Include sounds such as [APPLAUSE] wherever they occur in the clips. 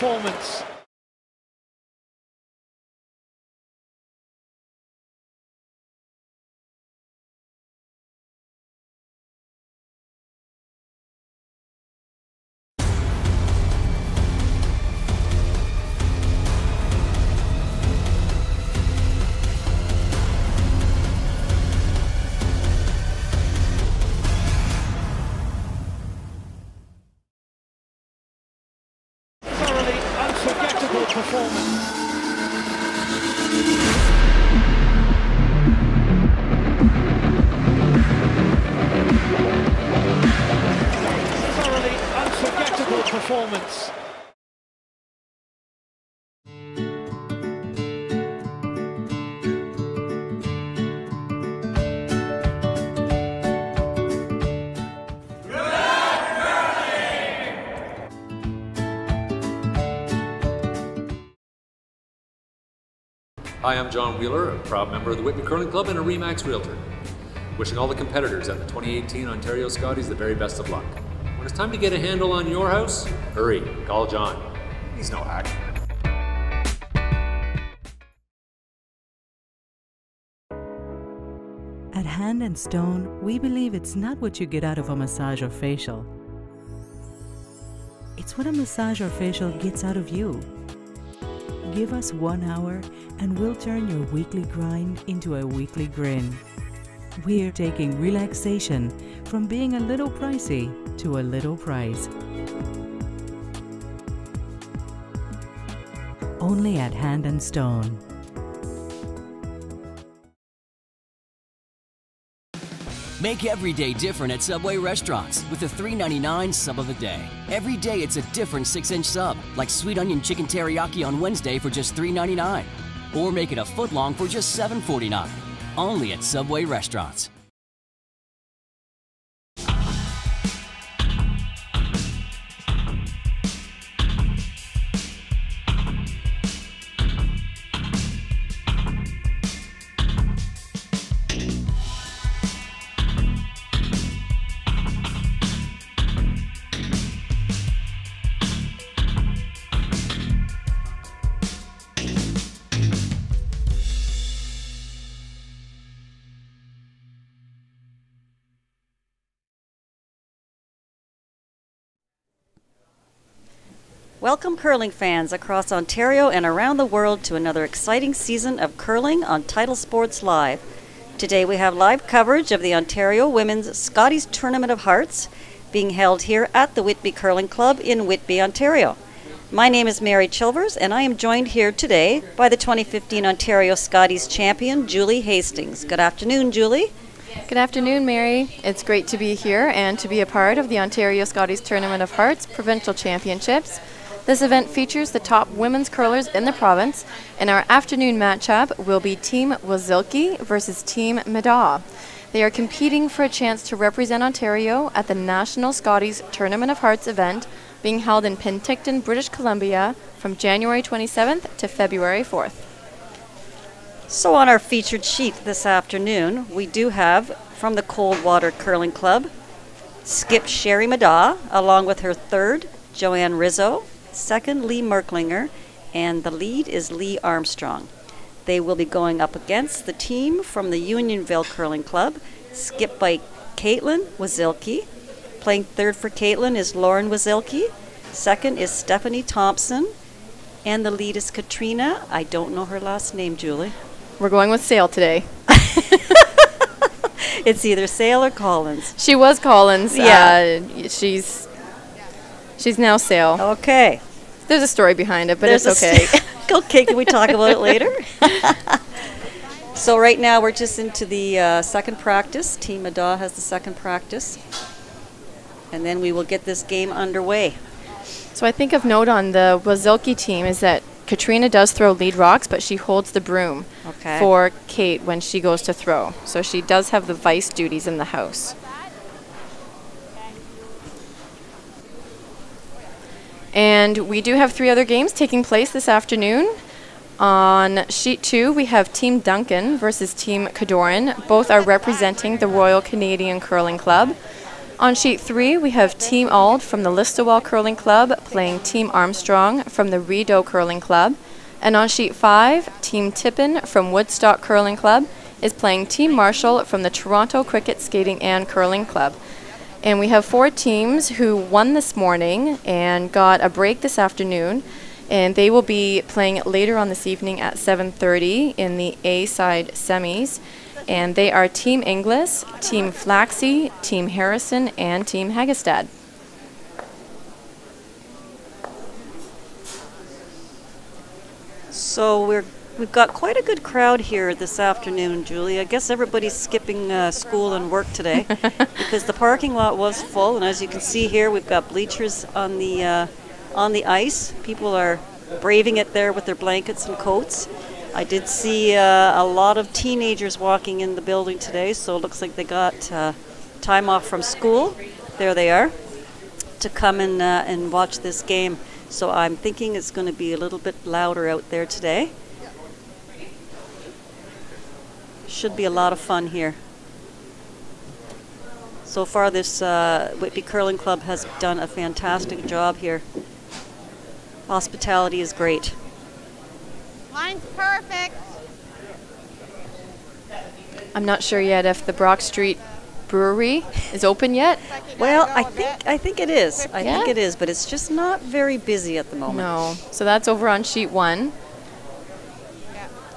performance. Hi, I'm John Wheeler, a proud member of the Whitby Curling Club and a Remax Realtor. Wishing all the competitors at the 2018 Ontario Scotties the very best of luck. When it's time to get a handle on your house, hurry, call John. He's no hack. At Hand and Stone, we believe it's not what you get out of a massage or facial. It's what a massage or facial gets out of you. Give us one hour and we'll turn your weekly grind into a weekly grin. We're taking relaxation from being a little pricey to a little price. Only at Hand and Stone. Make every day different at Subway restaurants with the $3.99 sub of the day. Every day it's a different 6 inch sub, like sweet onion chicken teriyaki on Wednesday for just $3.99. Or make it a foot long for just $7.49. Only at Subway restaurants. Welcome, curling fans across Ontario and around the world to another exciting season of curling on Title Sports Live. Today we have live coverage of the Ontario Women's Scotties Tournament of Hearts being held here at the Whitby Curling Club in Whitby, Ontario. My name is Mary Chilvers, and I am joined here today by the 2015 Ontario Scotties champion, Julie Hastings. Good afternoon, Julie. Good afternoon, Mary. It's great to be here and to be a part of the Ontario Scotties Tournament of Hearts Provincial Championships. This event features the top women's curlers in the province, and our afternoon matchup will be Team Wasylkiw versus Team Middaugh. They are competing for a chance to represent Ontario at the National Scotties Tournament of Hearts event being held in Penticton, British Columbia from January 27th to February 4th. So, on our featured sheet this afternoon, we do have from the Coldwater Curling Club Skip Sherry Middaugh, along with her third, Joanne Rizzo, second, Lee Merklinger, and the lead is Lee Armstrong. They will be going up against the team from the Unionville Curling Club, skipped by Caitlin Wasylkiw. Playing third for Caitlin is Lauren Wasylkiw. Second is Stephanie Thompson. And the lead is Katrina. I don't know her last name, Julie. We're going with Sale today. [LAUGHS] It's either Sale or Collins. She was Collins. Yeah. Uh, she's she's now Sale. Okay. There's a story behind it, but There's it's okay. [LAUGHS] okay, can we talk about it later? [LAUGHS] [LAUGHS] so right now we're just into the uh, second practice. Team Middaugh has the second practice. And then we will get this game underway. so I think of note on the Wasylkiw team is that Katrina does throw lead rocks, but she holds the broom Okay. for Kate when she goes to throw. So she does have the vice duties in the house. And we do have three other games taking place this afternoon. On sheet two, we have Team Duncan versus Team Cadorin. Both are representing the Royal Canadian Curling Club. On sheet three, we have Team Ald from the Listowel Curling Club playing Team Armstrong from the Rideau Curling Club. And on sheet five, Team Tippin from Woodstock Curling Club is playing Team Marshall from the Toronto Cricket Skating and Curling Club. And we have four teams who won this morning and got a break this afternoon. And they will be playing later on this evening at 7.30 in the A-side semis. And they are Team Inglis, Team Flaxey, Team Harrison, and Team Hagestad. So we're we've got quite a good crowd here this afternoon, Julie. I guess everybody's skipping uh, school and work today [LAUGHS] because the parking lot was full, and as you can see here, we've got bleachers on the uh, on the ice. People are braving it there with their blankets and coats. I did see uh, a lot of teenagers walking in the building today, so it looks like they got uh, time off from school. There they are to come and uh, and watch this game. So I'm thinking it's going to be a little bit louder out there today. Should be a lot of fun here. So far, this uh, Whitby Curling Club has done a fantastic job here. Hospitality is great. Line's perfect. I'm not sure yet if the Brock Street Brewery is open yet. Like Well, go I a think. I think it is. I think it is, but it's just not very busy at the moment. No. So that's over on sheet one.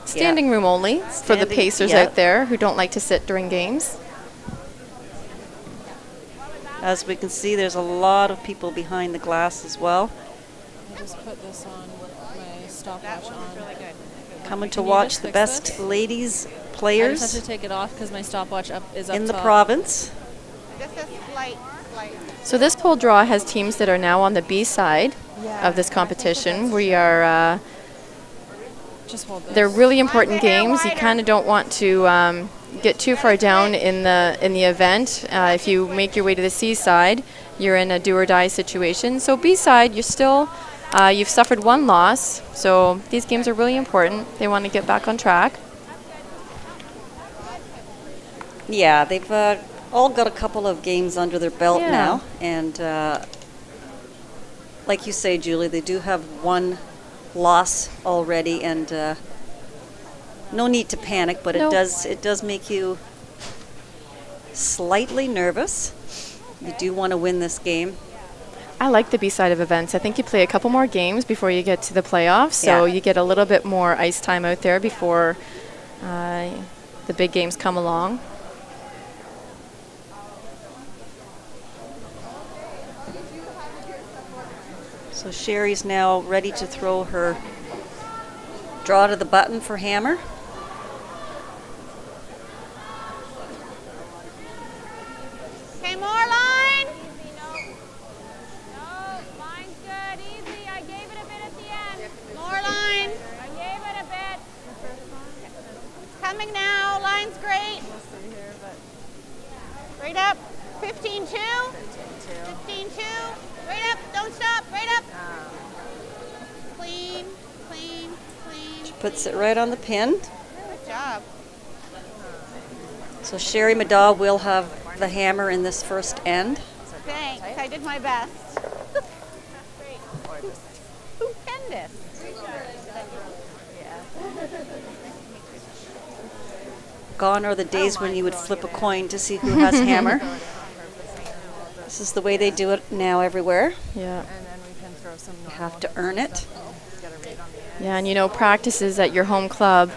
Standing room only for the Pacers yeah. out there who don't like to sit during games. As we can see, there's a lot of people behind the glass as well, I just put this on my stopwatch on. Really good. coming to watch the best this? ladies I just have to take it off because my stopwatch up is up in the top. province. Just a slight, slight. So this poll draw has teams that are now on the B side of this competition. We are. Uh, Just hold this. They're really important games. You kind of don't want to um, get too far down in the in the event. Uh, if you make your way to the C side, you're in a do or die situation. So B side, you're still. Uh, you've suffered one loss, so these games are really important. They want to get back on track. Yeah, they've uh, all got a couple of games under their belt Yeah. now, and uh, like you say, Julie, they do have one loss already, and uh, no need to panic, but it does it does make you slightly nervous. You do want to win this game. I like the B side of events. I think you play a couple more games before you get to the playoffs, so Yeah. you get a little bit more ice time out there before uh, the big games come along. So Sherry's now ready to throw her draw to the button for hammer. Okay, more line. No, line's good, easy. I gave it a bit at the end. More line. I gave it a bit. Coming now. Line's great. Right up. 15 2. 15 2. Right up. Don't stop. Right up. Oh. Clean, clean, clean. She Puts it right on the pin. Good job. So Sherry Middaugh will have the hammer in this first end. Thanks. I did my best. [LAUGHS] Great. Stupendous. Gone are the days when you would flip a coin to see who has hammer. [LAUGHS] This is the way they do it now everywhere. Yeah. and then You have to earn it. Yeah, and you know, practices at your home club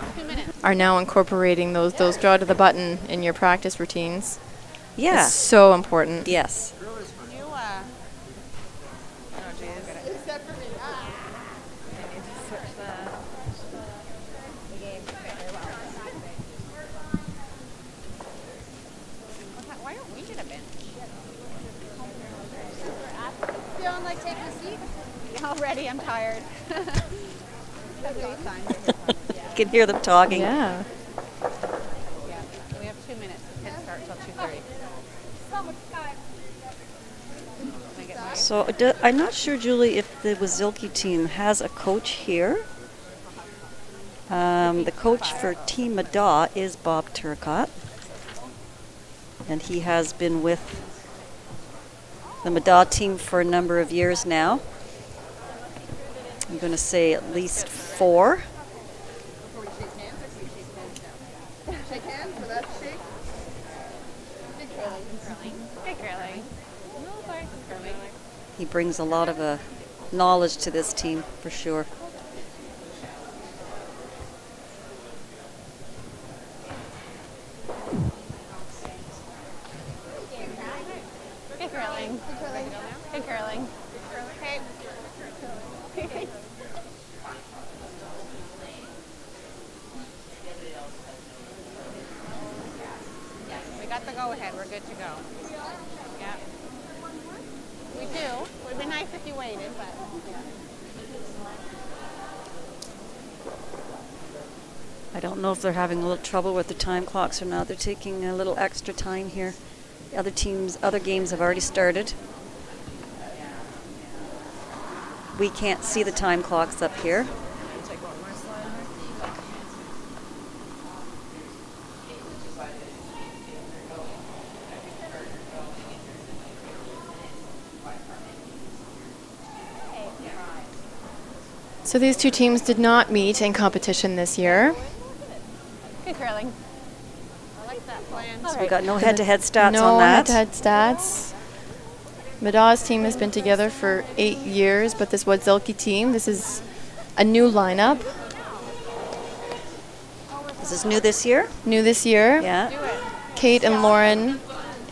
are now incorporating those those draw to the button in your practice routines. Yeah. It's so important. Yes. You, uh, Why don't we get a bench? Feeling like taking a seat? Already, I'm tired. You [LAUGHS] can hear them talking. Yeah. Yeah, we have two minutes. Kids start till two thirty. So do, I'm not sure, Julie, if the Wasylkiw team has a coach here. Um, the coach for Team Middaugh is Bob Turcott. And he has been with the Middaugh team for a number of years now. I'm going to say at least four. He brings a lot of uh, knowledge to this team for sure. Good curling. Good curling. Okay. We got the go-ahead. We're good to go. Yeah. We do. It would be nice if you waited, but. I don't know if they're having a little trouble with the time clocks or not. They're taking a little extra time here. The other teams, other games have already started. We can't see the time clocks up here. So these two teams did not meet in competition this year. Good curling. I like that plan. So we got no head-to-head stats no on that. No head-to-head stats. Middaugh's team has been together for eight years, but this Wasylkiw team, this is a new lineup. This is new this year. New this year. Yeah. Kate and Lauren,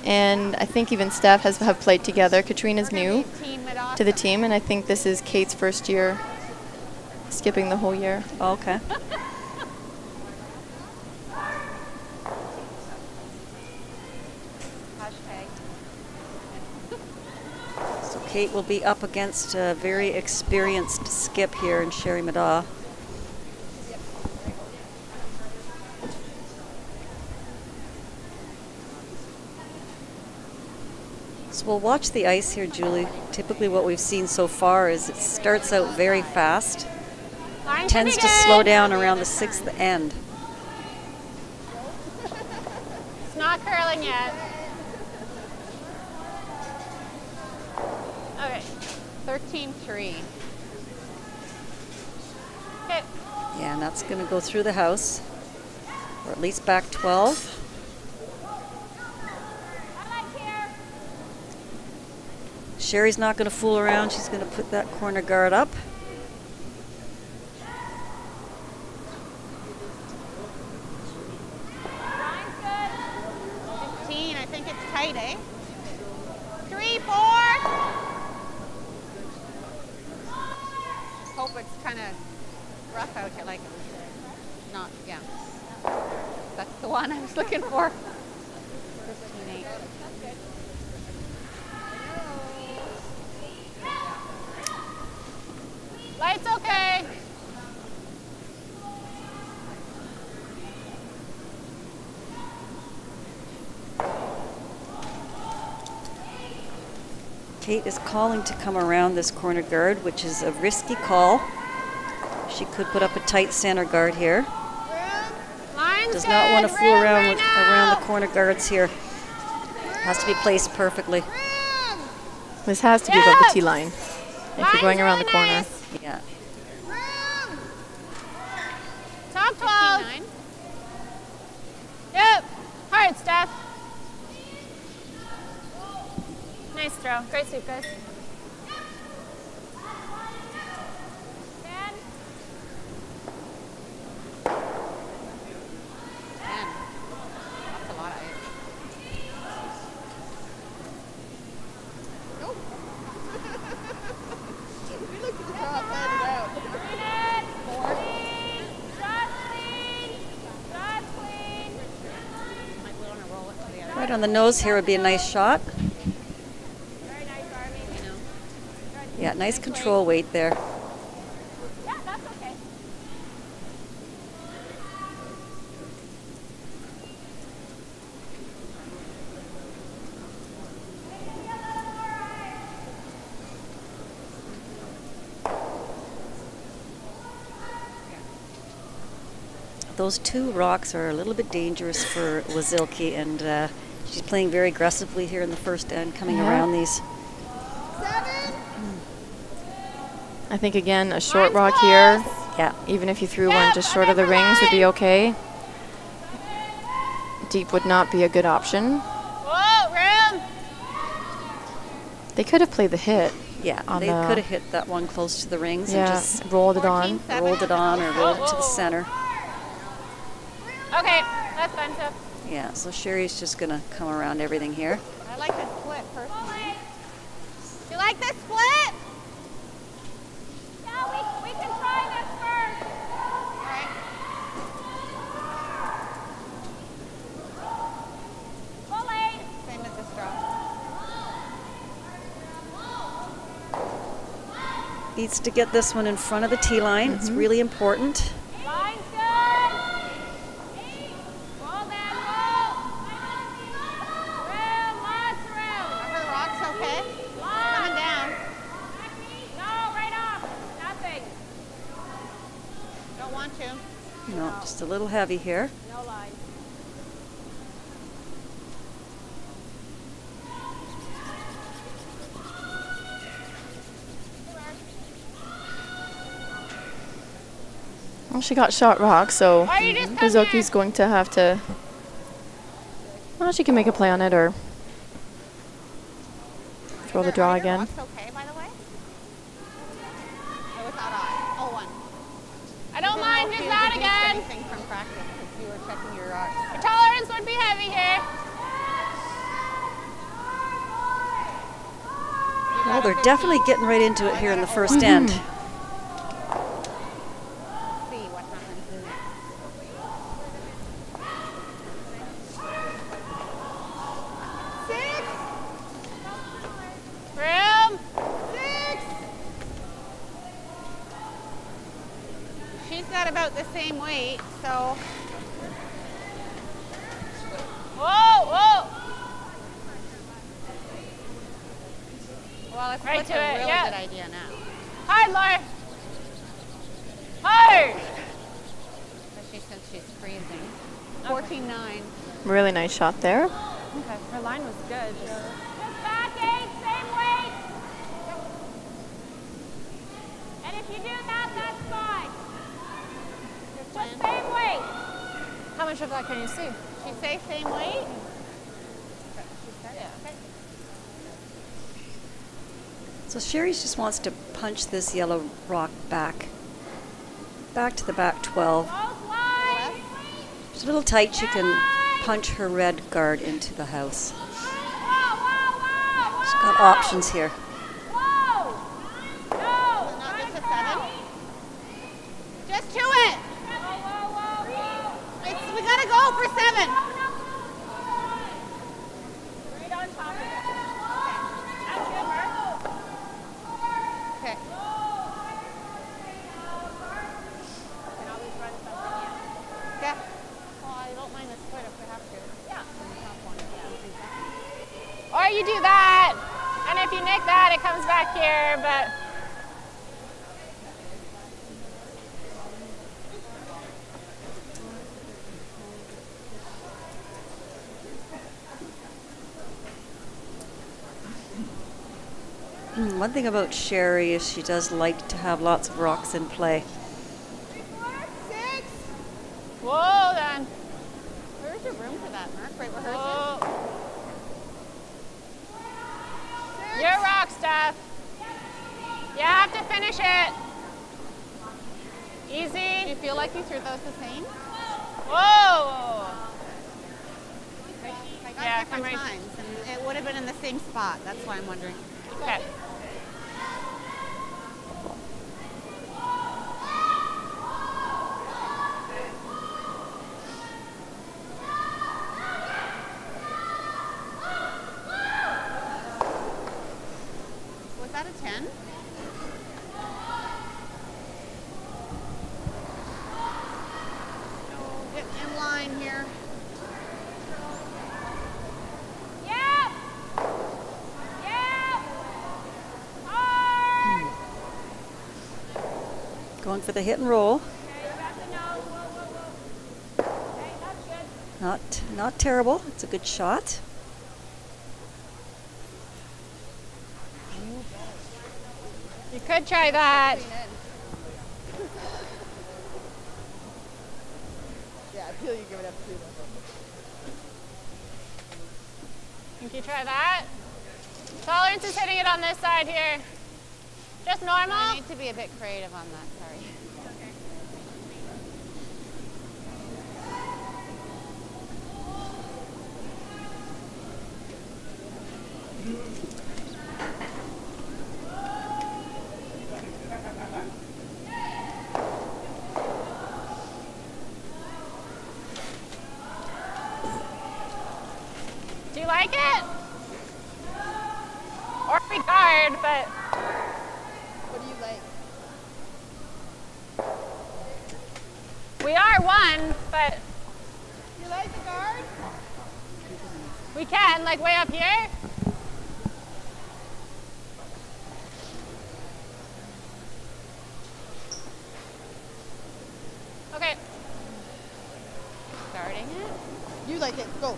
and I think even Steph has have played together. Katrina's new to the team, and I think this is Kate's first year skipping the whole year. Oh, okay. [LAUGHS] So Kate will be up against a very experienced skip here in Sherry Middaugh. So we'll watch the ice here, Julie. Typically what we've seen so far is it starts out very fast, Line tends be to slow down around the sixth end. It's not curling yet. Okay. 13-3. Okay. Yeah, and that's going to go through the house, or at least back 12. Sherry's not going to fool around. She's going to put that corner guard up. Fifteen. I think it's tight, eh? Three, four. Hope it's kind of rough out here, like not. Yeah. That's the one I was looking for. Lights okay. Kate is calling to come around this corner guard, which is a risky call. She could put up a tight center guard here. Line's Does not want to fool Room around right with around the corner guards here. Has to be placed perfectly. This has to be above the T line if you're going around the corner. Yeah. Top 12. Yep. Hard, Steph. Nice throw. Great sweep, guys. Ten. Ten. That's a lot of ice. Right on the nose here would be a nice shot. Yeah, nice control weight there. Yeah, that's okay. Those two rocks are a little bit dangerous for Wasylkiw, and uh, she's playing very aggressively here in the first end, coming Yeah. around these. I think again a short rock here, Yeah. even if you threw one just short of the rings, would be okay. Deep would not be a good option. Whoa, room. They could have played the hit. Yeah, On they the- could have hit that one close to the rings Yeah, and just rolled it on. 14, rolled it on or rolled it to the oh, oh, oh. center. Okay, that's fun stuff. Yeah, so Sherry's just going to come around everything here. I like the split personally. Do you like the split? Yeah, we, we can try this first. All right. Full eight. Same as this draw. Needs to get this one in front of the tee line. It's mm-hmm. really important. Line's good. Roll then, roll. Room, lots of room. Are her rocks okay? Coming down. No, right off. Nothing. Don't want to. No, just a little heavy here. No line. Well, she got shot rock, so Why you just come Mizuki's going to have to. Well, she can make a play on it or throw the draw Are your again. okay, by the way? It was not on. Oh, one. I don't mind just that again. Anything from practice because you were checking your rocks. Your tolerance would be heavy here. Well, they're definitely getting right into it here in the first mm-hmm. end. See what happens. Six. Room. Six. She's got about the same weight, so. Whoa, whoa. Well, it's Right right to a it, really yeah. good idea now. Hard, Laura. Hard. Especially since she's freezing. 14-9. Really nice shot there. Okay, her line was good. Just Just back eight, same weight. And if you do that, that's fine. Just same weight. how much of that can you see? She say same weight? So Sherry just wants to punch this yellow rock back. Back to the back 12. Both. She's a little tight. She can punch her red guard into the house. She's got options here. Whoa. No. Not just a seven? Just to it. It's, we gotta go for seven. Right on top of it. That's good, Mark. Okay. Can always run something, yeah. Yeah. Well, I don't mind the split if we have to. Yeah. Top one, yeah. Or you do that, and if you nick that, it comes back here, but. Hmm, One thing about Sherry is she does like to have lots of rocks in play. Six. Whoa, then. Where's the room for that, Mark? Right where hers Whoa. Your rock stuff. You have to finish it. is? Do you feel like you threw those the same? Whoa. I got Yeah, different come right- times, and it would have been in the same spot. That's why I'm wondering. Okay. Was that a 10? No, get in line here. Yep. Yep. Hard. Going for the hit and roll. Okay, about the nose. Whoa, whoa, whoa. Okay, that's good. Not not terrible. It's a good shot. You could try that. Yeah, I feel you give it up too. Think you try that? Tolerance is hitting it on this side here. Just normal? I need to be a bit creative on that, sorry. Do you like it? Or regard, but What do you like? we are one, but You like the guard? we can, like way up here. Okay. Starting it? You like it. Go.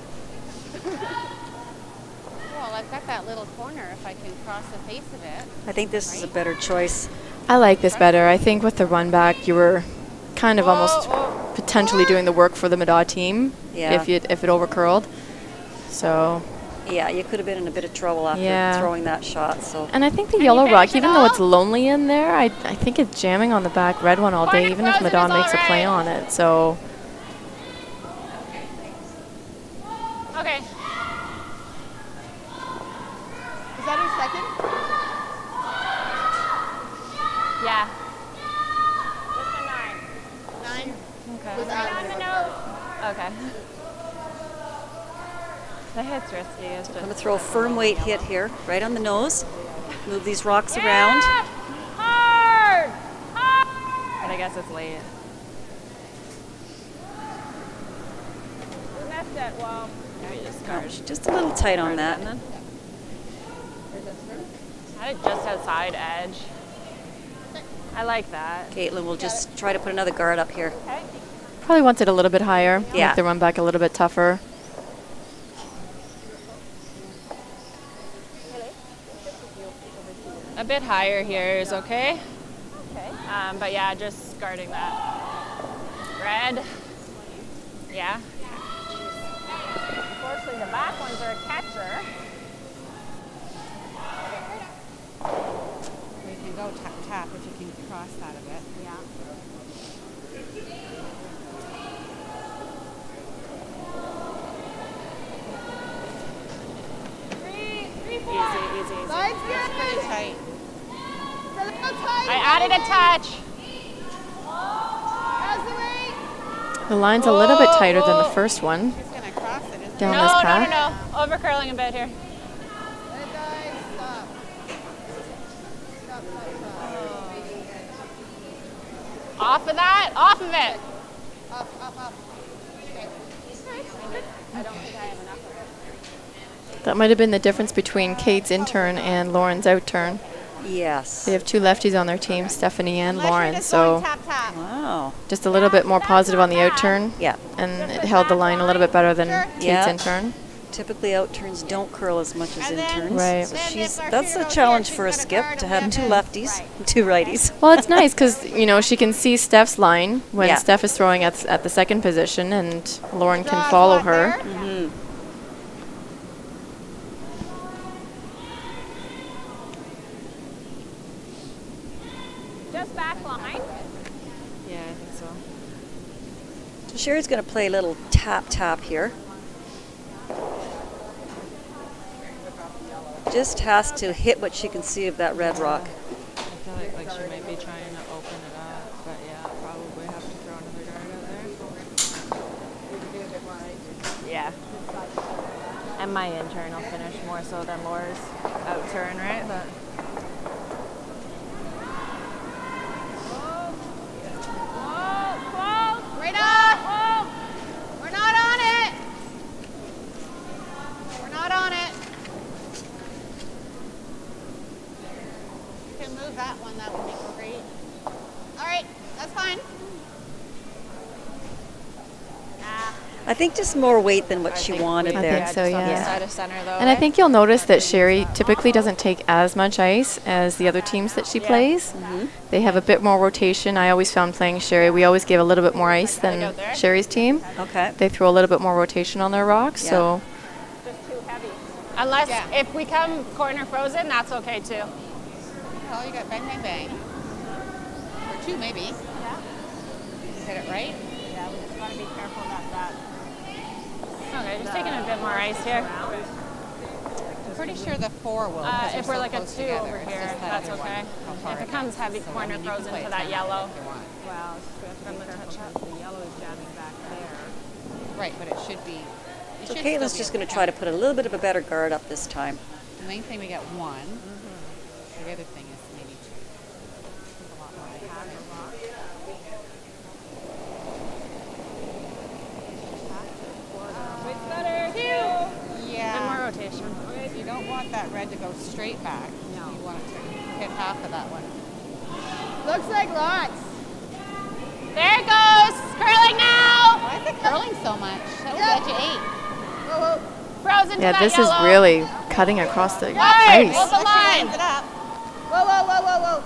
Well, I've got that little corner if I can cross the face of it. I think this is a better choice. I like this better. I think with the run back, you were kind of almost potentially doing the work for the Middaugh team Yeah. if you if it overcurled. So, Yeah, you could have been in a bit of trouble after Yeah. throwing that shot. So and I think the Can you yellow rock, even though it's lonely in there, I I think it's jamming on the back red one all day, even if frozen makes a play on it. So, Okay. Is that her second? Yeah. Just a nine. Nine. Okay. Was Right that- on the nose. Okay. The hit's risky. It's I'm just going to throw a firm weight hit here, right on the nose. Move these rocks around. Yeah! Hard! Hard! But I guess it's late. You missed it. Well, now you just Oh, just a little tight on that. Had it just outside edge. I like that. Caitlin will just try to put another guard up here. Probably wants it a little bit higher. Yeah. Make the run back a little bit tougher. A bit higher here is okay. Okay. Um, but yeah, just guarding that. Red. Yeah. Unfortunately, the back ones are a catcher. We can go tap tap if you can cross that a bit. Yeah. Three, three, four. Easy, easy, easy. Line's It's pretty good. tight. It's a little tight. I added a touch. The line's a little bit tighter than the first one She's gonna cross it, isn't down no, this no, path. no, no. Over curling a bit here. Stop. Off of that, off of it. Up, up, up. Okay. I don't think I have enough of it. That might have been the difference between Kate's intern and Lauren's out turn. Yes. They have two lefties on their team, Stephanie and Unless Lauren. So tap tap. Wow. just a little bit more positive on the out turn, Yeah. and it held the line a little bit better than Kate's Yeah. intern. Typically, out turns don't curl as much as And in turns. Right. So she's that's a challenge for a skip to have two lefties, Right. two righties. [LAUGHS] Well, it's nice because you know she can see Steph's line when Yeah. Steph is throwing at at the second position, and Lauren can follow her. there? Mhm. Just back line. Yeah, I think so. Sherry's going to play a little tap tap here. Just has to hit what she can see of that red rock. I feel like, like she might be trying to open it up, but yeah, probably have to throw another guard out there. Yeah. And my intern will finish more so than Laura's out turn, right? But Whoa, close. Right up. Whoa. We're not on it. We're not on it. You can move that one, that would be great. All right, that's fine. I think just more weight than what she wanted I there. think so, just on the yeah. side of center though. And I eh? think you'll notice that Sherry typically doesn't take as much ice as the other teams that she plays. They have a bit more rotation. I always found playing Sherry, we always give a little bit more ice than Sherry's team. Okay. They throw a little bit more rotation on their rocks, Yeah. so Unless if we come corner frozen, that's okay too. Well, you got bang, bang, bang. Or two, maybe. Yeah. Hit it right? Yeah, we just gotta be careful that that. Okay, just taking a bit more ice here. I'm pretty sure the four will. Uh, if we're so like a two together. over here, that that's other one, okay. If it it comes is. heavy So, I corner mean, you can frozen play that tight yellow. if you want. Well, from the touch the yellow is jamming back there. Right, but it should be. It So should Caitlin's just going to try to put a little bit of a better guard up this time. The main thing we got one. The other thing is maybe two. There's a lot more to have. It's better. Two. Yeah. And more rotation. You don't want that red to go straight back. No. You want it to hit half of that one. Looks like lots. There it goes. Curling now. Why is it curling so much? That was edge of eight. Whoa, whoa. Frozen to yeah, that this is really cutting across the Right. ice. Hold the line. Whoa, whoa, whoa, whoa, whoa.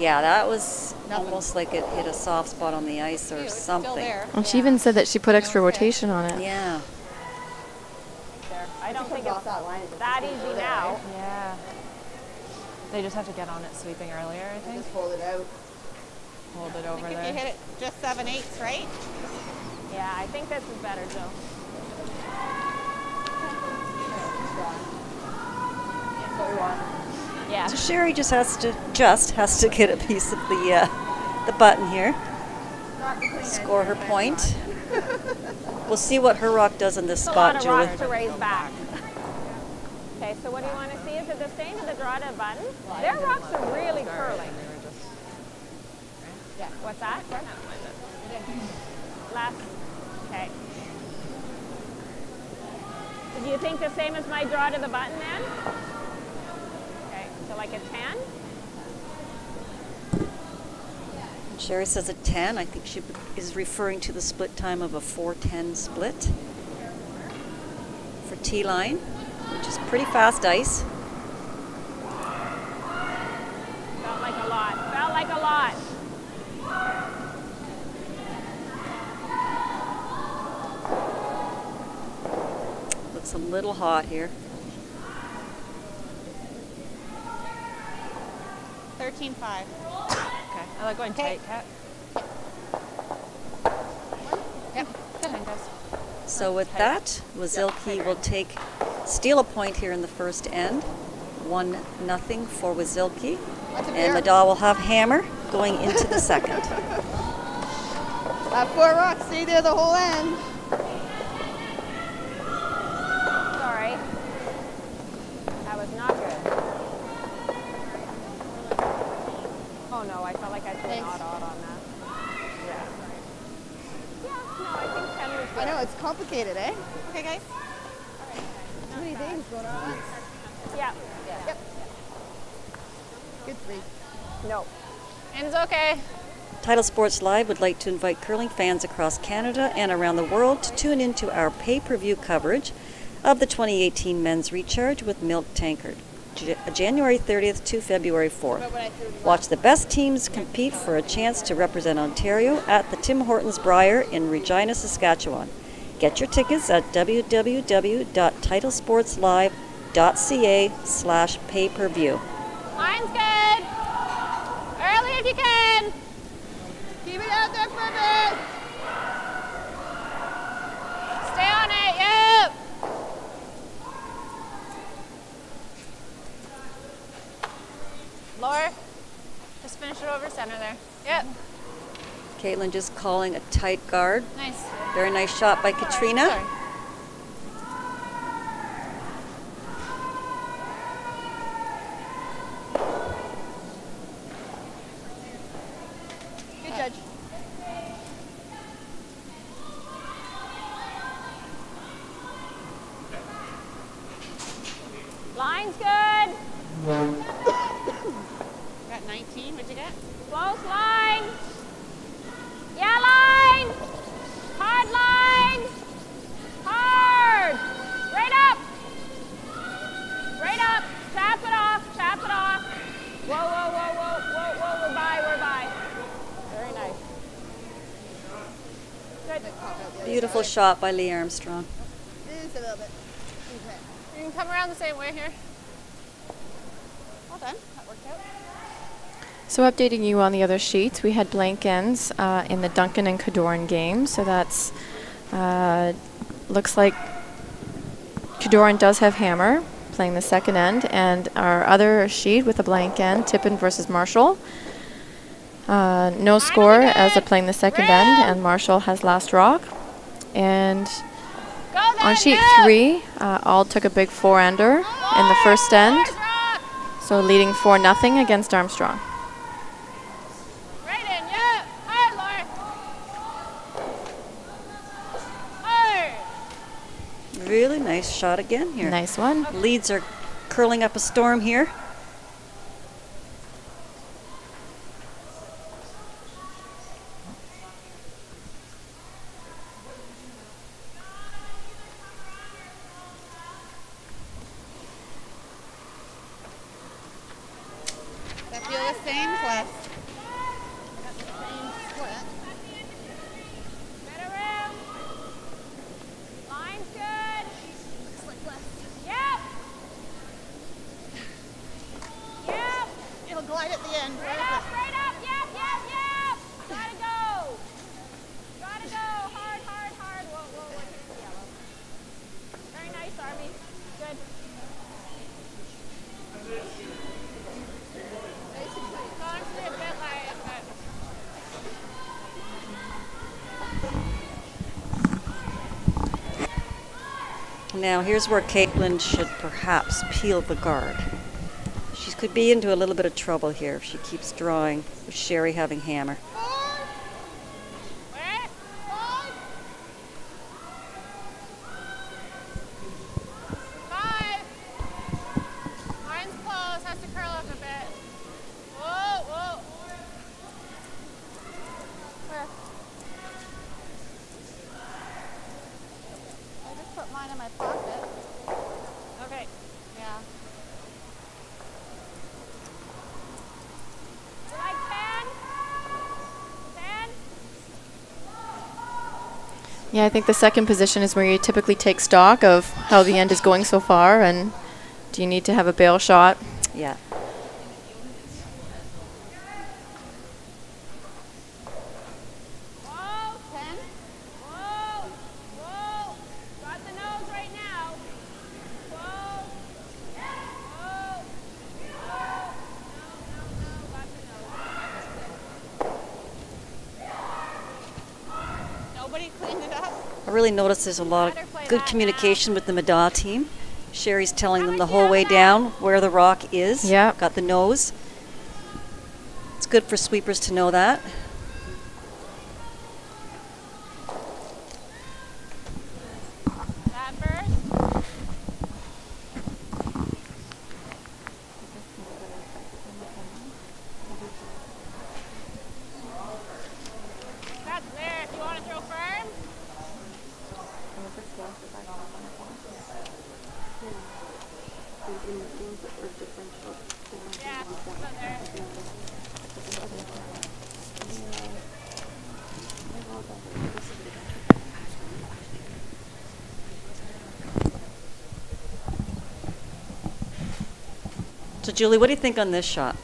Yeah, that was Nothing. almost like it hit a soft spot on the ice or Ew, it's something. Still there. And she even said that she put extra rotation on it. Yeah. I don't think it's that easy now. Yeah. They just have to get on it sweeping earlier, I think. Just hold it out. Hold it I over think if there. you hit it just seven eighths, right? Yeah, I think this is better, Jill. Yeah. So Sherry just has to just has to get a piece of the uh, the button here. Score her point. [LAUGHS] We'll see what her rock does in this It's a lot spot, of Julie. rocks to raise back. Okay, so what do you want to see? Is it the same as the draw to the button? Their rocks are really curling. Yeah. What's that? Last. Okay. Do you think the same as my draw to the button then? Okay, so like a 10? Sherry says a 10. I think she is referring to the split time of a 410 split for T-line, which is pretty fast ice. Felt like a lot. Felt like a lot. Looks a little hot here. 13.5. I'll go and take it. Yep. So with that, Wasylkiw will take steal a point here in the first end. One nothing for Wasylkiw. And Middaugh will have hammer going into the second. [LAUGHS] Uh, four rocks, stay there the whole end. Title Sports Live would like to invite curling fans across Canada and around the world to tune into our pay per view coverage of the 2018 Men's Recharge with Milk Tankard, J- January 30th to February 4th. Watch the best teams compete for a chance to represent Ontario at the Tim Hortons Brier in Regina, Saskatchewan. Get your tickets at www.titlesportslive.ca slash pay-per-view. Line's good. Early if you can. Keep it out there for a bit. Stay on it. Yep. Lower. Just finish it over center there. Yep. Caitlin just calling a tight guard. Nice. Very nice shot by Katrina. Sorry. Good judge. Line's good. Got 19. What'd you get? Close line. Yeah, line. Hard line. Straight up. Tap it off. Tap it off. Whoa, whoa, whoa, whoa, whoa, whoa. We're by. We're by. Very nice. Good. Beautiful shot by Leigh Armstrong. Just a little bit. Okay. You can come around the same way here. Well done. That worked out. So updating you on the other sheets, we had blank ends uh, in the Duncan and Cadorin game. So that's uh, looks like Cadorin does have hammer playing the second end, and our other sheet with a blank end, Tippin versus Marshall. Uh, no score as they're playing the second end, and Marshall has last rock. And on sheet three, uh, all took a big four ender in the first end, so leading four nothing against Armstrong. Right in. Yeah. Hard, Laura. Hard. Really nice shot again here. Nice one. Leads are curling up a storm here. Here's where Caitlin should perhaps peel the guard. She could be into a little bit of trouble here if she keeps drawing with Sherry having hammer. Where? Hold. Five. Line's close. Has to curl up a bit. Whoa, whoa. Where? I just put mine in my pocket. Okay. Yeah. You like ten? Ten? Yeah, I think the second position is where you typically take stock of how the end is going so far, and do you need to have a bail shot? Yeah. Whoa. Ten. Whoa. Whoa. Got the nose right now. Whoa. Whoa. Whoa. No, no, no. Got the nose. Nobody cleaned it up. I really noticed there's a lot of good communication with the Middaugh team. Sherry's telling them the whole way down where the rock is. Yeah. Got the nose. It's good for sweepers to know that. That first. That's there if you want to throw firm. Yeah, so Julie, what do you think on this shot?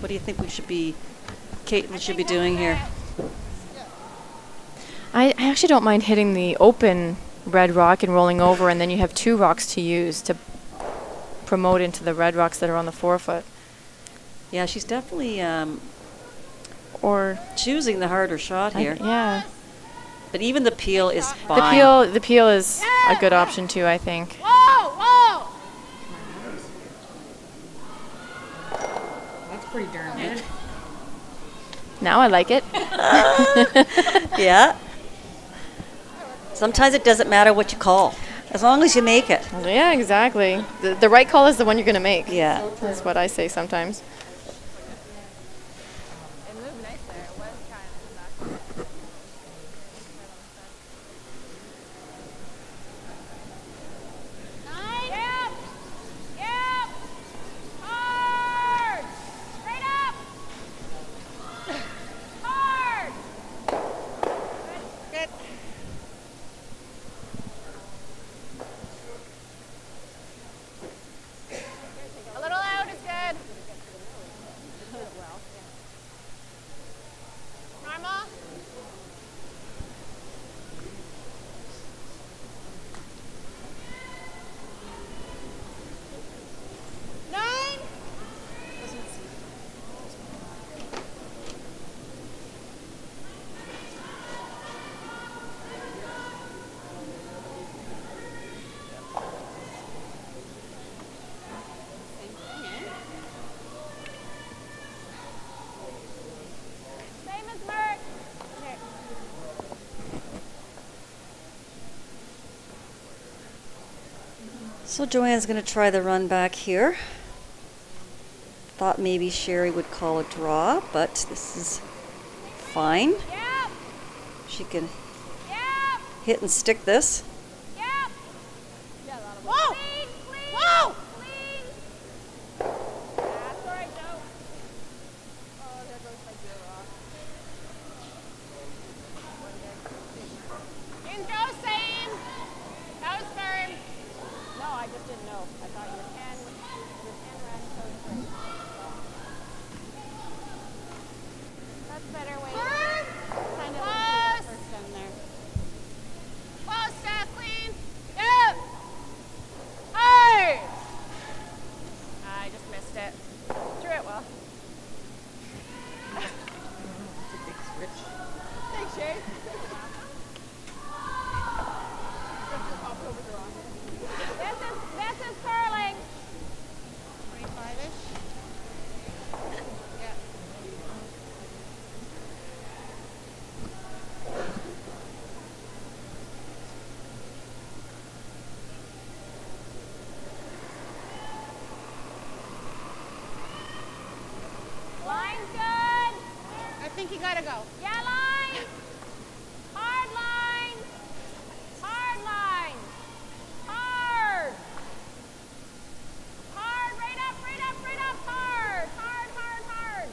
What do you think we should be, Kate, Caitlin should be doing here? I, I actually don't mind hitting the open red rock and rolling over, and then you have two rocks to use to promote into the red rocks that are on the forefoot. Yeah, she's definitely um, Or choosing the harder shot I- here. yeah, But even the peel is fine. the peel the peel is a good option too. I think. Whoa, whoa. That's pretty darn good. Now I like it. [LAUGHS] yeah. Sometimes it doesn't matter what you call, as long as you make it. yeah, exactly. The, the right call is the one you're going to make. Yeah. That's what I say sometimes. It moved nice there. It was kind of in the back. Nine. Yep. Yep. So Joanne's going to try the run back here. Thought maybe Sherry would call a draw, but this is fine. She can hit and stick this. Yep. Whoa. Clean, clean. Whoa. Clean. That's all right, Joe. Oh, there goes my gear rock. Is Joe saying? That was firm. No, I just didn't know. I thought you were 10. Your 10 ran toes first. That's better way. Kind of Close. first in there. Close, Kathleen. Yep. Hard. I just missed it. Threw it well. Thanks, Shay. This is this is curling. 25-ish. Yeah. Line's good. I think you gotta go. Yeah, line. Hard line. Hard line. Hard. Hard. Right up, right up, right up. Hard. Hard, hard, hard.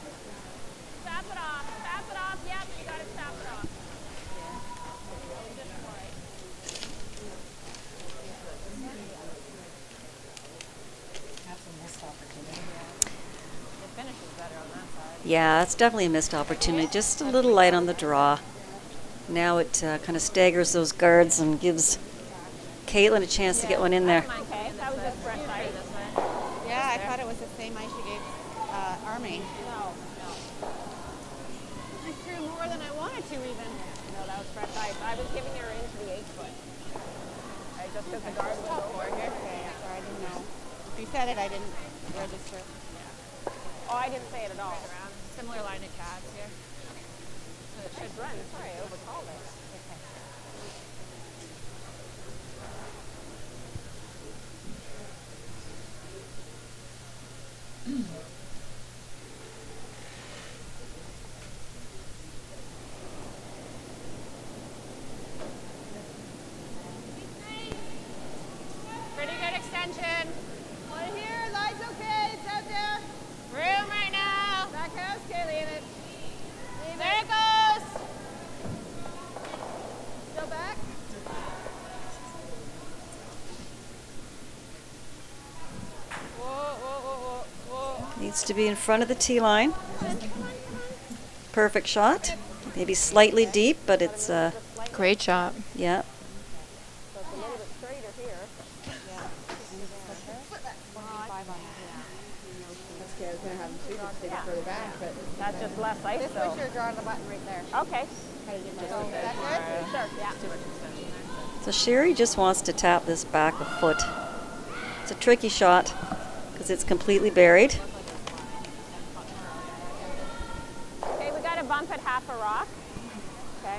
Tap it off. Tap it off. Yep, you gotta tap it off. The finish is better on that side. Yeah, it's definitely a missed opportunity. Just a little light on the draw. Now it uh, kind of staggers those guards and gives Caitlin a chance to get one in there. Okay, that was just fresh ice. Yeah, I thought it was the same ice you gave uh, Army. No, no. I threw more than I wanted to even. No, that was fresh ice. I was giving her into the 8 foot. I just took the guard was over here. Okay, sorry, I didn't know. If you said it, I didn't register. Oh, I didn't say it at all. Similar line of cats here. Nice run. Sorry, I overcalled it. Pretty good extension. One here, line's okay, it's out there. Room right now. Back house, okay, leave it. Leave there it goes. Still back. Whoa, whoa, whoa, whoa, whoa. Needs to be in front of the tee line. Perfect shot. Maybe slightly deep, but it's, uh, Great shot. yeah. So it's a little bit straighter here. Okay, I was gonna have them shoot it, take it further back, but. That's just less ice, This though. was your draw the button right there. Okay. So, is that good? Sure, yeah. So Sherry just wants to tap this back a foot. It's a tricky shot because it's completely buried. Okay, we got to bump it half a rock. Okay.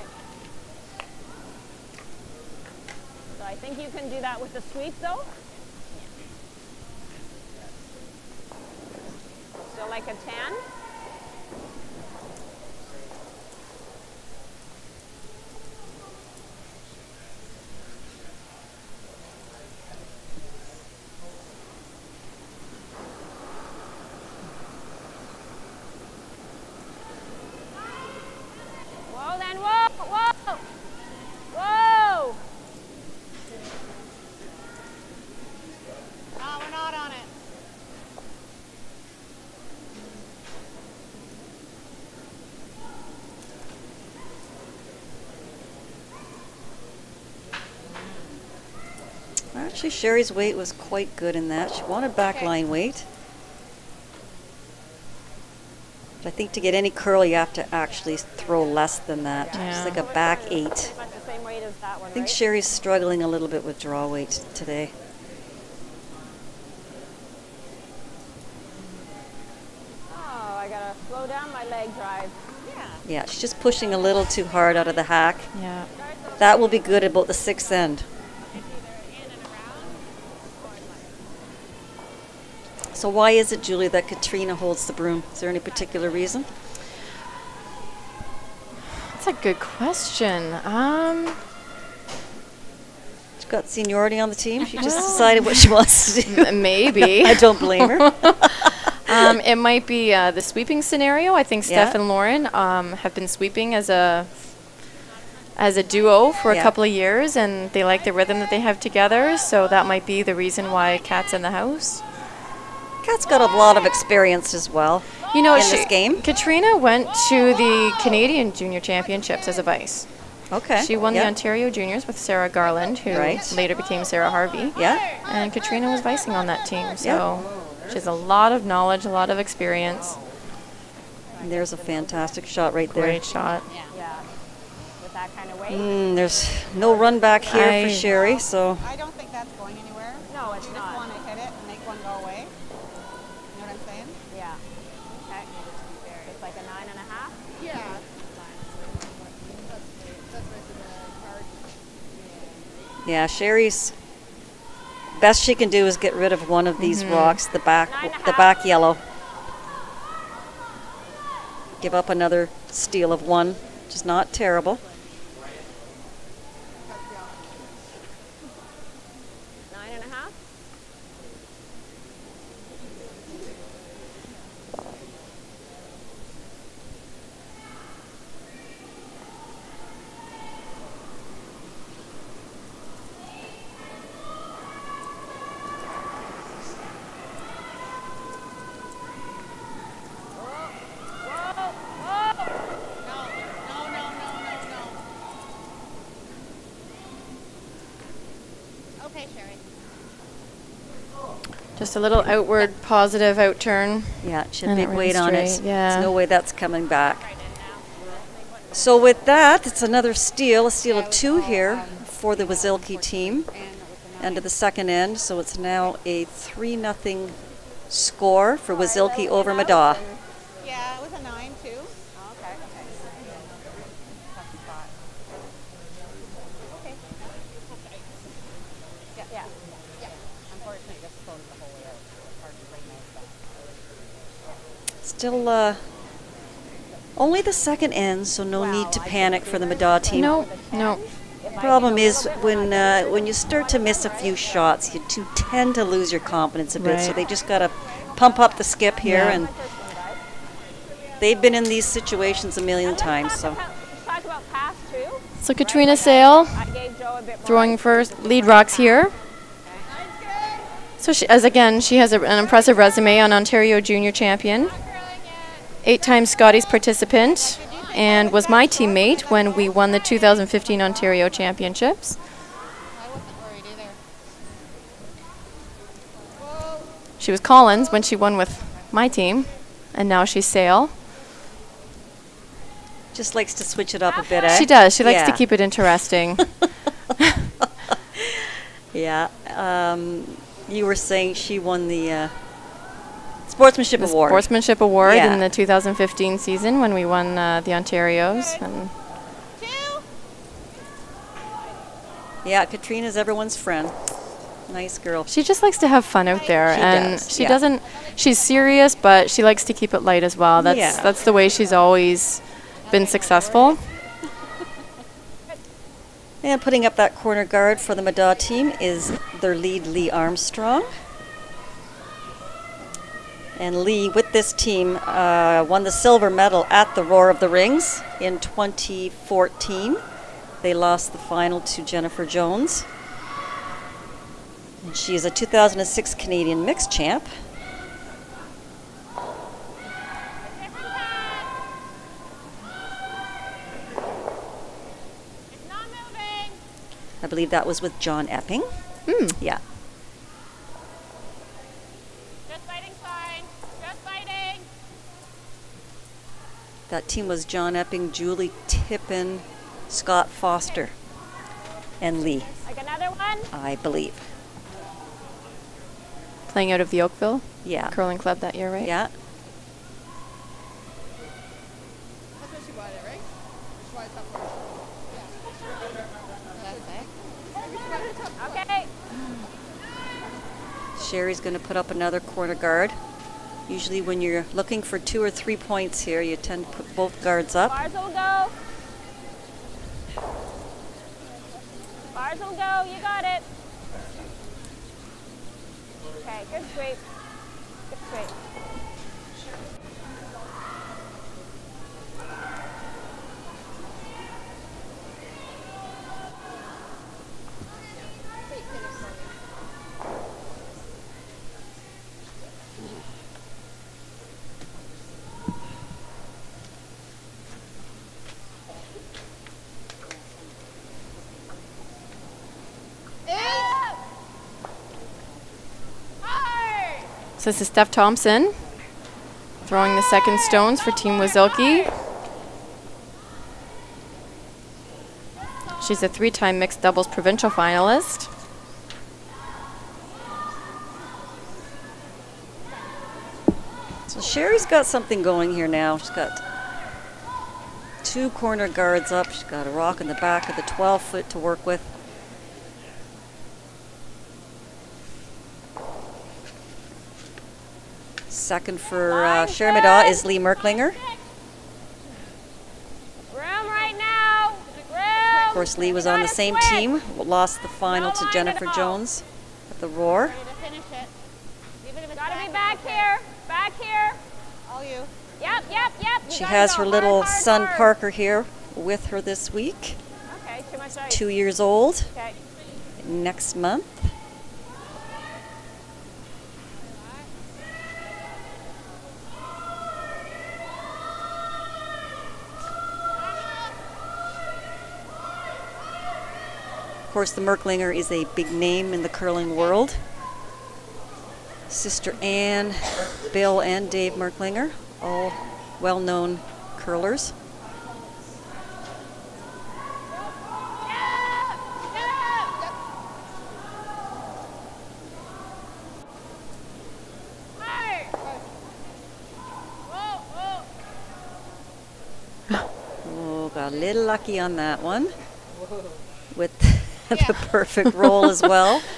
So I think you can sweep, though. So like a 10. Whoa, then, whoa, whoa. Whoa. No, we're not on it. Actually, Sherry's weight was quite good in that. She wanted back line weight. But I think to get any curl, you have to actually throw less than that. It's Yeah. like a back eight. Much the same weight as that one, I think right? Sherry's struggling a little bit with draw weight today. Oh, I got to slow down my leg drive. Yeah. Yeah, she's just pushing a little too hard out of the hack. Yeah. That will be good about the sixth end. So why is it, Julie, that Katrina holds the broom? Is there any particular reason? That's a good question. Um, She's got seniority on the team. She just decided what she [LAUGHS] wants to do. m- maybe. I don't blame her. [LAUGHS] um, it might be uh, the sweeping scenario. I think Yeah. Steph and Lauren um, have been sweeping as a as a duo for Yeah. a couple of years, and they like the rhythm that they have together. So that might be the reason why Cat's in the house. Kat's got a lot of experience as well. You know, in she, this game. Katrina went to the Canadian Junior Championships as a vice. Okay. She won yeah. the Ontario Juniors with Sarah Garland, who Right. later became Sarah Harvey. Yeah. And Katrina was vicing on that team. So Yeah. she has a lot of knowledge, a lot of experience. And there's a fantastic shot right there. Great shot. Yeah. With that kind of weight. Mm, there's no run back here I- for Sherry, so I don't think that's going anywhere. No, it's not. just want to hit it and make one go away. You know what I'm saying? Yeah. Okay. It's like a nine and a half. Yeah. Yeah, Sherry's best she can do is get rid of one of these mm-hmm. rocks, the back Nine and a the back yellow. Give up another steal of one, which is not terrible. just a little outward positive outturn. Yeah, it should be weight on it. Yeah. There's no way that's coming back. So with that, it's another steal, a steal of two here for the Wasylkiw team. End of the second end, so it's now a 3 nothing score for Wasylkiw over Middaugh. Yeah, it was a 9. Still uh, only the second end, so no need to panic for the Middaugh team. No, no. Problem is when uh, when you start to miss a few shots, you do tend to lose your confidence a bit. So they just got to pump up the skip here, Yeah. and they've been in these situations a million times. So Talk about pass too. So Katrina Sale I gave Joe a bit more. throwing first lead rocks here. So she, as again, she has a, an impressive resume on Ontario Junior Champion, eight times Scotties participant, and was my teammate when we won the 2015 Ontario Championships. I wasn't worried either. She was Collins when she won with my team, and now she's Sale. just likes to switch it up a bit. Eh? She does. She likes to keep it interesting. [LAUGHS] Yeah. Um, you were saying she won the uh, sportsmanship the award. Sportsmanship Award Yeah. in the 2015 season when we won uh, the Ontarios. And yeah, Katrina's everyone's friend. Nice girl. she just likes to have fun out there, She and does, she yeah. doesn't. She's serious, but she likes to keep it light as well. That's Yeah. that's the way she's always been successful. And putting up that corner guard for the Middaugh team is their lead, Leigh Armstrong. And Lee, with this team, uh, won the silver medal at the Roar of the Rings in 2014. They lost the final to Jennifer Jones. And she is a 2006 Canadian mixed champ. It's not moving. I believe that was with John Epping. Hmm. Yeah. Just fighting fine. Just fighting. That team was John Epping, Julie Tippin, Scott Foster, and Lee, Like another one. I believe. Playing out of the Oakville Yeah. curling club that year, right? Yeah. That's what she wanted, right? She wanted top four. Yeah. That's it. Okay. Sherry's going to put up another corner guard. Usually when you're looking for two or three points here, you tend to put both guards up. Bars will go. Bars will go. You got it. Okay, good sweep. Good sweep. So this is Steph Thompson throwing the second stones for Team Wasylkiw. She's a three-time mixed doubles provincial finalist. So Sherry's got something going here now. She's got two corner guards up. She's got a rock in the back of the 12 foot to work with. Second for uh, Sherry Middaugh is Lee Merklinger. Room right now. Of course, Lee was on the same team, lost the final to Jennifer Jones at the Roar. To finish it. Even if it's Gotta be back, back here. Back here. all you. Yep, yep, yep. She has her little son. Parker here with her this week, Okay, too much ice. two years old, Okay. next month. Course, the Merklinger is a big name in the curling world. Sister Anne, Bill, and Dave Merklinger, all well known curlers. [LAUGHS] Oh, got a little lucky on that one with [LAUGHS] the perfect roll as well. [LAUGHS]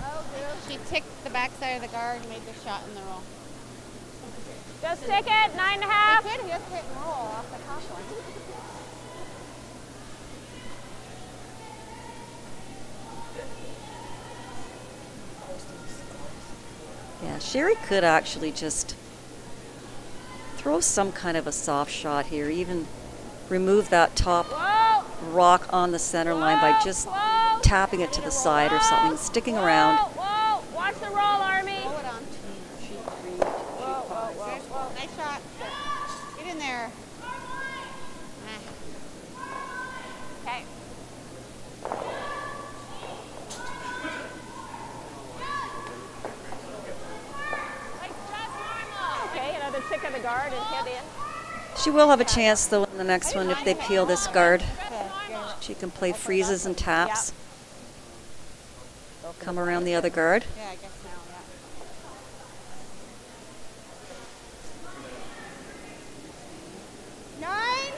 Oh, girl, she ticked the backside of the guard and made the shot in the roll. Just stick it. Nine and a half. They could just hit and roll off the top one. Yeah, Sherry could actually just throw some kind of a soft shot here, even remove that top Whoa. Rock on the center line by just Whoa. tapping it to the side or something, sticking around. Whoa, whoa. Watch the roll, Army. Roll it on. Whoa, whoa, whoa, whoa. Nice shot. Get in there. Okay. Okay, another tick of the guard and hit in. She will have a chance though in the next one if they peel this guard. She can play freezes and taps. Come around the other guard. Yeah, I guess now, yeah. Nine.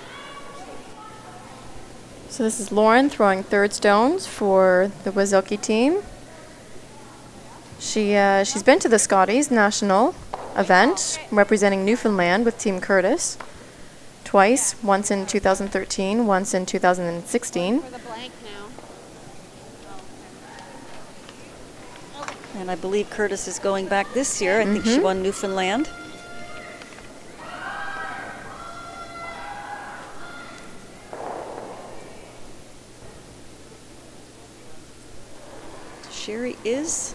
So this is Lauren throwing third stones for the Wasylkiw team. She uh, she's been to the Scotties national event representing Newfoundland with Team Curtis twice, once in 2013, once in 2016. For the blank now. And I believe Curtis is going back this year. I think she mm-hmm. won Newfoundland. Sherry is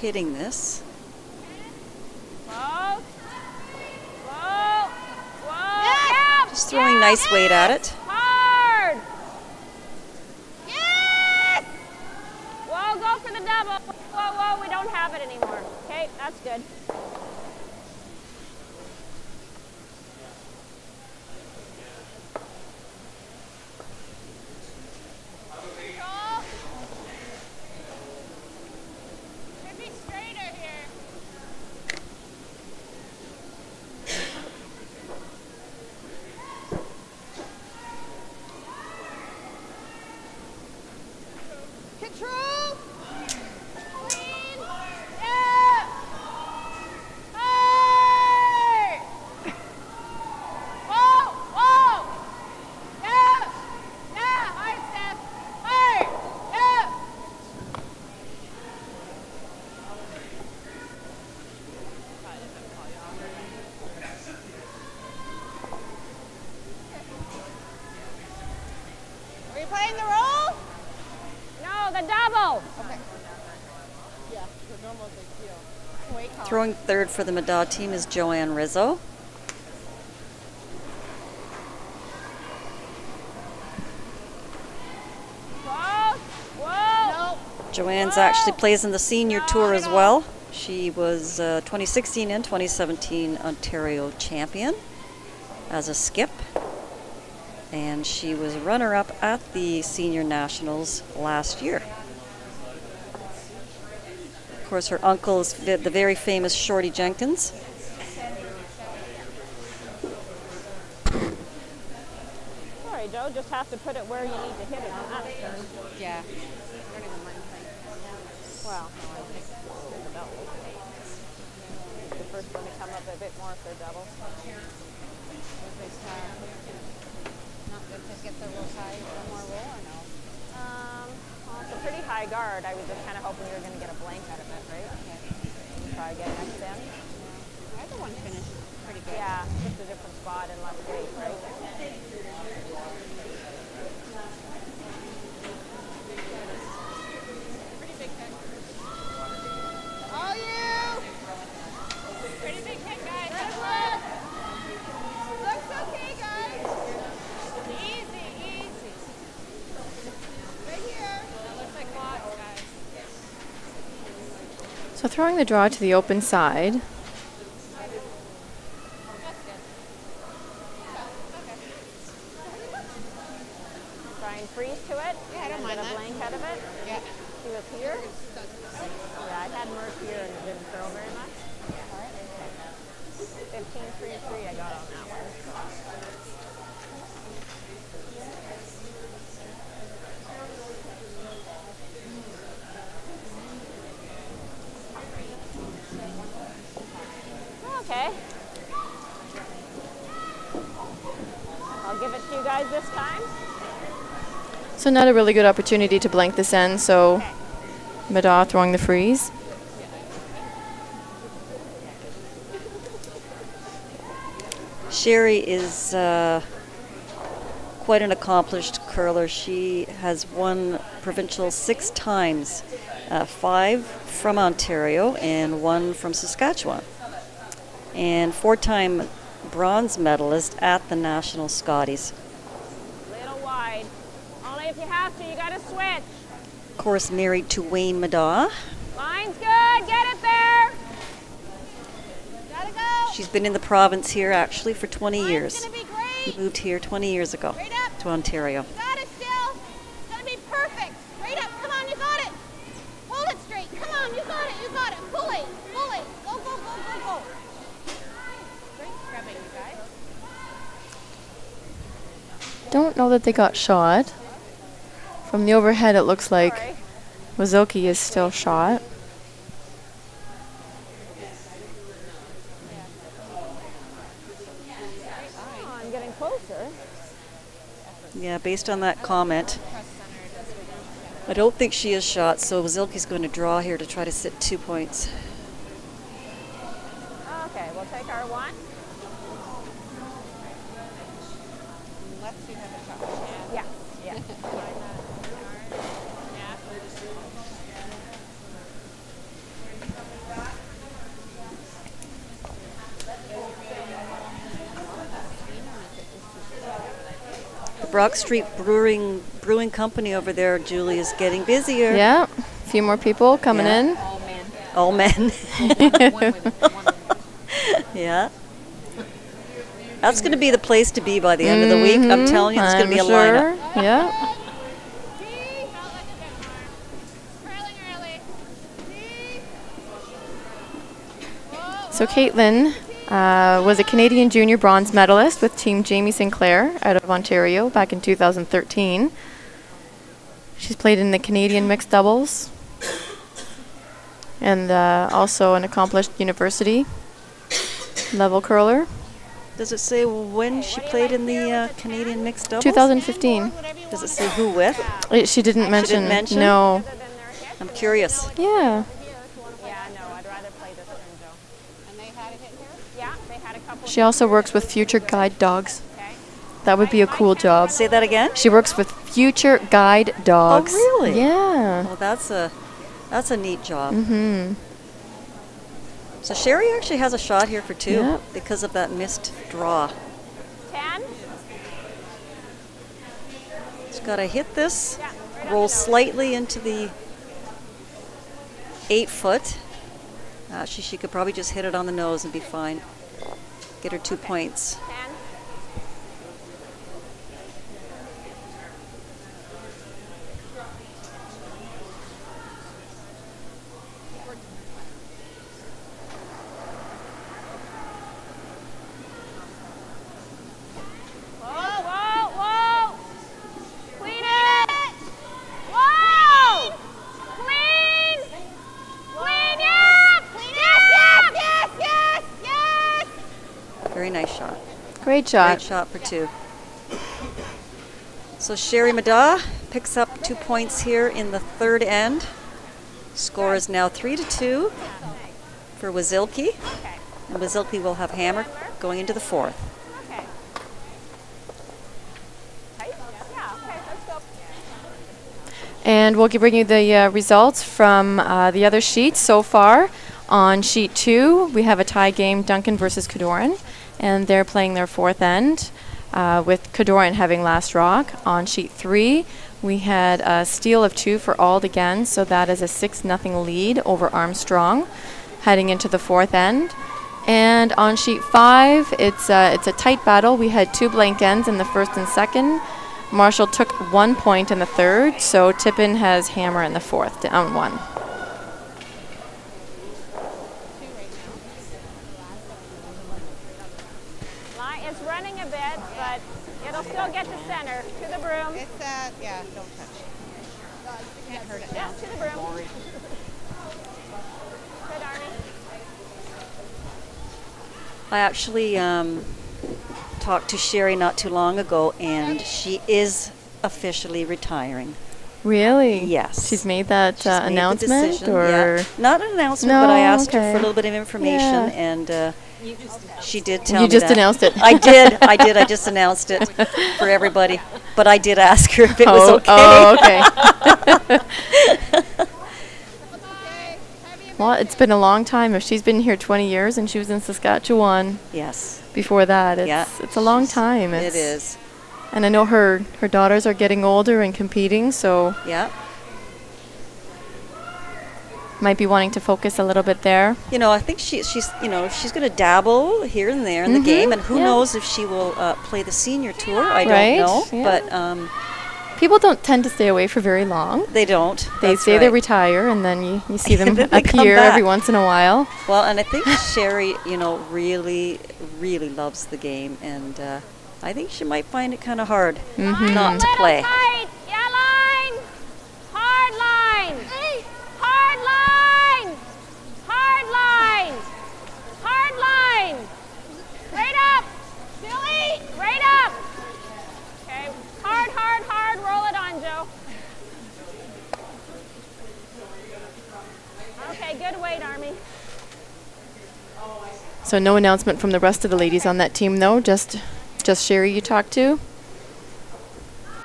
hitting this. Whoa. Whoa. Whoa. Just throwing nice weight at it. Hard. Yes. Whoa, go for the double. Whoa, whoa, we don't have it anymore. Okay, that's good. Should be straighter here. Throwing third for the Middaugh team is Joanne Rizzo. Whoa. Whoa. Joanne's actually plays in the senior tour as well. She was uh, 2016 and 2017 Ontario champion as a skip. And she was runner up at the senior nationals last year. Of course, her uncle is the the very famous Shorty Jenkins. Sorry, Joe. Just have to put it where you need to hit it on that turn. Yeah. Well, I think the double. The first one to come up a bit more if they're double. Not good to get the real high, one more roll or no? Um, well, it's a pretty high guard. I was just kind of hoping you were going to get a blank out of it, right? And try again next in. Either one finished pretty good. Yeah, just a different spot and less weight, right? Throwing the draw to the open side. Try and freeze to it. Yeah, I don't and mind get a that. blank out of it. Yeah. See what's here. Yeah, I had Merck here and it didn't curl very much. 15, 3, 3 I got on that one. Okay. I'll give it to you guys this time. So not a really good opportunity to blank this end, so Middaugh throwing the freeze. Sherry is uh, quite an accomplished curler. She has won provincial six times, uh, five from Ontario and one from Saskatchewan, and four-time bronze medalist at the National Scotties. Little. Only if you have to, you gotta switch. Of course, married to Wayne Middaugh. Line's good, get it there. Gotta go. She's been in the province here actually for 20 Line's years. gonna be great. Moved here 20 years ago Straight up. to Ontario. Got it still. It's gonna be perfect. Straight up. Come on, you got it. Hold it straight. Come on, you got it. You got it. Pull it. Pull it. Go, go, go, go, go. Great scrubbing, you guys. Don't know that they got shot. From the overhead, it looks like. Wasylkiw is still shot. Yeah, based on that comment, I don't think she is shot, so Zilke's going to draw here to try to sit two points. Okay, we'll take our one. Let's you have a shot. Yeah. Yeah. The Brock Street Brewing Brewing Company over there, Julie, is getting busier. Yeah, a few more people coming Yeah. in. All men. All men. One woman. One woman. yeah. That's going to be the place to be by the end of the week. I'm telling you, it's going to be a Mm-hmm. Lineup. Yeah. D. Not like a bit more. Trailing early. D. Whoa. So Caitlin uh, was a Canadian junior bronze medalist with Team Jamie Sinclair out of Ontario back in 2013. She's played in the Canadian mixed doubles and uh, also an accomplished university level curler. Does it say when she played in the uh, Canadian mixed doubles? 2015. Does it say who with? Uh, She didn't mention. mention? No. I'm curious. Yeah. Yeah, no, I'd rather play this turn, Joe. And they had it in here? Yeah, they had a couple. She also works with future guide dogs. That would be a cool job. Say that again. She works with future guide dogs. Oh, really? Yeah. Well, that's a that's a neat job. Mm-hmm. So Sherry actually has a shot here for two Yep. because of that missed draw. 10. She's got to hit this, roll slightly into the eight foot. Actually, she could probably just hit it on the nose and be fine. Get her two points. 10. Whoa, whoa, whoa! Clean it! Whoa! Clean! Clean, yeah! Yes, yes, yes, yes, yes! Very nice shot. Great shot. Great shot for two. So Sherry Middaugh picks up two points here in the third end. Score is now three to two for Wasylkiw. And Wasylkiw will have hammer going into the fourth. Okay. Tight? Yeah, okay, let's go. And we'll bring you the uh, results from uh, the other sheets so far. On sheet two, we have a tie game, Duncan versus Cadorin, and they're playing their fourth end, uh, with Cadorin having last rock. On sheet three, we had a steal of two for Auld again, so that is a 6 nothing lead over Armstrong, heading into the fourth end. And on sheet five, it's uh, it's a tight battle. We had two blank ends in the first and second. Marshall took one point in the third, so Tippin has hammer in the fourth, down one. Line is running a bit, but it'll still get to center. To the broom. It's, uh, yeah, don't touch. Can't hurt it Yeah, to the broom. Good, Arnie. I actually um, talked to Sherry not too long ago, and she is officially retiring. Really? Yes. She's made that She's uh, made the announcement, decision, or yeah. not an announcement, but I No, asked her for a little bit of information, Yeah. and uh, she did tell You me just that. announced it. I did. I did. I just [LAUGHS] announced it for everybody, but I did ask her if it was oh, okay. oh, [LAUGHS] okay. [LAUGHS] well, it's been a long time. If she's been here 20 years and she was in Saskatchewan yes, before that, it's Yeah, it's a long time. it It's. And I know her her daughters are getting older and competing, so Yeah. Might be wanting to focus a little bit there. You know, I think she, she's, you know, she's going to dabble here and there in the Mhm, game, and who yeah. knows if she will uh, play the senior tour. I Right, don't know, yeah. but um, People don't tend to stay away for very long. they don't. They That's say they retire, and then you, you see [LAUGHS] them Then they appear every once in a while. Well, and I think [LAUGHS] Sherry, you know, really, really loves the game, and uh, I think she might find it kind of hard Mhm. not to play. tight. Yeah, line. Hard line. Hard line. Hard line. Hard line. Right up. Silly. Right up. Okay. Hard, hard, hard. Roll it on, Joe. Okay, good weight, Army. So no announcement from the rest of the ladies on that team, though. Just just Sherry you talked to.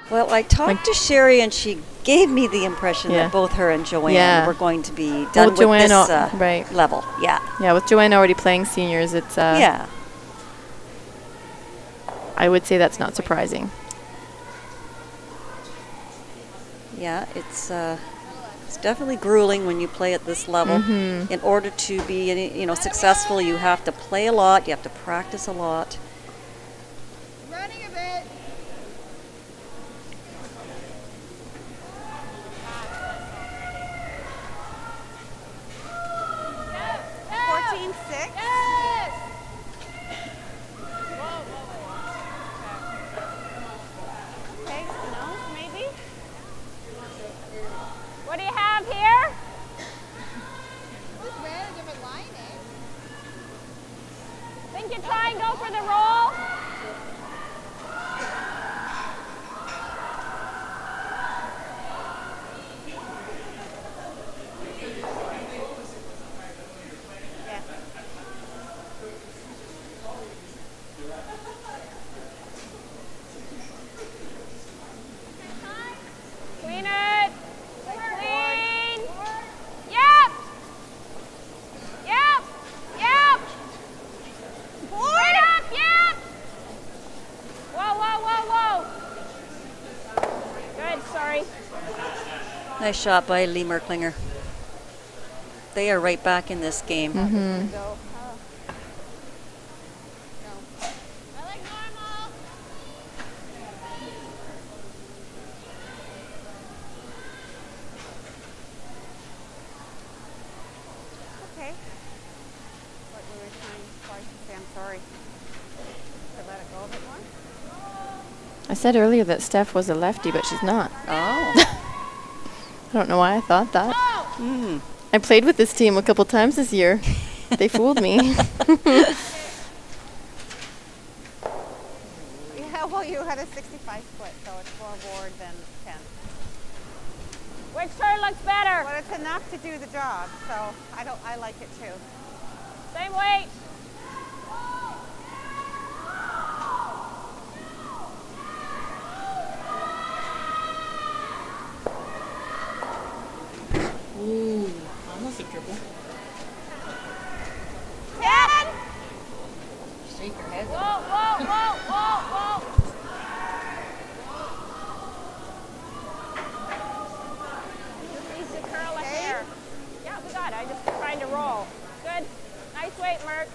Well, I talked to Sherry, and she gave me the impression Yeah. that both her and Joanne Yeah. were going to be Well, done with Joanne this uh, right. level. Yeah. Yeah, with Joanne already playing seniors, it's uh, yeah. I would say that's not surprising. Yeah, it's uh, it's definitely grueling when you play at this level. Mhm. In order to be you know successful, you have to play a lot. You have to practice a lot. Running a bit. Fourteen six. Yes. Okay, no, maybe. What do you have here? Just ran a different line, eh? Think you try and go for the roll? Clean it. Clean. Yep. Yep. Nice shot by Lee Merklinger. They are right back in this game. Go. Go. I like normal. Okay. What we were trying twice to say, I'm sorry. To let it go a bit more. I said earlier that Steph was a lefty, but she's not. Oh. [LAUGHS] I don't know why I thought that. Hmm. I played with this team a couple times this year. they [LAUGHS] fooled me. [LAUGHS] Yeah, well, you had a 65 split, so it's more board than 10. Which turn looks better? But it's enough to do the job, so I don't. I like it too. Same weight. Ooh, almost a triple. 10. Shake your head. Whoa, whoa, whoa, whoa, whoa. Just needs to curl a hair. Yeah, we got it. I just trying to roll. Good. Nice weight, Merck.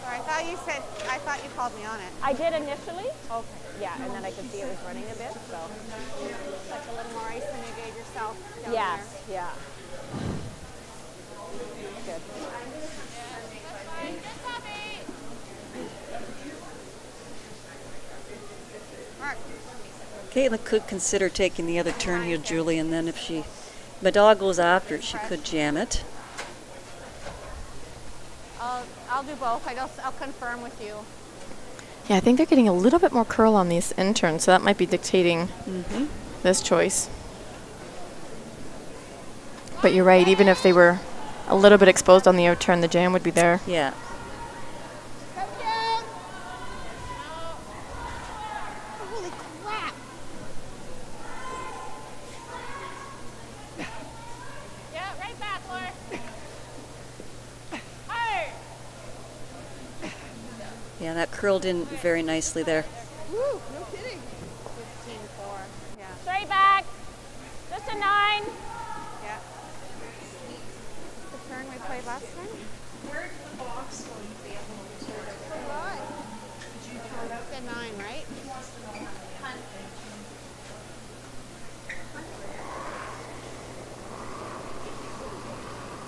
Sorry, I thought you said. I thought you called me on it. I did initially. Okay. Yeah, and then I could see it was running a bit, so. Like a little more ice than yourself. Down Yes, yeah. Good. There. Caitlin could consider taking the other turn here, Julie, and then if she, Middaugh goes after it, she could jam it. I'll. I'll do both. I don't. I'll confirm with you. Yeah, I think they're getting a little bit more curl on these interns, so that might be dictating Mm-hmm. this choice. But you're right, even if they were a little bit exposed on the out turn, the jam would be there. Yeah. Come down. Holy crap! Yeah, right back, Laura. Hey! Yeah, that curled in very nicely there. Woo! No kidding. 15-4. Yeah. Straight back. Just a nine. Yeah. The turn we played last time. Where's the box going to be able to Said nine, right?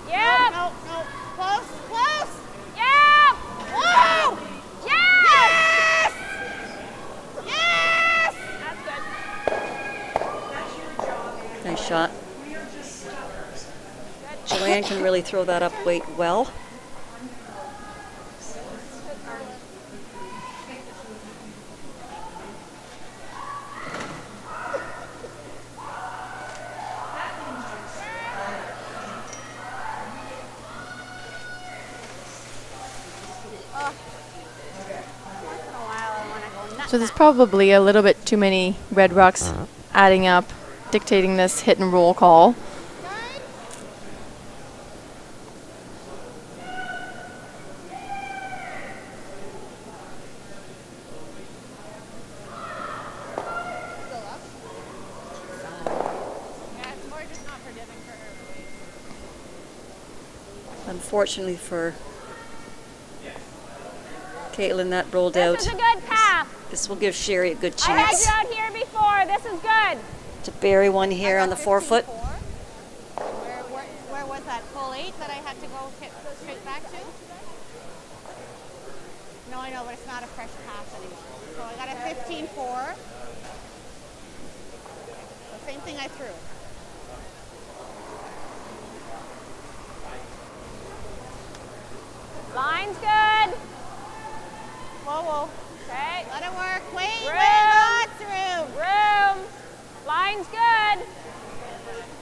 Yep. No, no, close, close. Yep. Whoa! Yes. Yes! That's good. Nice shot. Joanne can really throw that up weight well. Once in a while, I want to go nuts. So there's probably a little bit too many red rocks uh-huh. adding up, dictating this hit and roll call. Yeah, it's more just not forgiving for her. Unfortunately for Caitlin, that rolled This out. is a good pass. This will give Sherry a good chance. I had you out here before. This is good. to bury one here on the forefoot. 15-4. Where, where, where was that? Full eight that I had to go hit, straight back to? No, I know, but it's not a fresh pass anymore. So I got a 15-4. The same thing I threw. Line's good. Whoa, whoa. Okay. Let it work. Wait, Room. wait, lots of room. Room. Line's good.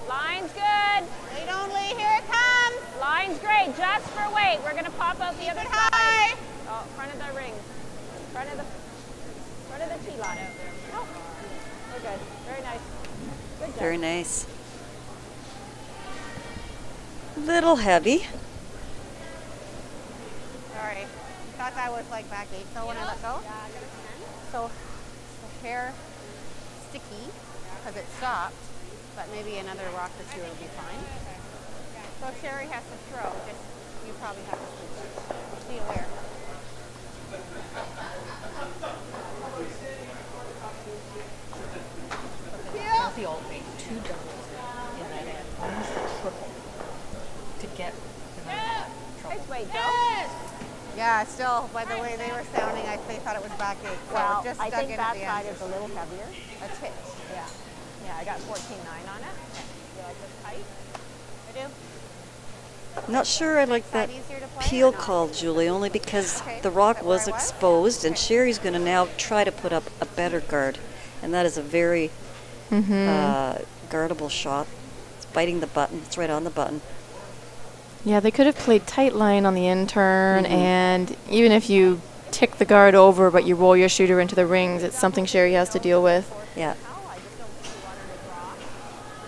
Line's good. Wait only, here it comes. Line's great. Just for weight. We're gonna pop out the Keep other it side. high. Oh, front of the ring. Front of the front of the tee lot out there. Oh, we're good. Very nice. Good job. Very nice. Little heavy. Sorry. Thought that was like back eight though when I let go. So the hair sticky because it stopped, but maybe another rock or two will be fine. So if Sherry has to throw, just you probably have to sweep it. Just be aware. Not the old way, two doubles in that end, almost a triple to get the Nice way, Joe. Yeah, still, by the way they were sounding, I they thought it was back eight. So Well, it just I stuck think in that the side end. is a little heavier. A titch. Yeah. Yeah, I got 14.9 on it. You like this tight? I do. Not sure I like that Side easier to play or peel call, Julie, only because Okay. the rock was I was? exposed, and Sherry's going to now try to put up a better guard, and that is a very Mm-hmm. uh, guardable shot. It's biting the button. It's right on the button. Yeah, they could have played tight line on the in turn, Mhm. and even if you tick the guard over but you roll your shooter into the rings, it's something Sherry has to deal with. Yeah.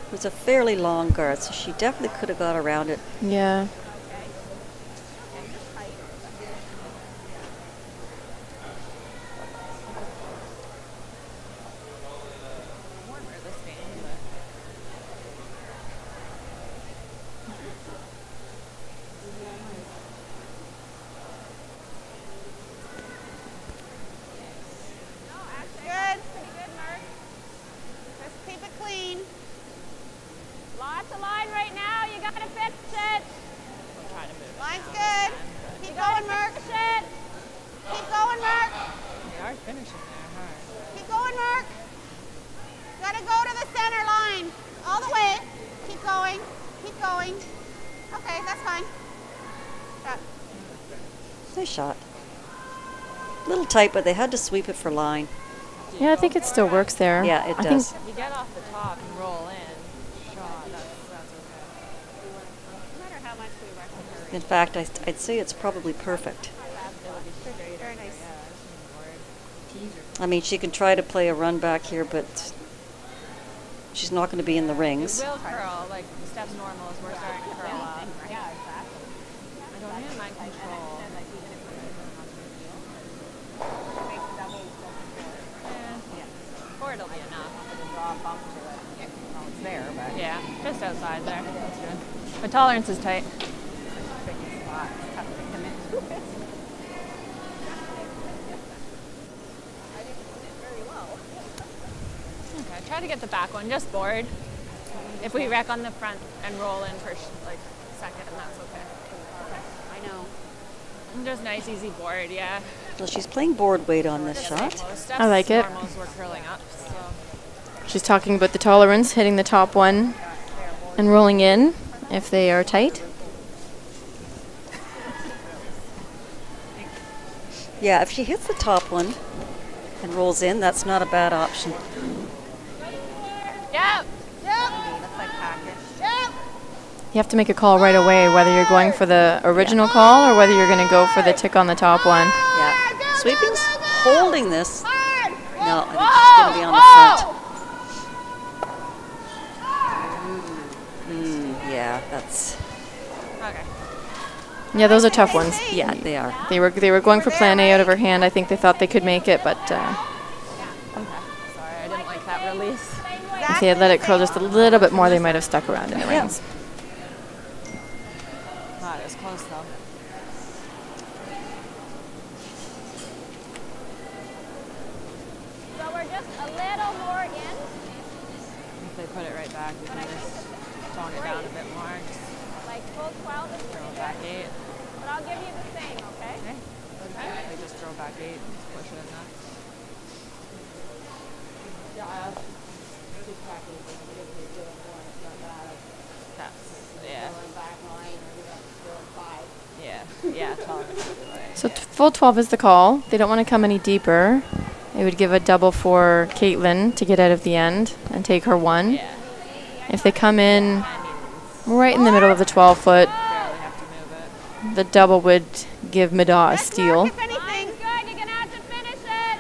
It was a fairly long guard, so she definitely could have got around it. Yeah. Good. Good, Mark. Just keep it clean. Lots of line right now. You got to fix it. Line's good. Keep going, Mark. Fix it. Keep going, Mark. They are finishing there hard. Keep going, Mark. Gotta go to the center line. All the way. Keep going. Keep going. Okay, that's fine. Shot. Nice shot. Little tight, but they had to sweep it for line. Yeah, I think it still works there. Yeah, it I does. You get off the top and roll in, shot, that's, that's okay. No matter how much we rush the hurry. In fact, I, I'd say it's probably perfect. I mean, she can try to play a run back here, but she's not going to be in the It rings. will curl, like Steph's normal is we're starting to curl up. Yeah, exactly. I don't need mind control. Four it'll be enough. It'll draw a bump to it. Well, it's there, but. Yeah, just outside there. That's good. My tolerance is tight. Tricky spot. It's tough to commit to it. Okay, try to get the back one, just board. If we wreck on the front and roll in for like second, and that's okay. I know. And Just nice, easy board, yeah. Well, she's playing board weight on this shot. I like it. Normals were curling up, so. She's talking about the tolerance, hitting the top one and rolling in if they are tight. Yeah, if she hits the top one and rolls in, that's not a bad option. Yep. Looks like. You have to make a call right away whether you're going for the original call or whether you're going to go for the tick on the top one. Yeah. Sweeping's holding this. No, I think she's going to be on the front. That's. Okay. Yeah, those are tough ones. Yeah, they are. They were they were going for plan A out of her hand. I think they thought they could make it, but uh, Okay. Sorry, I didn't like that release. if they had let it curl just a little bit more, they might have stuck around in the Yeah. rings. God, it was close though. So we're just a little more in. If they put it right back, we can just tone it down a bit more. Just Like full 12 is pretty back good. eight. But I'll give you the same, okay? Okay. They just throw back eight and just push it in there. That's, yeah. Yeah, yeah, [LAUGHS] tolerance. So t- full 12 is the call. They don't want to come any deeper. They would give a double for Caitlin to get out of the end and take her one. Yeah, If they come in right in the middle of the 12 foot, barely have to move it. the double would give Middaugh a steal. Mark if anything. Line's good. You're going to have to finish it.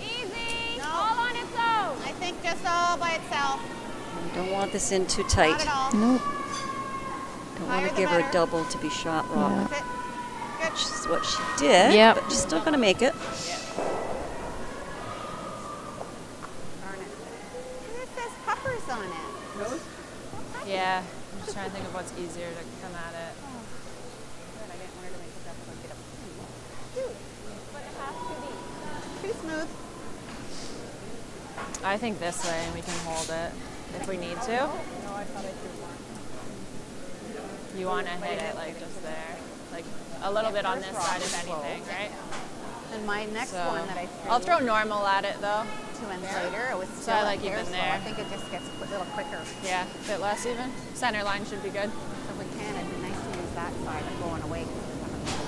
Easy. All on its own. I think just all by itself. You don't want this in too tight. at. Nope. Don't want to give her a double to be shot wrong. That's Which is what she did. Yep. But she's still going to make it. Darn Yeah, I'm just trying to think of what's easier to come at it. Too smooth. I think this way and we can hold it if we need to. You want to hit it like just there, like a little bit on this side if anything, right? And my next So, one that I threw I'll throw normal at it though. two ends later, it was So I like here, even so there. I think it just gets a little quicker. Yeah, a bit less even. Center line should be good. So if we can, it'd be nice to use that side of going away.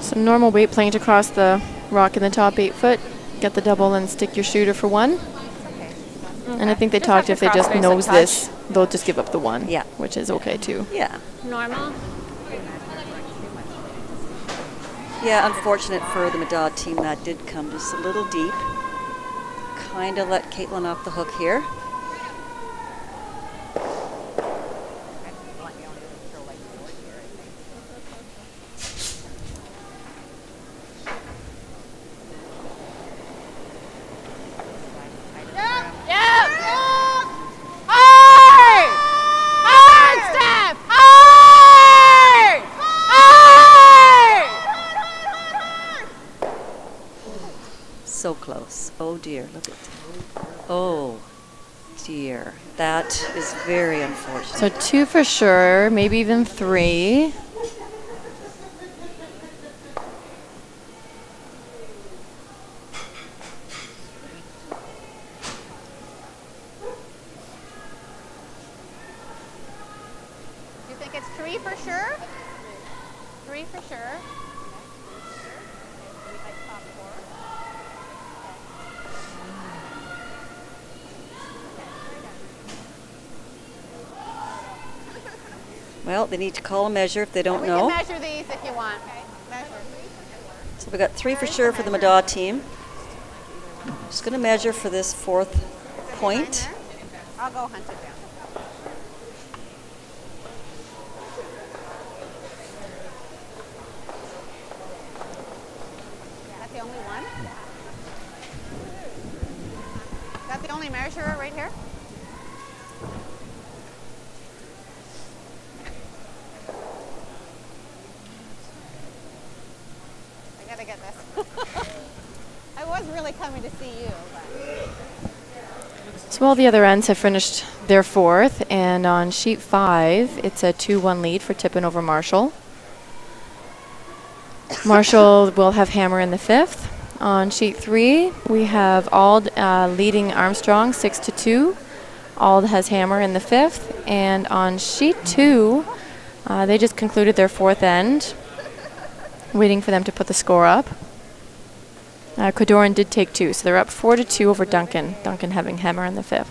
Some normal weight plank across the rock in the top eight foot. Get the double and stick your shooter for one. Okay. And I think they Just talked if they just cross-face nose this, they'll just give up the one. Yeah. Which is okay too. Yeah. Normal. Yeah, unfortunate for the Middaugh team, that did come just a little deep. Kind of let Caitlin off the hook here. Yep. Hard! Hard, Steph! Hard! Hard! So close. Oh dear, look at Oh dear. That is very unfortunate. So two for sure, maybe even three. You think it's three for sure? Three for sure. Well, they need to call a measure if they don't we know. can measure these if you want. Measure. So we got three for sure for the Middaugh team. Just going to measure for this fourth point. I'll go hunt it down. That the only one? That the only measurer right here? I gotta get this. I was really coming to see you, but. So all the other ends have finished their fourth, and on sheet five, it's a 2-1 lead for Tippin over Marshall. [LAUGHS] Marshall will have Hammer in the fifth. On sheet three, we have Auld uh, leading Armstrong six to two. Auld has Hammer in the fifth, and on sheet two, uh, they just concluded their fourth end, waiting for them to put the score up. Uh, Cadorin did take two, so they're up four to two over Duncan. Duncan having Hammer in the fifth.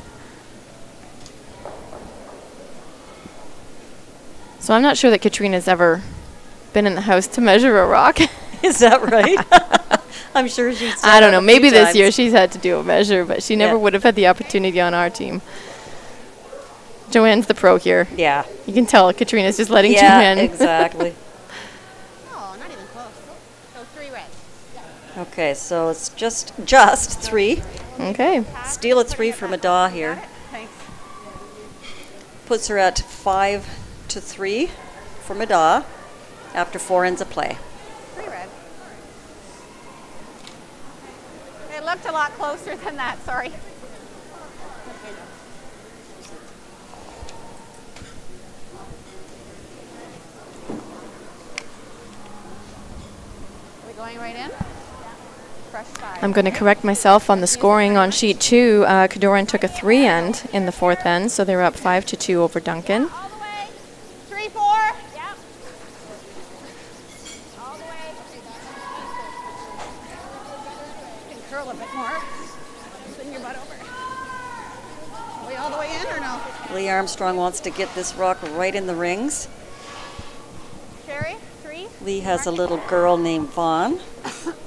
So I'm not sure that Katrina's ever been in the house to measure a rock. [LAUGHS] Is that right? [LAUGHS] I'm sure she's. I don't know. Maybe this times. year she's had to do a measure, but she never Yeah. would have had the opportunity on our team. Joanne's the pro here. Yeah. You can tell Katrina's just letting yeah, Joanne. [LAUGHS] exactly. Oh, not even close. So three red. Okay, so it's just just three. okay. Steal a three for Middaugh here. Puts her at five to three for Middaugh after four ends of play. Three red. It looked a lot closer than that, sorry. Are we going right in? Fresh side. I'm going to correct myself on the scoring on sheet two. Uh, Cadorin took a three end in the fourth end, so they were up five to two over Duncan. All the way. Three, four. Yep. All the way. You can curl a bit more. Spin your butt over. Are we all the way in or no? Leigh Armstrong wants to get this rock right in the rings. Sherry, three. Leigh has a little girl named Vaughn. [LAUGHS]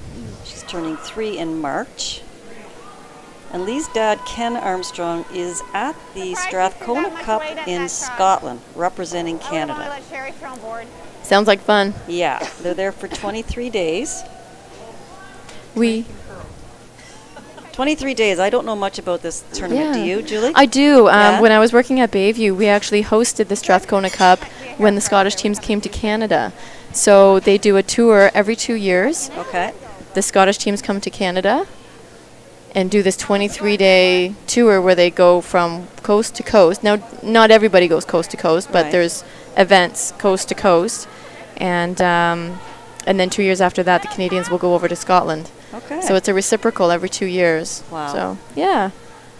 She's turning three in March. And Leigh's dad, Ken Armstrong, is at the Strathcona threw that much Cup in. Scotland, representing I would have only Canada. let Sherry throw on board. Sounds like fun. Yeah, they're there for 23 days. We 23 days. I don't know much about this tournament. Do you, Julie? I do. Um, Yeah? When I was working at Bayview, we actually hosted the Strathcona Cup when the Scottish teams came to Canada. So they do a tour every two years. Okay. The Scottish teams come to Canada and do this 23 day tour where they go from coast to coast. Now, not everybody goes coast to coast, but Right. there's events coast to coast. And, um, and then two years after that, the Canadians will go over to Scotland. Okay. So it's a reciprocal every two years. Wow. So, yeah.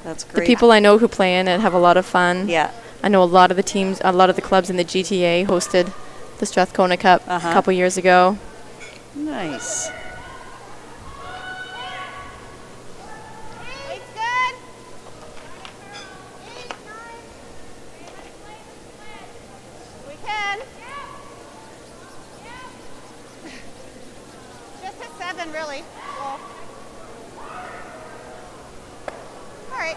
That's great. The people I know who play in it have a lot of fun. Yeah. I know a lot of the teams, a lot of the clubs in the GTA hosted the Strathcona Cup Uh-huh. a couple years ago. Nice. Weight's good. We can. Just a seven, really. Well, all right.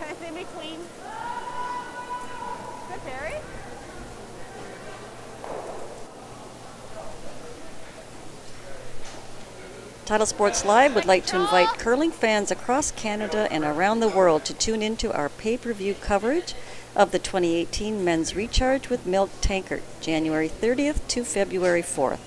Kind of in between. Good, Barry. Title Sports Live would like to invite curling fans across Canada and around the world to tune into our pay per view coverage of the 2018 Men's Recharge with Milk Tankard, January 30th to February 4th.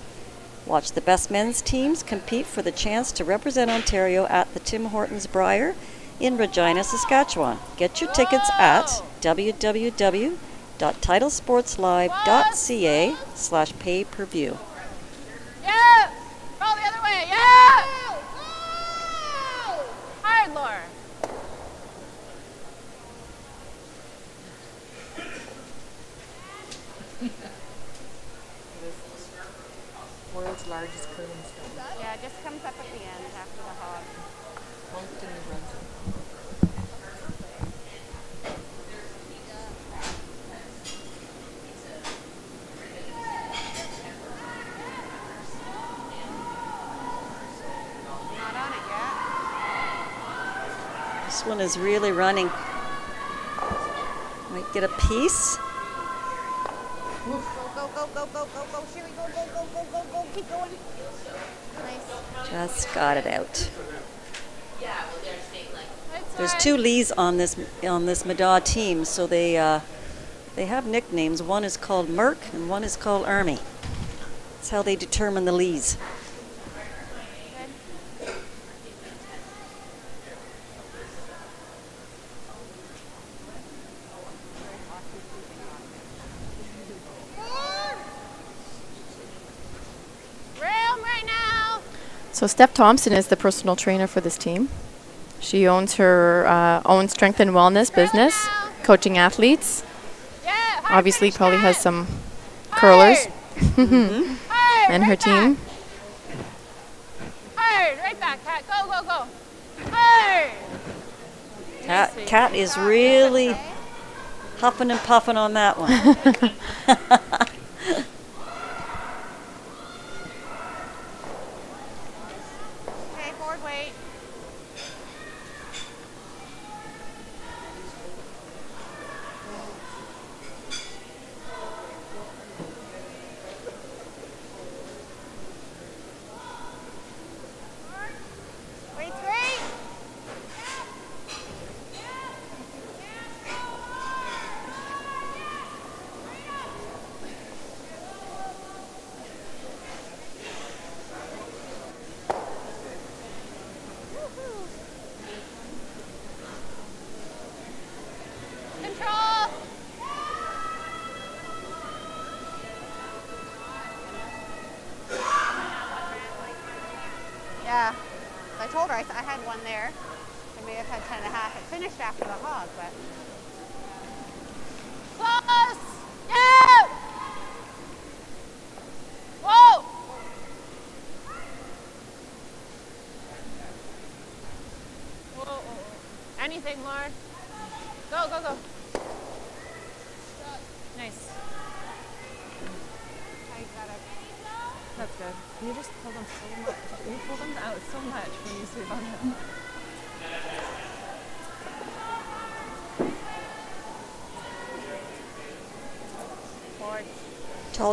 Watch the best men's teams compete for the chance to represent Ontario at the Tim Hortons Brier in Regina, Saskatchewan. Get your tickets at www.titlesportslive.ca slash pay per view. Yeah! Way, yeah! Hard, Laura. [LAUGHS] World's largest curling stone. Yeah, it just comes up at the end after the hog. Moncton, New Brunswick. Not on it yet. This one is really running. Might get a piece. Go, go, go, go, go, go, go. Sherry, go, go, go, go, go, go. Keep going. Nice. Just got it out. There's two Lees on this on this Middaugh team, so they uh, they have nicknames. One is called Merc and one is called Army. That's how they determine the Lees. Realm right now. So Steph Thompson is the personal trainer for this team. She owns her uh, own strength and wellness business, coaching athletes. Obviously, probably has some curlers [LAUGHS] and her team. Hard, right back, Cat. Go, go, go. Hard. Cat, Cat is really huffing and puffing on that one. [LAUGHS] [LAUGHS]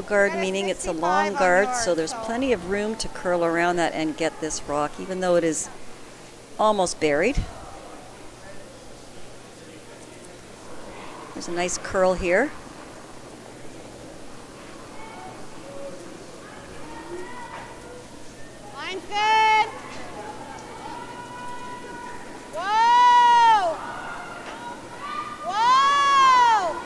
Guard meaning it's a long guard, so there's plenty of room to curl around that and get this rock, even though it is almost buried. There's a nice curl here. Line's good. Whoa! Whoa!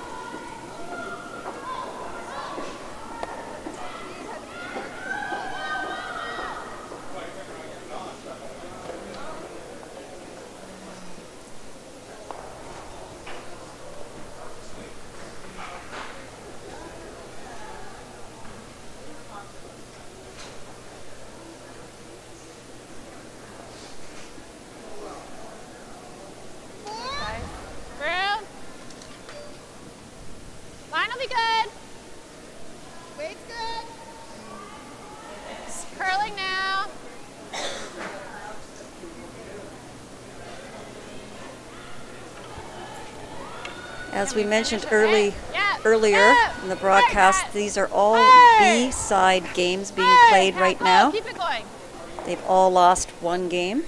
Brown. Line will be good. Weight's good. It's curling now. As we mentioned early, earlier in the broadcast, these are all B-side games being played right now. They've all lost one game.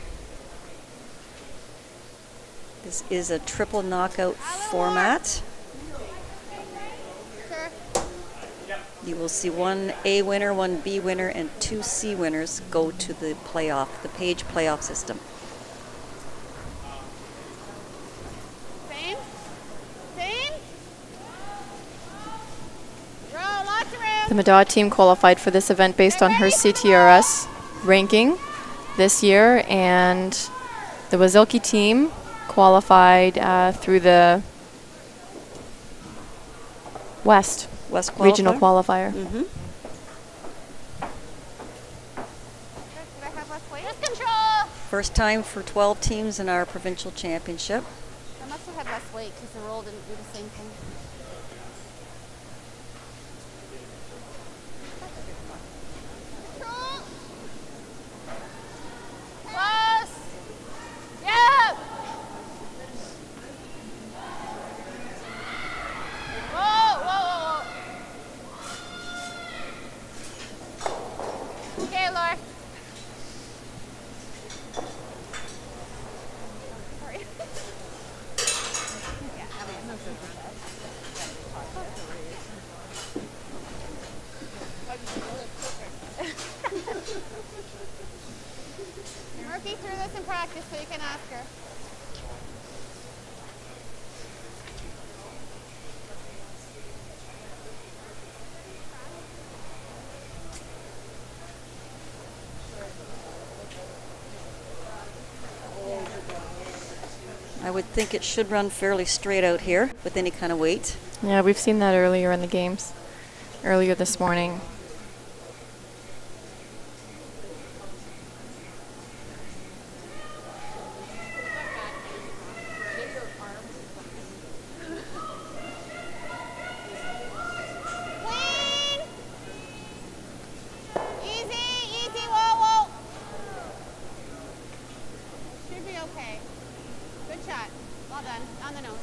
This is a triple knockout format. You will see one A winner, one B winner, and two C winners go to the playoff, the page playoff system. Same. Same. Row, lots of room. The Middaugh team qualified for this event based on her CTRS ranking this year, and the Wasylkiw team qualified uh, through the West, West regional qualifier? qualifier. Mm-hmm. First time for 12 teams in our provincial championship. I must have had less weight because the roll didn't do the same thing. Close. Yep. Whoa, whoa, whoa, whoa. Okay, Laura. Sorry. Murphy threw this in practice so you can ask her. I would think it should run fairly straight out here with any kind of weight. Yeah, we've seen that earlier in the games, earlier this morning. Clean. Easy, easy, whoa, whoa. Should be okay. Good shot. Well done. On the nose.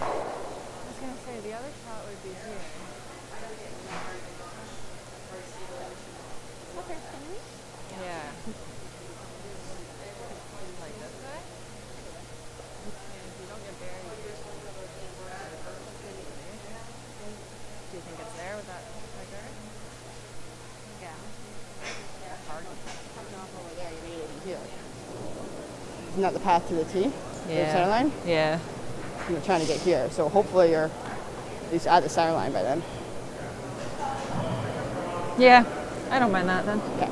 I was gonna say the other shot would be here. Yeah. Like this way? And if you don't get buried. Do you think it's there with that trigger? Yeah. Hard. Coming off over there, you need it here. Isn't that the path to the? The Yeah. center line? Yeah. You're trying to get here, so hopefully you're at least at the center line by then. Yeah. I don't mind that then. Yeah.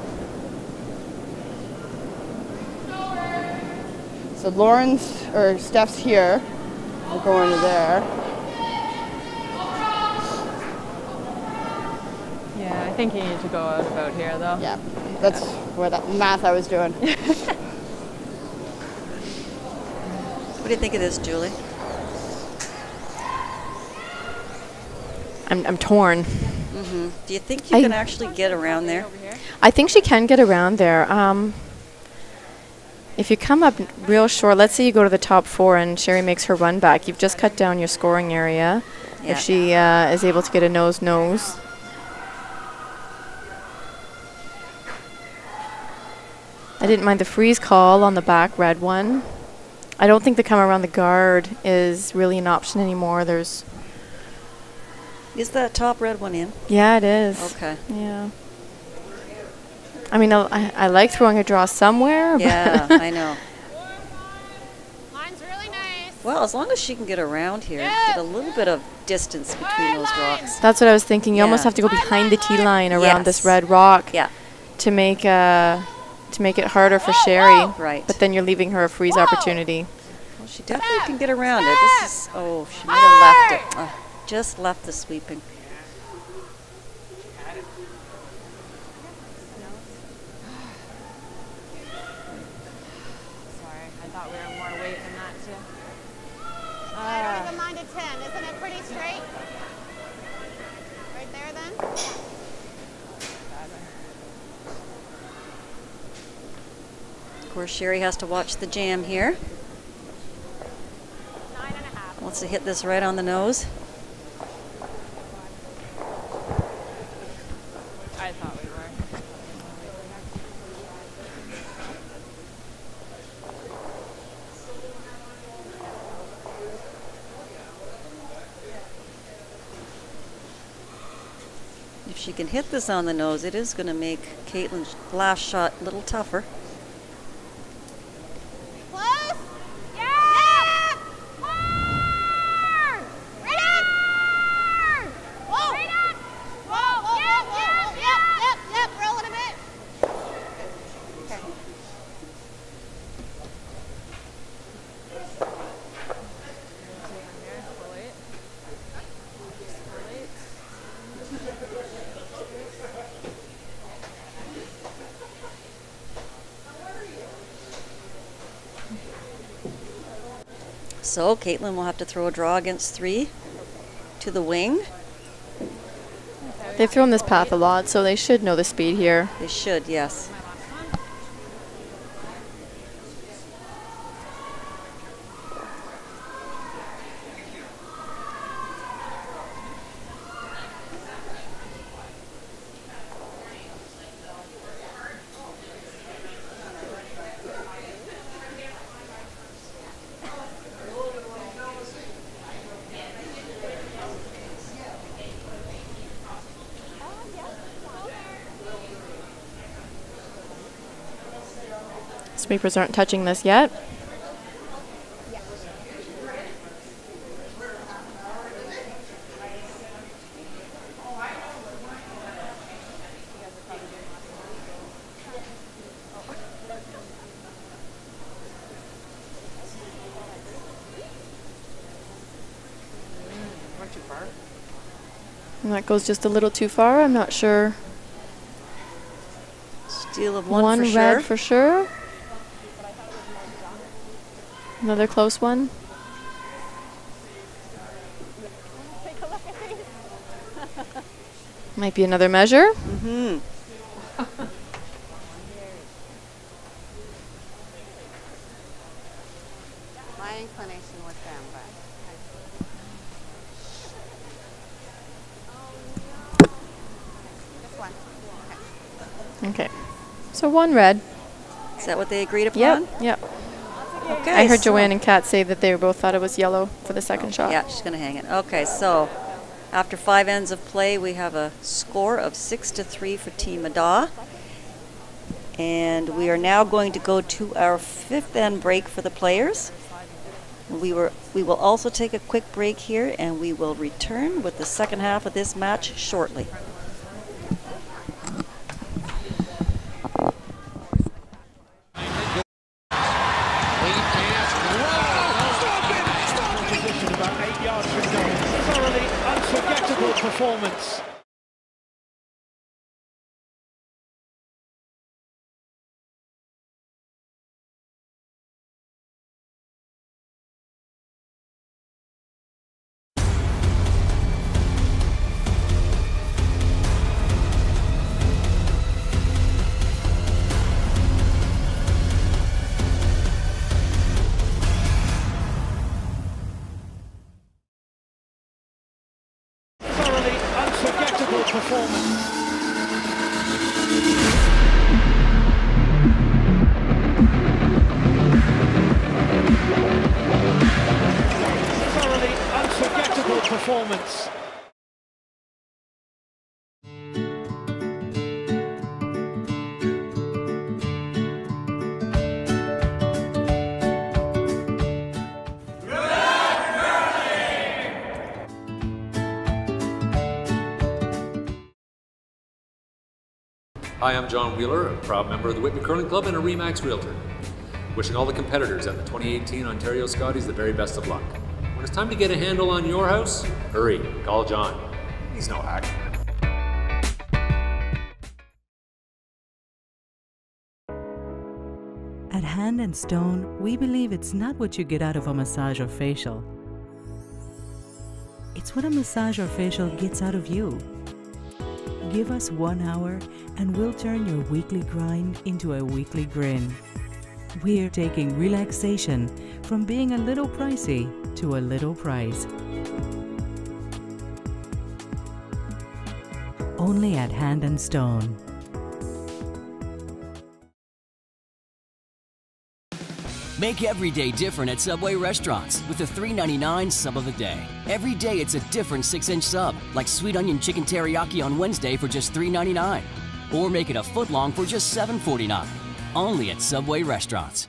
So Lauren's or Steph's here. We'll go into there. Yeah, I think you need to go out about here though. Yeah, that's where that math I was doing. [LAUGHS] What do you think of this, Julie? I'm, I'm torn. hmm Do you think you I- can actually get around there? I think she can get around there. Um, if you come up real short, let's say you go to the top four and Sherry makes her run back, you've just cut down your scoring area. Yeah. If she uh, is able to get a nose nose. I didn't mind the freeze call on the back red one. I don't think the come around the guard is really an option anymore. There's Is that top red one in? yeah, it is. Okay. Yeah. I mean, I, I like throwing a draw somewhere. Yeah, [LAUGHS] I know. Line's really nice. Well, as long as she can get around here, get a little bit of distance between those rocks. That's what I was thinking. You almost have to go behind the tee line around this red rock Yeah. to make uh, to make it harder for Sherry. Right. But then you're leaving her a freeze opportunity. Well, she definitely can get around it. This is, oh, she might have left it. Oh, just left the sweeping. Sorry, I thought we were more weight than that too. I don't even mind a 10. Isn't it pretty straight? Right there then? Course, Sherry has to watch the jam here. Nine and a half. Wants to hit this right on the nose. I thought we were. If she can hit this on the nose, it is going to make Caitlin's last shot a little tougher. Close. Yeah. Hard. Right up. Whoa. Right up. Whoa, whoa, whoa, whoa. Yep, yep, yep. Rolling a bit. So Caitlin will have to throw a draw against three to the wing. They've thrown this path a lot, so they should know the speed here. They should, yes. Sweepers aren't touching this yet. Went too far. And that goes just a little too far. I'm not sure. Steal of one, for red sure. for sure. Another close one. [LAUGHS] Might be another measure. Mm-hmm. [LAUGHS] My inclination with them, but. Just. Okay. So one red. Is that what they agreed upon? Yep. Yep. Okay. I heard so- Joanne and Kat say that they both thought it was yellow for the second oh, shot. Yeah, she's going to hang it. Okay, so after five ends of play, we have a score of six to three for Team Middaugh. And we are now going to go to our fifth end break for the players. We were we will also take a quick break here and we will return with the second half of this match shortly. Hi, I'm John Wheeler, a proud member of the Whitby Curling Club and a Remax Realtor. Wishing all the competitors at the 2018 Ontario Scotties the very best of luck. When it's time to get a handle on your house, hurry, call John. He's no hack. At Hand and Stone, we believe it's not what you get out of a massage or facial. It's what a massage or facial gets out of you. Give us one hour and we'll turn your weekly grind into a weekly grin. We're taking relaxation from being a little pricey to a little price. Only at Hand and Stone. Make every day different at Subway restaurants with the $3.99 sub of the day. Every day it's a different 6 inch sub, like sweet onion chicken teriyaki on Wednesday for just $3.99. Or make it a foot long for just $7.49. Only at Subway restaurants.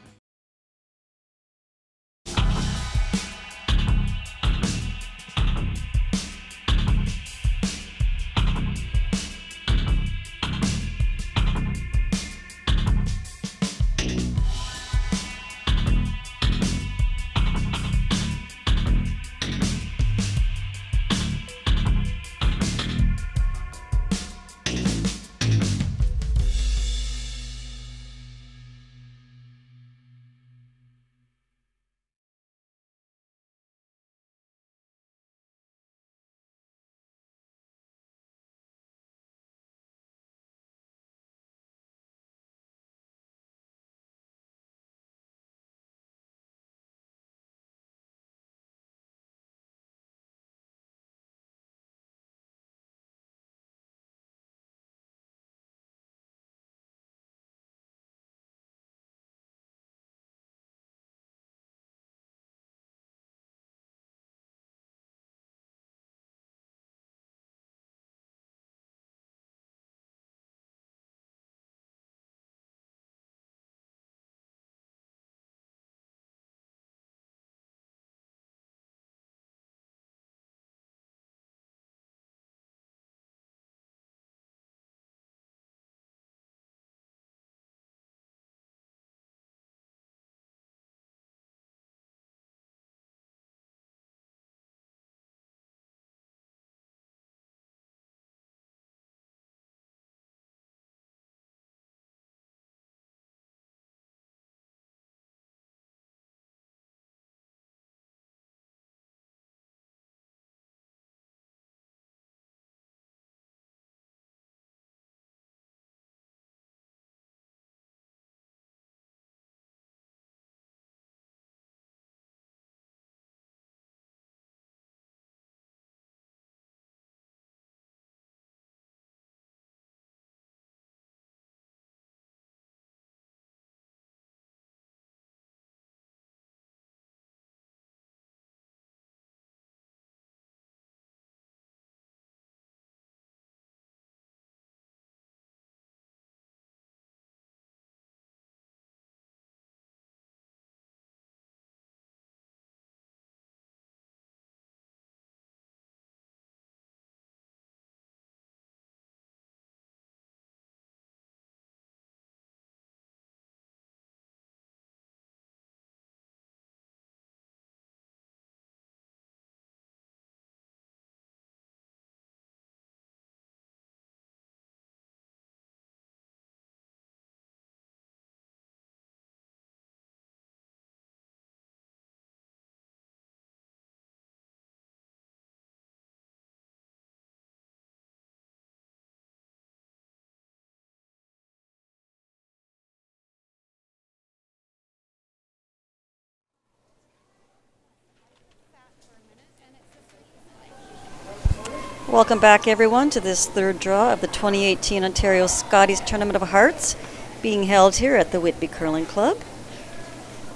Welcome back, everyone, to this third draw of the 2018 Ontario Scotties Tournament of Hearts being held here at the Whitby Curling Club.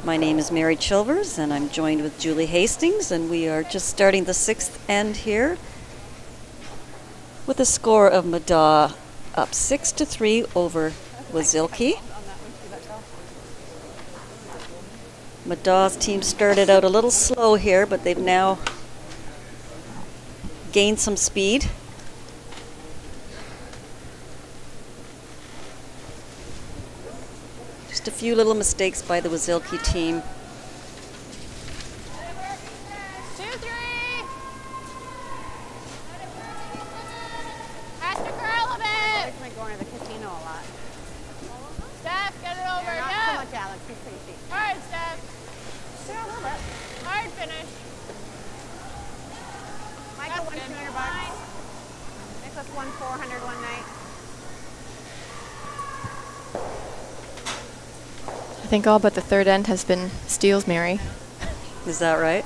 My name is Mary Chilvers, and I'm joined with Julie Hastings, and we are just starting the sixth end here with a score of Middaugh up six to three over Wasylkiw. Middaugh's team started out a little slow here, but they've now gained some speed. Just a few little mistakes by the Wasylkiw team. Two, three. Has to curl a bit. Alex might go into the casino a lot. Steph, get it over. Yeah, not yeah. so much Alex. He's pretty cheap. Hard, Steph. Yeah, a little bit. Hard finish. Michael That's won good. 200 bucks. Nicholas won 400 one night. I think all but the third end has been steals, Mary. Is that right?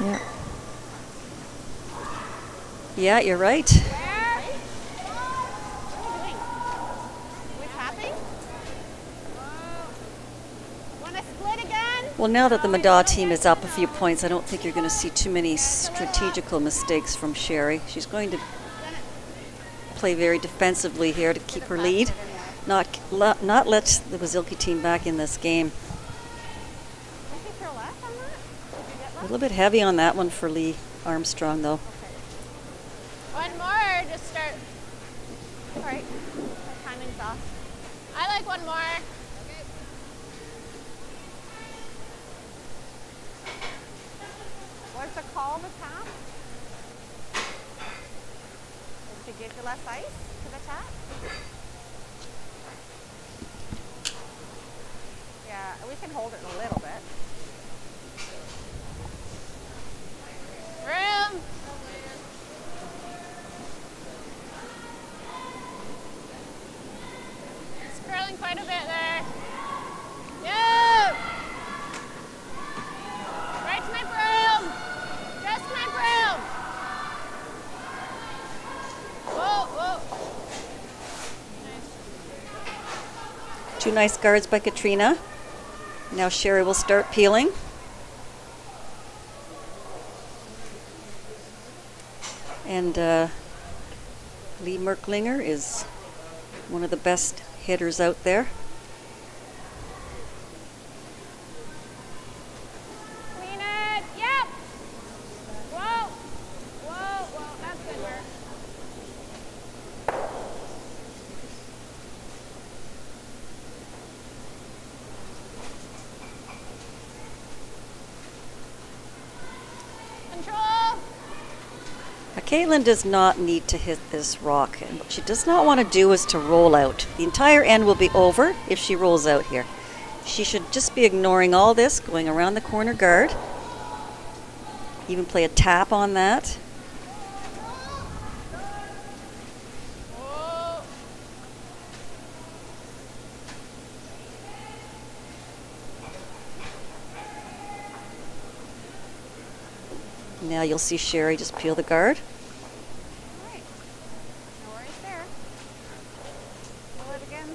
Yeah. Yeah, you're right. We tapping? Want to split again? Well, now that the Middaugh team is up a few points, I don't think you're going to see too many strategical mistakes from Sherry. She's going to play very defensively here to keep her lead, not not let the Wasylkiw team back in this game. I think you're left on that. Did A little bit heavy on that one for Leigh Armstrong, though. One more, just start. All right. My timing's off. I like one more. What's the call to tap? Did she give you less ice to the tap? Yeah, we can hold it a little bit. Room. It's curling quite a bit there. Right to my broom. Just my broom. Whoa, whoa. Two nice guards by Katrina. Now Sherry will start peeling. And uh, Lee Merklinger is one of the best hitters out there. Clean it. Yep. Whoa. Whoa, whoa. That's good work. Control. Now, Caitlin does not need to hit this rock. And what she does not want to do is to roll out. The entire end will be over if she rolls out here. She should just be ignoring all this, going around the corner guard. Even play a tap on that. Now you'll see Sherry just peel the guard. All right. No worries there. Roll it again.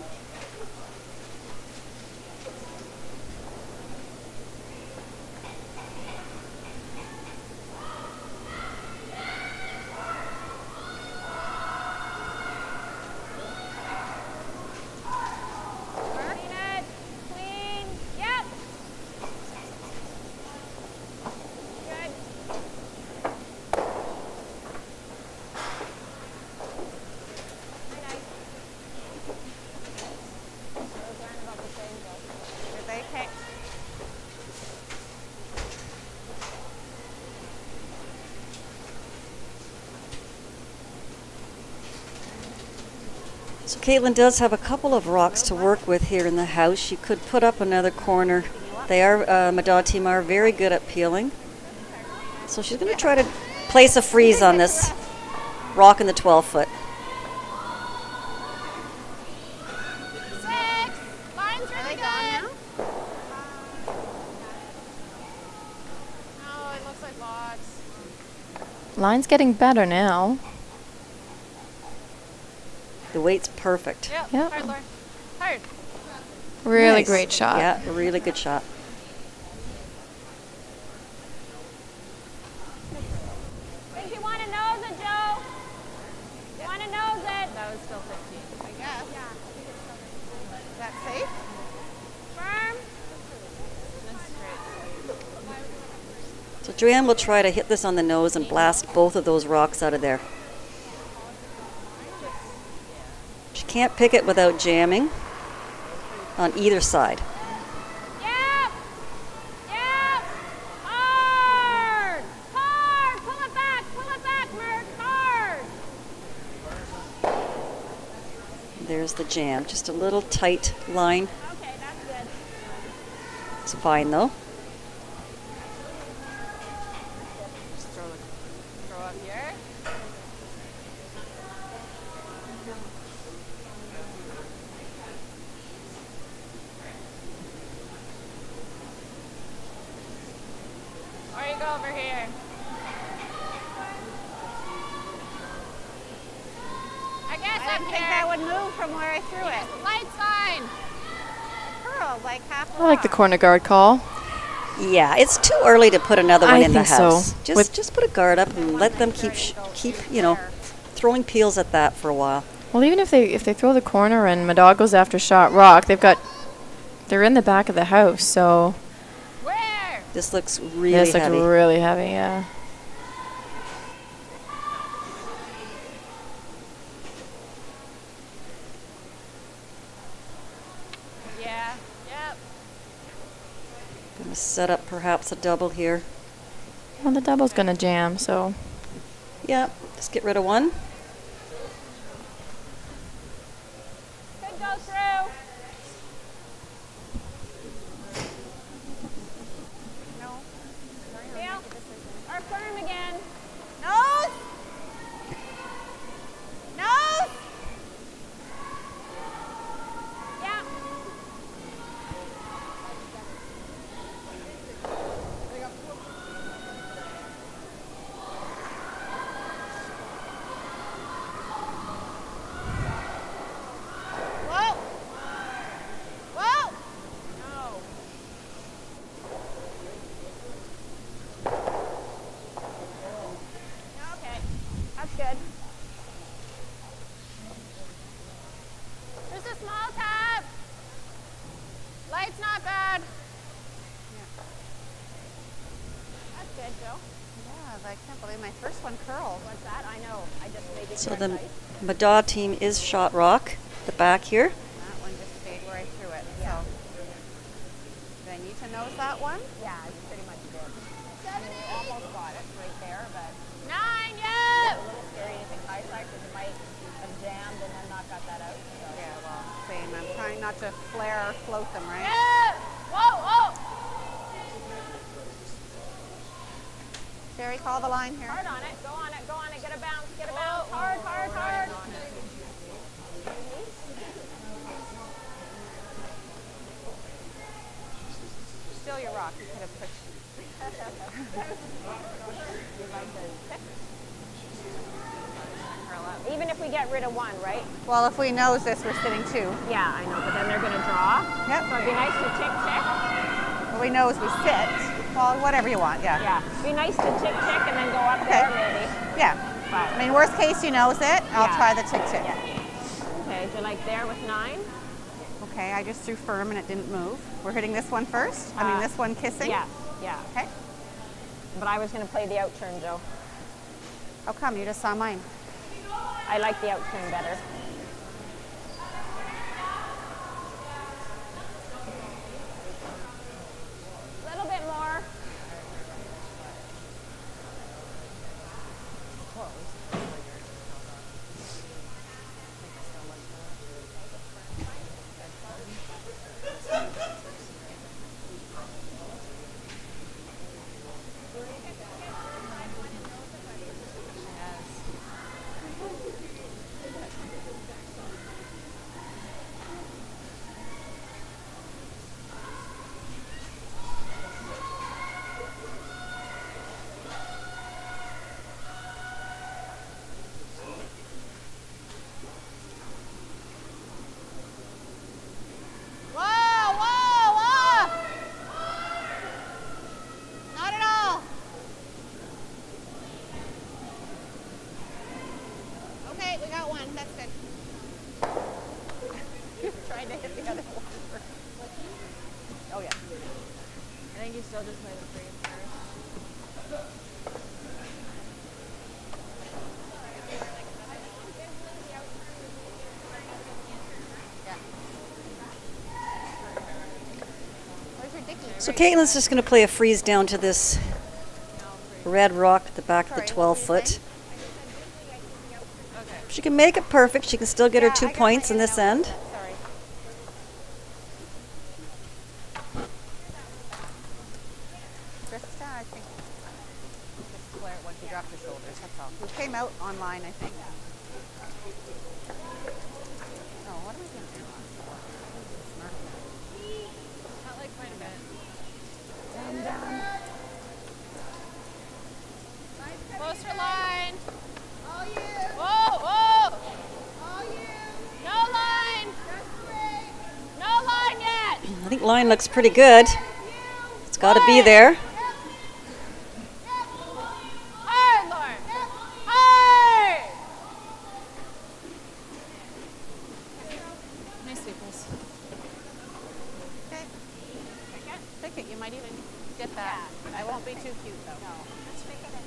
Clean it. Clean. Yep. Good. Did they pick? So Caitlin does have a couple of rocks to work with here in the house. She could put up another corner. They are, uh, Middaugh team are very good at peeling. So she's going to try to place a freeze on this rock in the 12 foot. Line's getting better now. The weight's perfect. Yep. Yep. Hard, Lauren. Hard. Really Nice. great shot. Yeah, really good shot. Think you want to nose it, Joe? You want to nose it? That was still 15. I guess. Is that safe? Firm. So Joanne will try to hit this on the nose and blast both of those rocks out of there. She can't pick it without jamming on either side. Yep. Yep. Hard. Hard. Pull it back. Pull it back. Hard. There's the jam. Just a little tight line. Okay, that's good. It's fine though. Corner guard call. Yeah, it's too early to put another one I in the think so. house. Just With- just put a guard up and let them keep sh- keep you know throwing peels at that for a while. Well, even if they if they throw the corner and Middaugh goes after shot rock, they've got they're in the back of the house, so Where? This looks really heavy. this looks heavy. really heavy. Yeah. Set up perhaps a double here. Well, the double's gonna jam, so Yeah, just get rid of one. Could go through. No. Feel? Or firm again. Nose. Nose. Yeah. Whoa. Whoa. No. Okay. That's good. There's a small tap. Light's not bad. That's good, Joe. Yeah, I can't believe my first one curled. What's that? I know. I just made it So the height. Middaugh team is shot rock. The back here. That one just stayed where I threw it. So, do I need to nose that one? Yeah, it's pretty much good. Almost got it right there, but nine, yeah. A little scary to think high side because it might have jammed and then not got that out. So. Yeah, well, same. I'm trying not to flare or float them, right? Yeah. Whoa, whoa. Sherry, call the line here. Hard on it. Your rock. You could have pushed. Even if we get rid of one, right? Well, if we nose this, we're sitting two. Yeah, I know, but then they're going to draw. Yep. So it'd be nice to tick, tick. Well, we nose we sit. Well, whatever you want. Yeah. Yeah. Be nice to tick, tick, and then go up Okay. there maybe. Yeah. But, I mean, worst case, you nose it. I'll Yeah. try the tick tick. okay, so like there with nine? Okay, I just threw firm and it didn't move. We're hitting this one first. I mean, Uh, this one kissing. Yeah, yeah. Okay. But I was going to play the out turn, Joe. How come you just saw mine? I like the out turn better. So Caitlin's just going to play a freeze down to this red rock at the back of the 12 foot. She can make it perfect, she can still get her two points in this end. Sorry. Krista, I think. Just flare it once you drop your shoulders, that's all. It came out online, I think. Oh, what am I doing? Not like quite a bit. Down, down. Closer line. All you. Whoa, whoa. All you. No line. Just three. No line yet. Line looks pretty good. It's got to be there. Hard, Lauren. Hard. Nice sweepers. Okay. Pick it. You might even get that. I won't be too cute though. No. Let's pick it and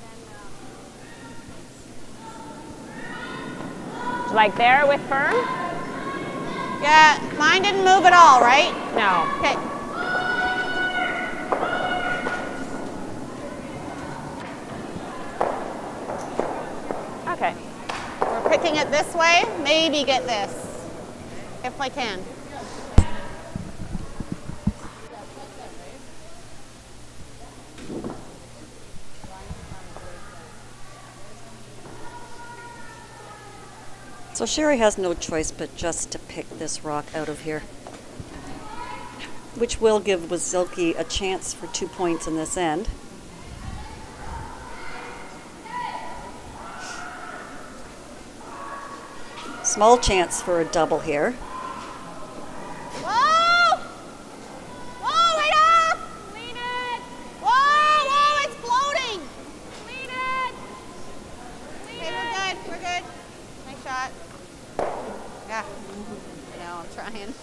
then. Like there with firm? Yeah, mine didn't move at all, right? No. Okay. Okay. We're picking it this way. Maybe get this. If I can. So Sherry has no choice but just to pick this rock out of here. Which will give Wasylkiw a chance for two points in this end. Small chance for a double here. Whoa! Whoa, right off! Lean it. Whoa, whoa, it's floating! Lean it. Okay, we're good, we're good. Nice shot. Yeah. I know, I'm trying.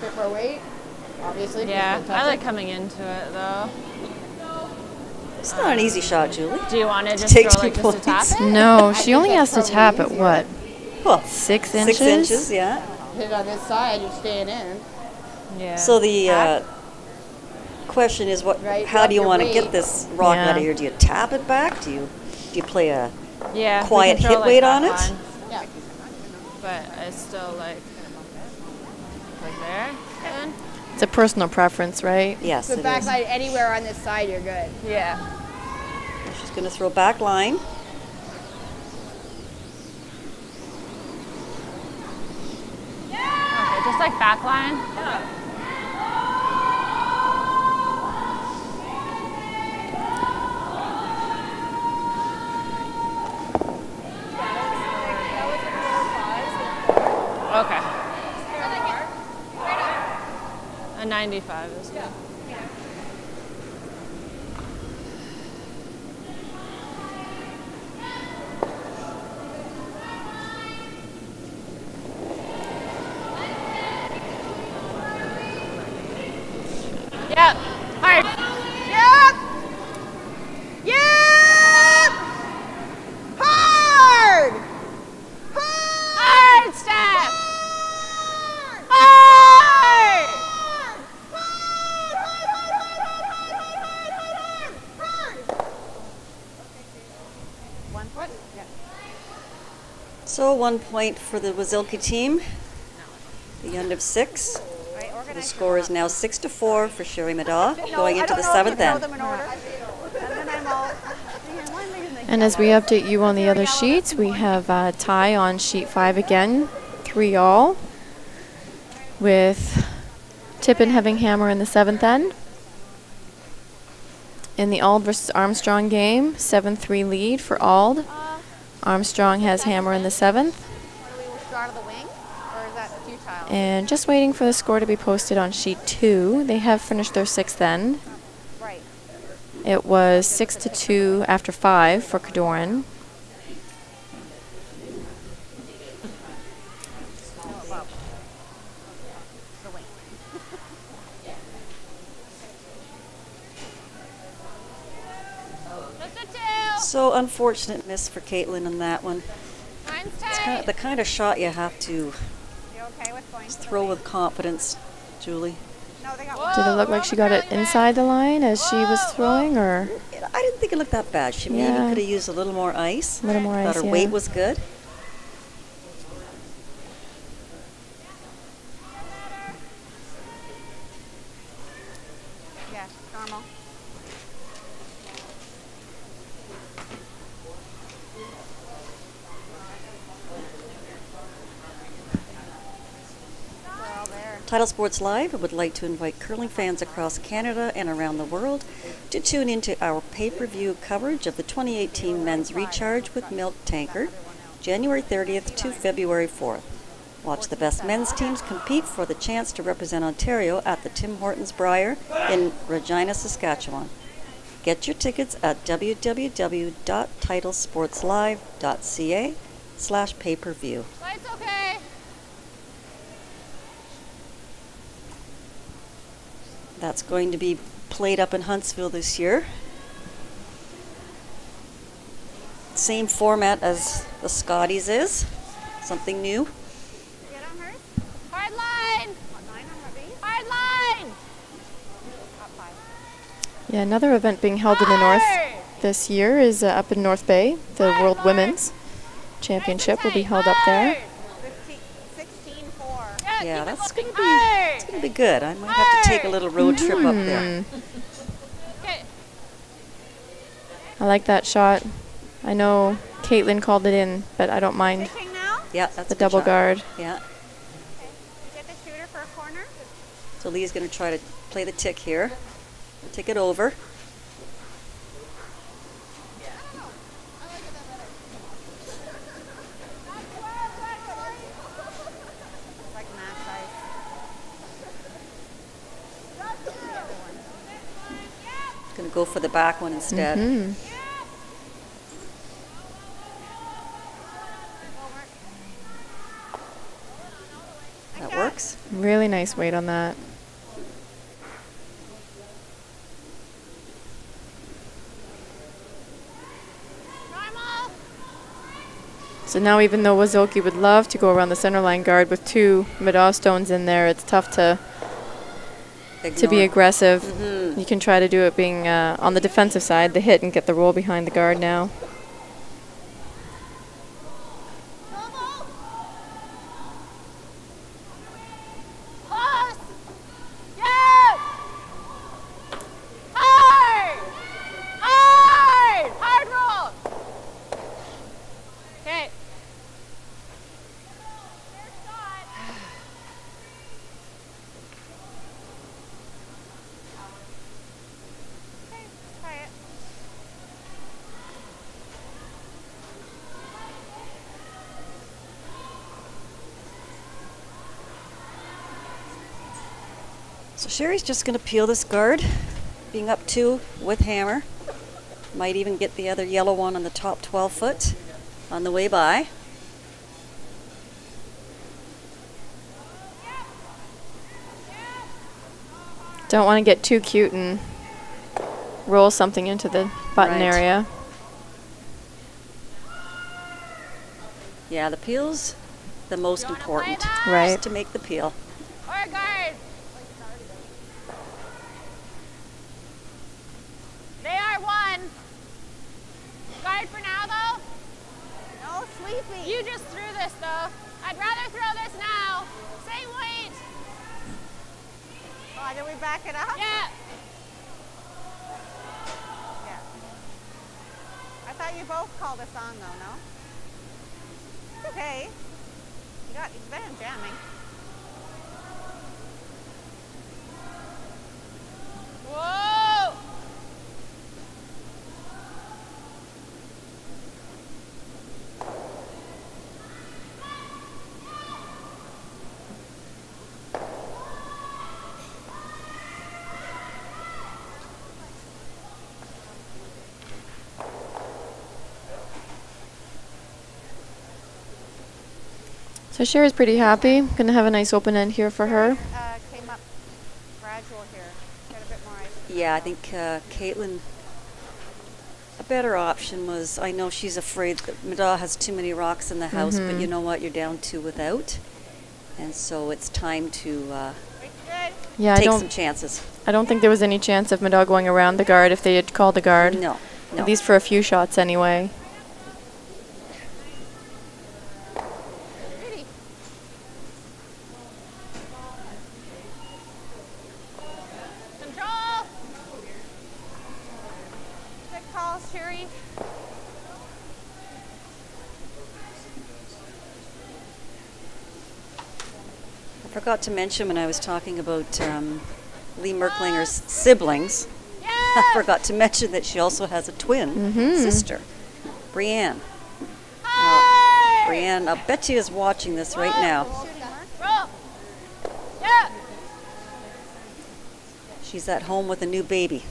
Bit more weight, obviously. 'cause Yeah, we'll touch I like it. Coming into it though. It's not an easy shot, Julie. Do you want to To just take throw two like just to tap points. it? No, she only has to tap probably at what? Well, Six inches? six inches, yeah. Hit it on this side, you're staying in. Yeah. So the uh, question is, what? Right, How do you want to get this rock out of here? Do you tap it back? Do you do you play a yeah, quiet hit like, weight on it? line, Yeah. But I still like like there. Then. It's a personal preference, right? yes? The it is. backside anywhere on this side, you're good. Yeah. She's going to throw back line. Okay, just like back line. Okay. A 95 is good. Yep. Hard. Yep! Yep! Hard! Hard step. Hard. One foot? Yeah. So one point for the Wasylkiw team. The end of six. The score is now six to four for Sherry Middaugh, going into the seventh end. them in order. And then I'm all, man, why am I gonna And as we update you on the other sheets, we have uh, tie on sheet five again, three all, with Tippin having hammer in the seventh end. In the Auld versus Armstrong game, 7-3 lead for Auld. Armstrong has hammer in the seventh. What do we draw to the wing? Or is that futile? And just waiting for the score to be posted on sheet two. They have finished their sixth end. It was six to two after five for Cadorin. So unfortunate miss for Caitlin in that one. Mine's It's kind of the kind of shot you have to You okay with going? throw with confidence, Julie. No, they got Did it look like she got it inside the line as she was throwing, or I didn't think it looked that bad. She maybe could have used a little more ice. A little more Thought ice, her yeah. weight was good. Title Sports Live would like to invite curling fans across Canada and around the world to tune into our pay-per-view coverage of the 2018 Men's Recharge with Milk Tankard, January 30th to February 4th. Watch the best men's teams compete for the chance to represent Ontario at the Tim Hortons Brier in Regina, Saskatchewan. Get your tickets at www.titlesportslive.ca slash pay-per-view. Light's okay. That's going to be played up in Huntsville this year. Same format as the Scotties is, something new. Get on hers. Hard line. Hard line. Yeah, another event being held in the north this year is uh, up in North Bay. The World Women's Championship will be held up there. 15, 16, 4. Yeah, that's gonna be it's gonna be good. I might have to take a little road trip up there. Hmm. Okay. I like that shot. I know Caitlin called it in, but I don't mind Yeah, that's the a double shot. guard. Yeah. Get the shooter for a corner. So Leigh's gonna try to play the tick here. Tick it over. It's like math size. Gonna go for the back one instead. Mhm. That works. Really nice weight on that. So now even though Wasylkiw would love to go around the center line guard with two Middaugh stones in there, it's tough to to be Ignore. aggressive. Mhm. You can try to do it being uh, on the defensive side, the hit, and get the roll behind the guard now. Pause. Yeah. Hard. Hard. Hard roll. Okay. Okay, try it. So Sherry's just gonna peel this guard, being up two with hammer. Might even get the other yellow one on the top 12 foot on the way by. Don't want to get too cute and roll something into the button Right. area. Yeah, the peel's the most important. Right. Just to make the peel. Or guard. They are one. Guard for now, though. Sweeping. You just threw this, though. I'd rather throw this now. Same weight. Oh, did we back it up? Yeah. Yeah. I thought you both called us on, though, no? It's okay. You got, you've been jamming. Whoa! So Sherry's pretty happy. Gonna have a nice open end here for her. Uh, came up gradual here. Got a bit more ice. Yeah, I think uh, Caitlin. A better option was I know she's afraid that Middaugh has too many rocks in the house, but Mhm. you know what? You're down two without, and so it's time to uh, Yeah, I take don't. some chances. I don't think there was any chance of Middaugh going around the guard if they had called the guard. No, no. At least for a few shots anyway. Control. Good call, Sherry. I forgot to mention when I was talking about um, Lee Merklinger's siblings. [LAUGHS] I forgot to mention that she also has a twin Mhm. sister, Brienne. Brienne, I bet you is watching this right now. Yeah. She's at home with a new baby.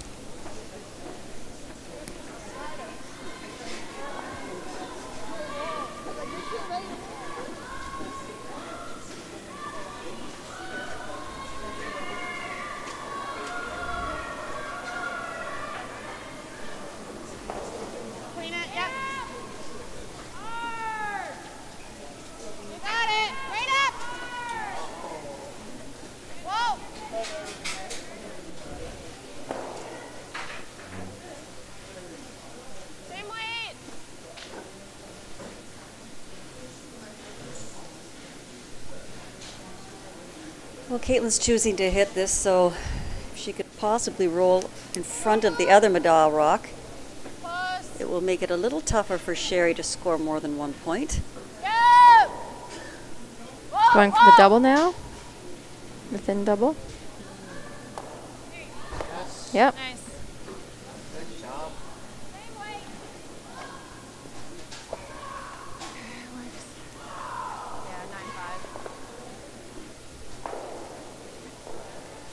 Caitlin's choosing to hit this, so if she could possibly roll in front of the other Middaugh rock, it will make it a little tougher for Sherry to score more than one point. Going for the double now? The thin double? Yep. Nice. Good job. Yeah, nine five.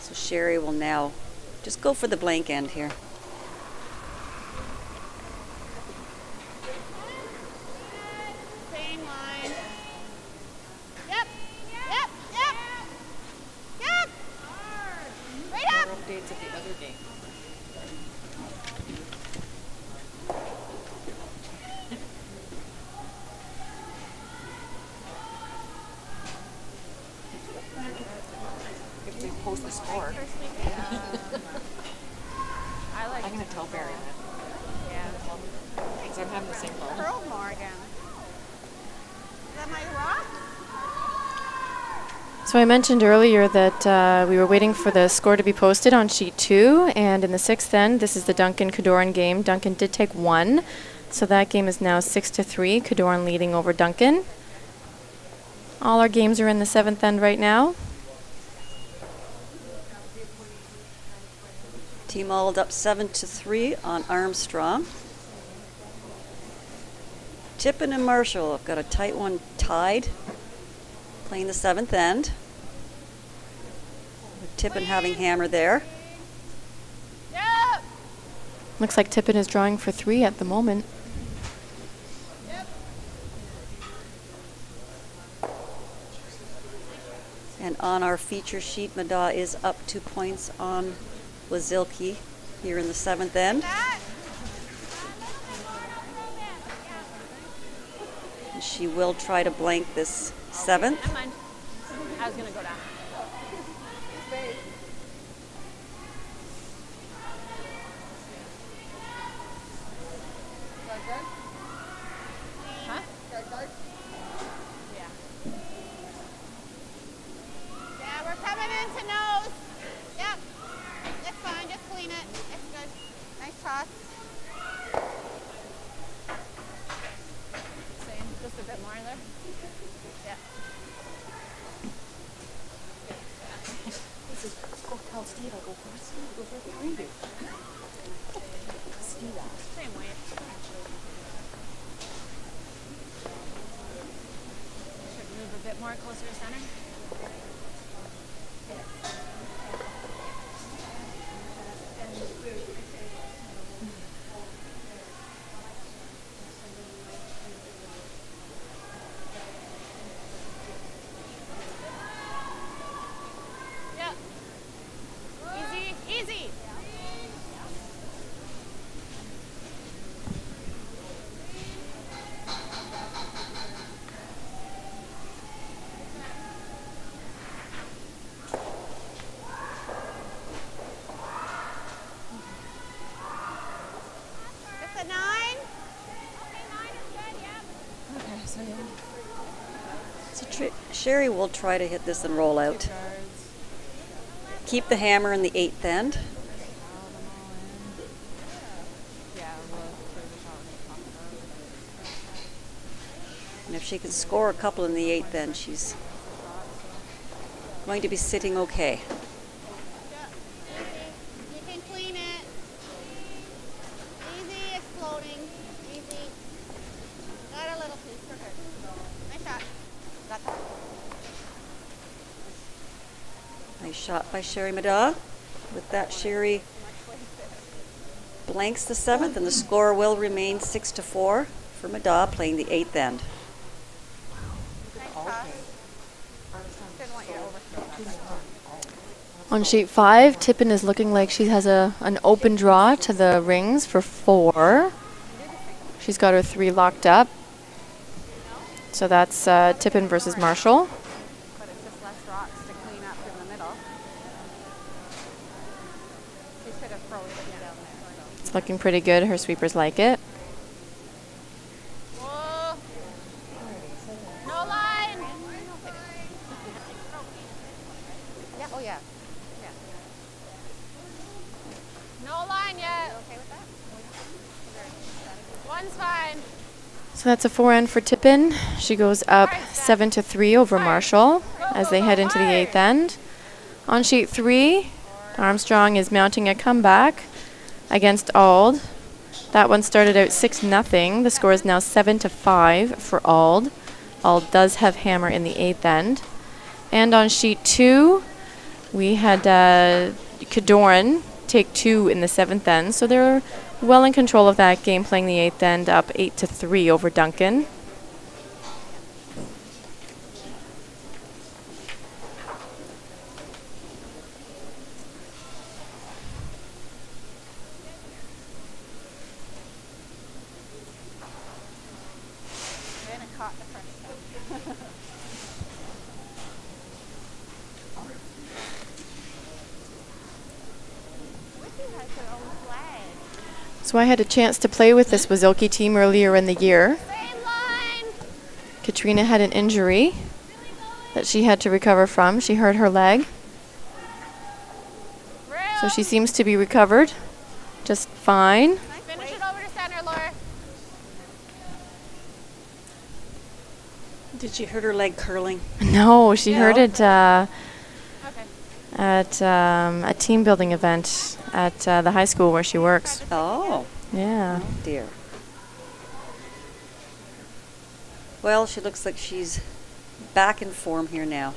So Sherry will now just go for the blank end here. Same line. Yep. Yep. Yep. Yep. Right up. Updates of the other game. If we post the score. [LAUGHS] I like. I'm gonna tell Barry that. Yeah. Because I'm having the same problem. Curl more again. Is that my rock? So I mentioned earlier that uh, we were waiting for the score to be posted on sheet two, and in the sixth end, this is the Duncan Cadorin game. Duncan did take one, so that game is now six to three. Cadorin leading over Duncan. All our games are in the seventh end right now. Team Mulled up seven to three on Armstrong. Tippin and Marshall have got a tight one tied, playing the seventh end. With Tippin having hammer there. Yep. Looks like Tippin is drawing for three at the moment. And on our feature sheet, Middaugh is up two points on Wasylkiw here in the seventh end. And she will try to blank this seventh. I was gonna go down. Huh? Yeah. Yeah, we're coming into nose. Yep. It's fine. Just clean it. It's good. Nice toss. Same. Just a bit more there. Yeah. This is go tell Steve I go first. Go for the preview. Steve asked. Same weight. Should move a bit more closer to center. Sherry will try to hit this and roll out. Keep the hammer in the eighth end. And if she can score a couple in the eighth end, she's going to be sitting okay. You can clean it. Easy exploding. Easy. Got a little piece for her. Nice shot. Got that. Nice shot by Sherry Middaugh. With that, Sherry blanks the seventh, and the score will remain six to four for Middaugh playing the eighth end. On sheet five, Tippin is looking like she has a an open draw to the rings for four. She's got her three locked up. So that's uh, Tippin versus Marshall. But it's just less rocks to clean up in the middle. She should have frozen it down there. It's looking pretty good. Her sweepers like it. Whoa. No line. Yeah, oh yeah. Yeah. No line yet. Okay with that? One's fine. So that's a four end for Tippin. She goes up seven to three over Marshall as they head into the eighth end. On sheet three, Armstrong is mounting a comeback against Auld. That one started out six nothing. The score is now seven to five for Auld. Auld does have hammer in the eighth end. And on sheet two, we had uh, Cadorin take two in the seventh end, so they're well in control of that game, playing the eighth end up eight to three over Duncan. Then it caught the first time. Whitney has her own flag. So I had a chance to play with this Wasylkiw team earlier in the year. Katrina had an injury that she had to recover from. She hurt her leg. So she seems to be recovered just fine. Finish it over to center, Did she hurt her leg curling? No, she hurt it uh, at um, a team building event at uh, the high school where she works. Oh, Yeah. dear. Well, she looks like she's back in form here now.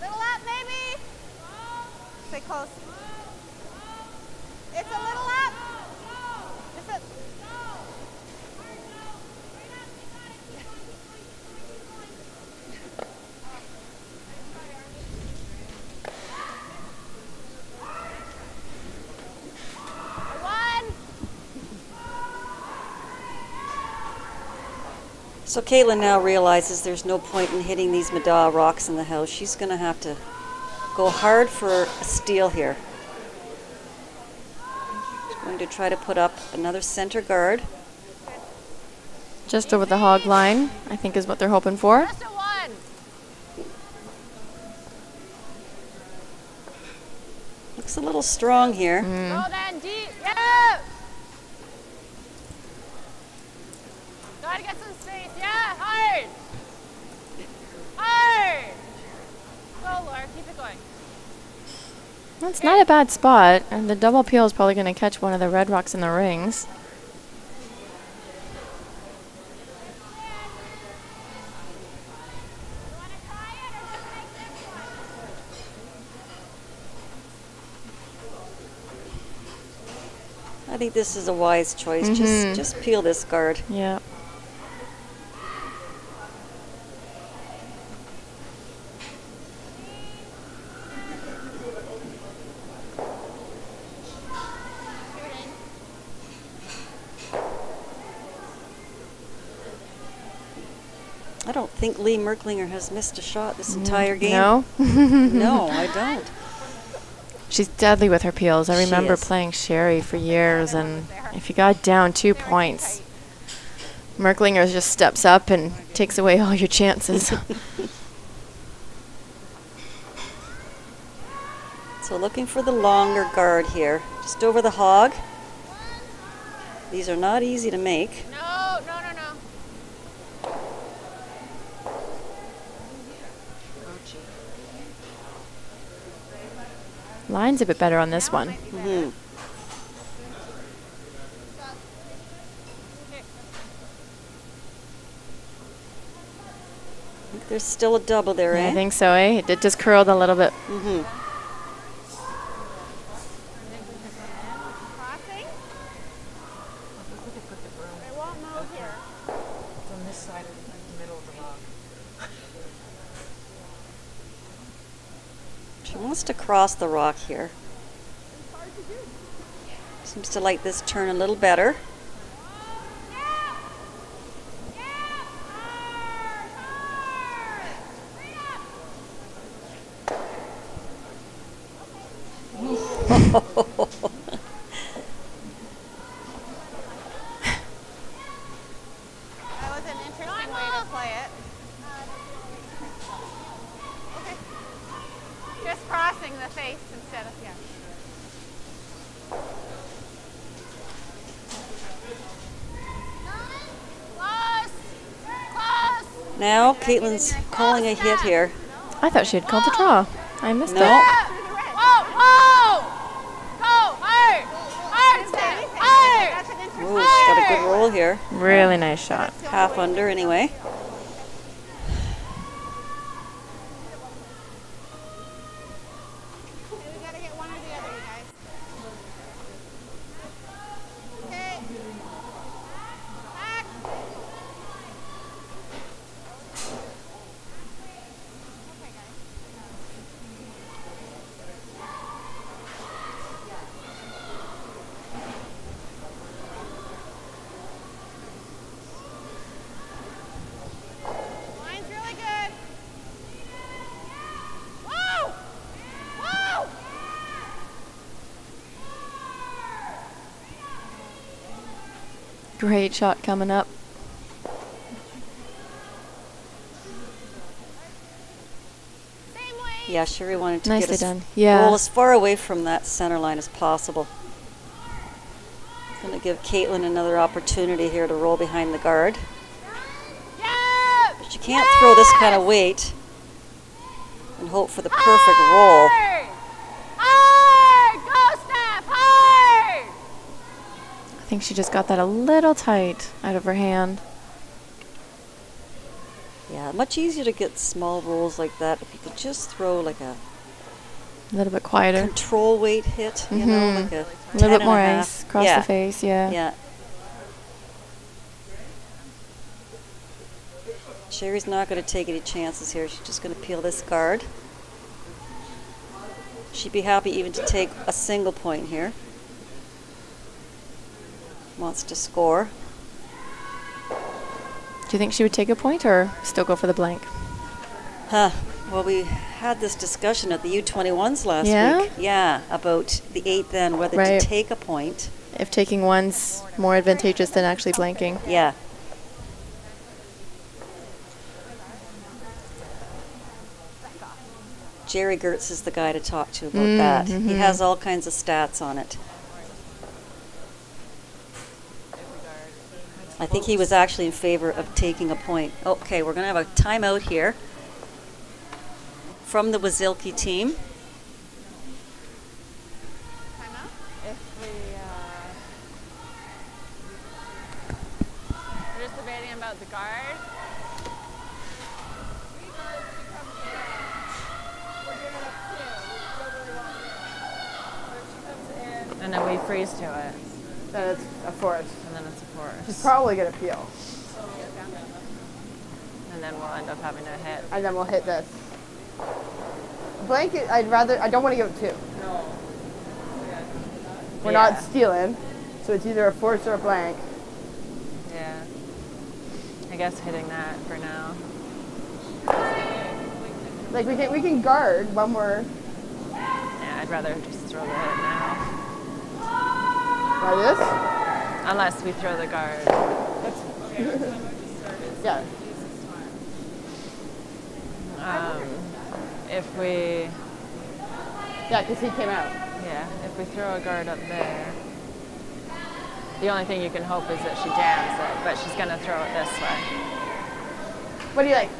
Little up, maybe. Stay close. It's a little up. Just a, one. So Caitlin now realizes there's no point in hitting these Middaugh rocks in the house. She's going to have to go hard for a steal here. She's going to try to put up another center guard. Just over the hog line, I think is what they're hoping for. Just a one. Looks a little strong here. Mm. Roll then deep. Yeah. Gotta get some space. Yeah, hard. Hard. Go, Laura. Keep it going. That's not a bad spot, and the double peel is probably going to catch one of the red rocks in the rings. I think this is a wise choice. Mhm. Just just peel this guard. Yeah. Think Lee Merklinger has missed a shot this mm, entire game. No? [LAUGHS] no, I [LAUGHS] don't. She's deadly with her peels. I remember playing Sherry for years, and if you got down two points, Merklinger just steps up and takes away all your chances. [LAUGHS] So looking for the longer guard here. Just over the hog. These are not easy to make. No, no, no, no. Line's a bit better on this one. hmm There's still a double there, Yeah, eh? I think so, eh? It just curled a little bit. Mm-hmm. Crossing. It won't move here. on this side of the middle of the log. She wants to cross the rock here. Seems to like this turn a little better. [LAUGHS] [LAUGHS] That was an interesting way to play it. Okay. Just crossing the face instead of, yeah. Close! Close! Now Caitlin's calling a hit here. I thought she had called a draw. I missed No. it. Whoa, whoa! Go! Hard! Hard, Ooh, she's got a good roll here. Really nice shot. Half under anyway. Okay, we gotta get one or the other, you guys. Okay. Back. Okay, guys. Line's really good. Whoa! Whoa! Great shot coming up. Yeah, Sherry wanted to Nicely get us done. Yeah. roll as far away from that center line as possible. Going to give Caitlin another opportunity here to roll behind the guard. But she can't throw this kind of weight and hope for the perfect roll. Hard! Go, Steph! Hard! I think she just got that a little tight out of her hand. Yeah, much easier to get small rolls like that if you could just throw like a A little bit quieter. control weight hit, you know, Mhm. like a, A little bit more ice across yeah. the face, yeah. Yeah. Sherry's not going to take any chances here. She's just going to peel this guard. She'd be happy even to take a single point here. Wants to score. Do you think she would take a point or still go for the blank? Huh. Well, we had this discussion at the U21s last Yeah? week. Yeah, about the eighth end, whether Right. to take a point. If taking one's more advantageous than actually blanking. Yeah. Gerry Geurts is the guy to talk to about Mm, that. He mhm. has all kinds of stats on it. I think he was actually in favor of taking a point. Okay, we're going to have a timeout here from the Wasylkiw team. If we, we're just debating about the guard. And then we freeze to it. Then it's a force. And then it's a force. She's probably gonna peel. And then we'll end up having to hit. And then we'll hit this. Blanket, I'd rather, I don't want to give it two. No. We're Yeah. not stealing, so it's either a force or a blank. Yeah. I guess hitting that for now. Like we can we can guard when we're Yeah, I'd rather just throw the hit now. Try this? Unless we throw the guard. [LAUGHS] Yeah. Um, if we, Yeah, because he came out. yeah, if we throw a guard up there, the only thing you can hope is that she jams it, but she's gonna throw it this way. What do you like?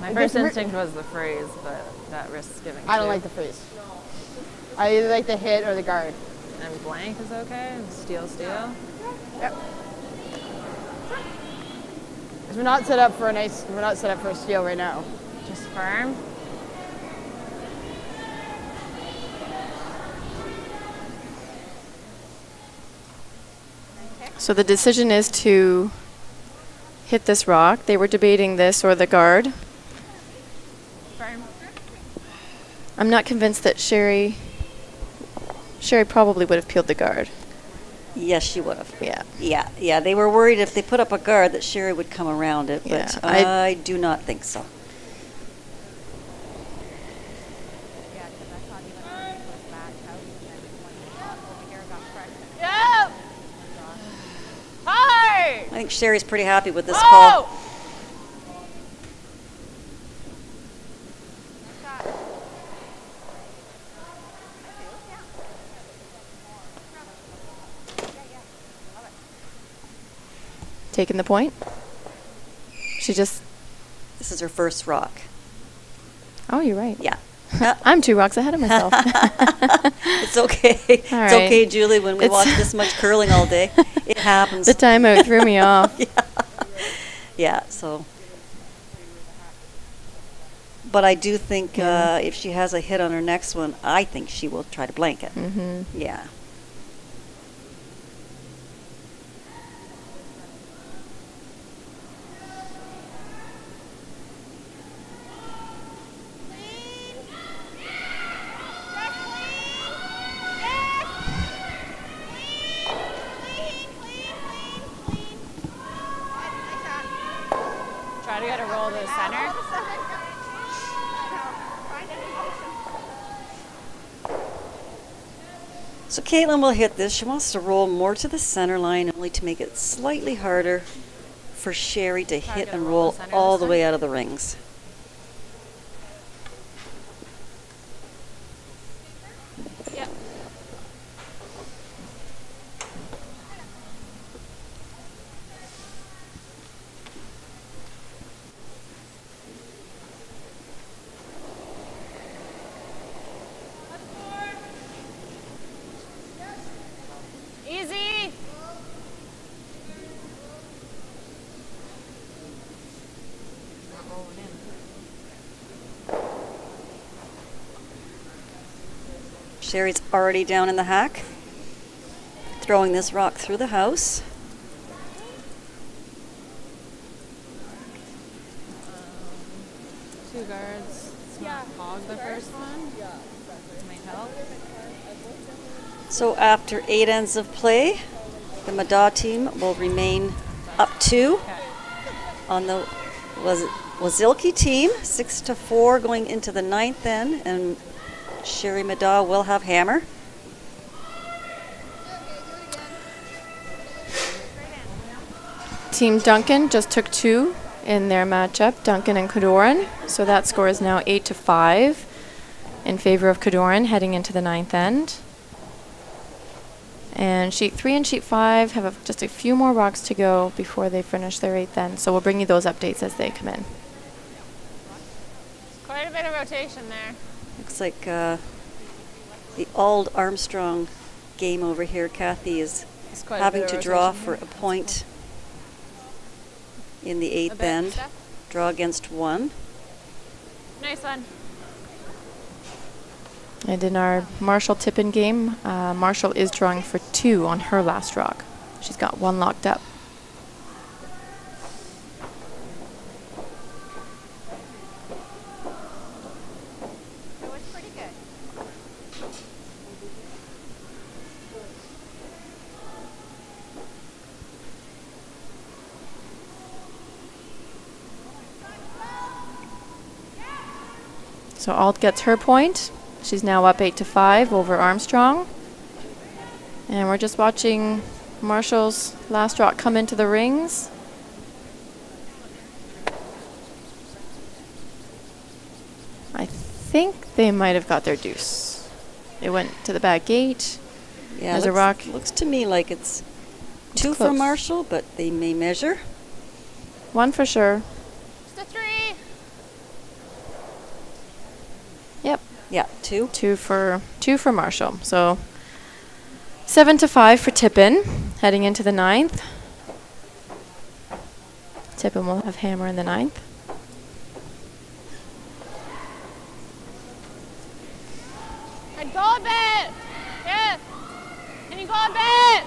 My I first instinct was the freeze, but that risks giving. I don't like the freeze. I either like the hit or the guard. And blank is okay. and Steal, steal. Yep. 'Cause we're not set up for a nice. We're not set up for a steal right now. Just firm. So the decision is to hit this rock. They were debating this or the guard. I'm not convinced that Sherry. Sherry probably would have peeled the guard. Yes, she would have. Yeah. Yeah, yeah. They were worried if they put up a guard that Sherry would come around it, but Yeah, I- I do not think so. Yep. Hard. I think Sherry's pretty happy with this call. Taking the point. She just. This is her first rock. Oh, you're right. Yeah. [LAUGHS] I'm two rocks ahead of myself. [LAUGHS] it's okay. [LAUGHS] It's All right. okay, Julie, when we It's- watch this much curling all day. It happens. the timeout threw me off. Yeah, yeah. so. But I do think uh, if she has a hit on her next one, I think she will try to blank it. Mhm. Yeah. Try to roll to the center. So Caitlin will hit this. She wants to roll more to the center line, only to make it slightly harder for Sherry to hit and roll all the way out of the rings. Yep. Easy. Sherry's already down in the hack, throwing this rock through the house. Two guards. Yeah. Hog the first one. Yeah. Might help. So after eight ends of play, the Middaugh team will remain up two on the was Wasylkiw team, six to four going into the ninth end, and Sherry Middaugh will have hammer. Team Duncan just took two in their matchup, Duncan and Cadorin. So that score is now eight to five in favor of Cadorin heading into the ninth end. And sheet three and sheet five have a, just a few more rocks to go before they finish their eighth end. So we'll bring you those updates as they come in. Quite a bit of rotation there. Looks like uh, the Auld Armstrong game over here. Kathy is It's quite a having to draw rotation for here. a point in the eighth end. Steph. Draw against one. Nice one. And in our Marshall Tippin game, uh, Marshall is drawing for two on her last rock. She's got one locked up. So Auld gets her point. She's now up 8 to 5 over Armstrong. And we're just watching Marshall's last rock come into the rings. I think they might have got their deuce. It went to the back gate. Yeah, There's a looks, rock. Looks to me like it's, It's two for. Marshall, but they may measure. One for sure. Just a three. Yep. Yeah, two. Two for two for Marshall. So seven to five for Tippin, heading into the ninth. Tippin will have hammer in the ninth. And go a bit. Yes. Can you go a bit?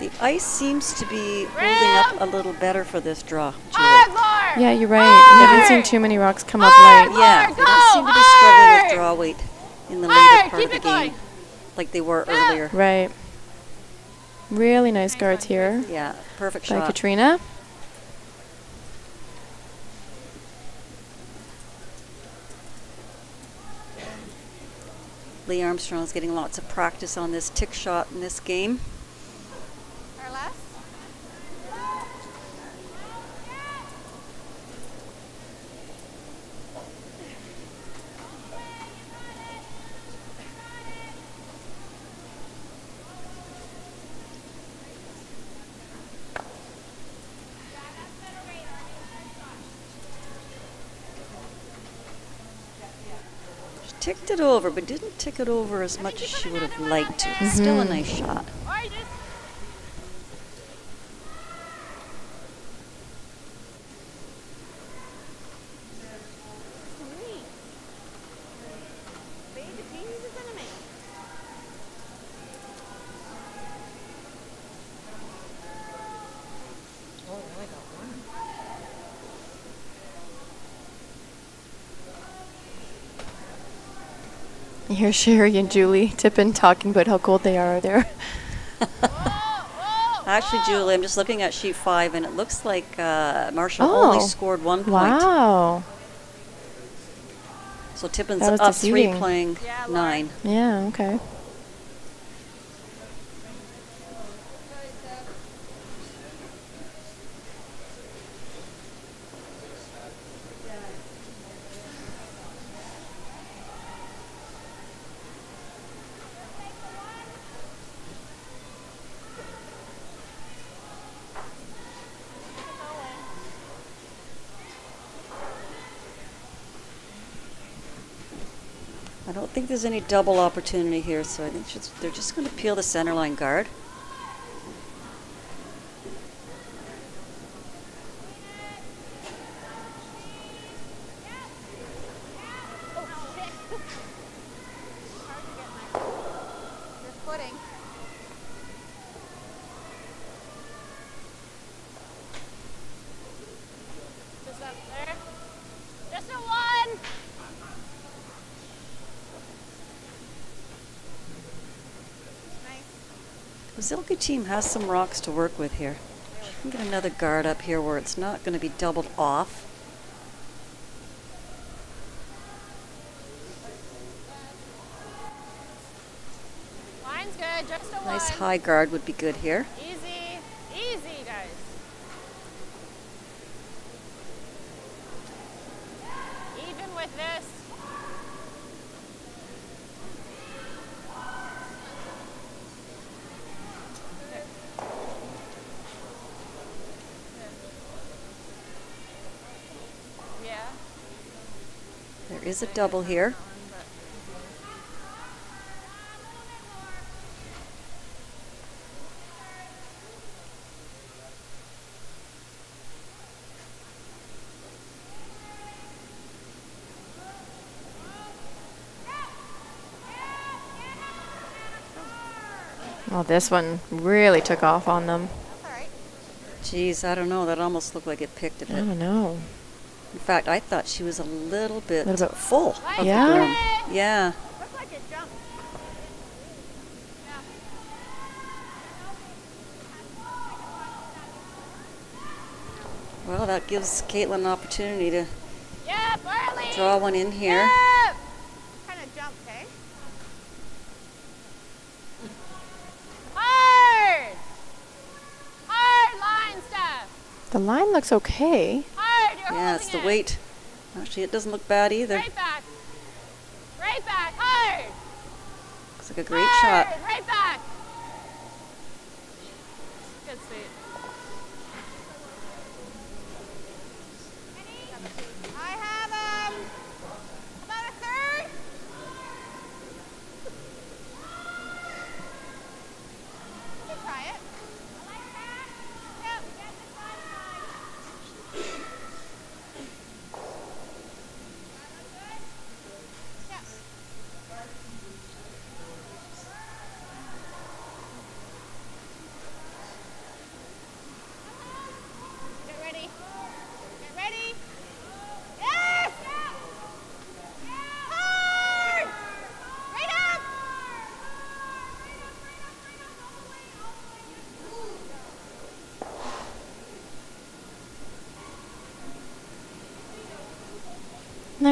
The ice seems to be holding up a little better for this draw. Julie. Hard, Lord. Yeah, you're right. We haven't seen too many rocks come up Hard, late. Yeah, they don't seem to be go, struggling with draw weight in the Hard, later part of the it going. game, like they were earlier. Right. Really nice guards here Yeah, perfect by shot. Katrina. Leigh Armstrong is getting lots of practice on this tick shot in this game. It over, but didn't tick it over as much as she would have liked to. It's Still a nice shot. Or you just Sweet. Baby Jesus and a man. Oh, I only got one. You hear Sherry and Julie Tippin talking about how cold they are there. [LAUGHS] Actually, Julie, I'm just looking at sheet five, and it looks like uh, Marshall only Oh. scored one point. Wow. So Tippin's That was up three, deceiving. playing nine. Yeah, okay. Think there's any double opportunity here, so I think she's, they're just going to peel the center line guard. Oh shit. Hard to get my your footing. Just up there. Just a one. The Zilke team has some rocks to work with here. She can get another guard up here where it's not going to be doubled off. Line's good. Just a Nice high guard would be good here. Easy, guys. Even with this. Yeah. There is a double here. Well, this one really took off on them. Geez, I don't know. That almost looked like it picked at I don't know. In fact, I thought she was a little bit, Little bit full. of Yeah. the. Yeah. Looks like it jumped. Well, that gives Caitlin an opportunity to Ellie. Draw one in here. Yep. Kind of jump, eh? Hard. Hard line stuff. The line looks okay. Yeah, it's the weight. Actually, it doesn't look bad either. Right back. Right back. Hard. Looks like a great hard. shot. Right back. Good speed. I have um about a third. You can try it. Yep, get the front line. Yep. Get ready. Get ready. Yes! Hard! Right up!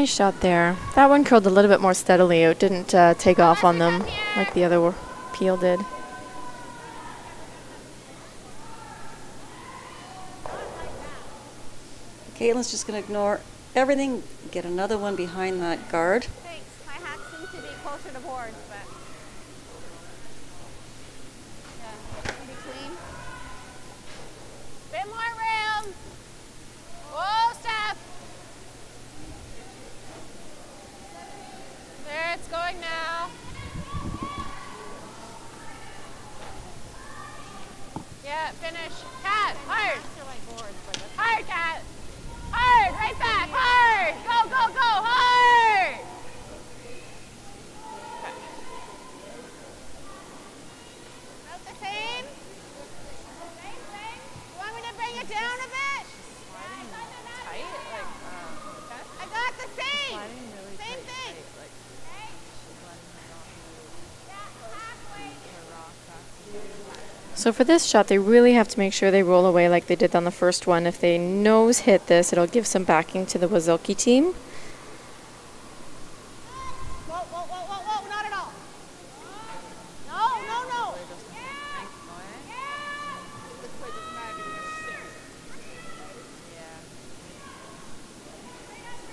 Nice shot there. That one curled a little bit more steadily. It didn't uh, take off on them like the other peel did. Caitlin's just going to ignore everything, get another one behind that guard. Thanks. My hat seems to be closer to boards, but yeah, in between. Bit more room. Whoa, step. There, it's going now. Yeah, finish. Cat, hard. Hard, cat. Hard, right back, hard. Go, go, go, hard. About the same. You want me to bring it down a bit? Tight, like, um, I got the same. sliding really Same tight, thing. tight, like, she's letting her not move her rock back. So for this shot, they really have to make sure they roll away like they did on the first one. If they nose hit this, it'll give some backing to the Wasylkiw team. Whoa, whoa, whoa, whoa, whoa, not at all. No, no, no.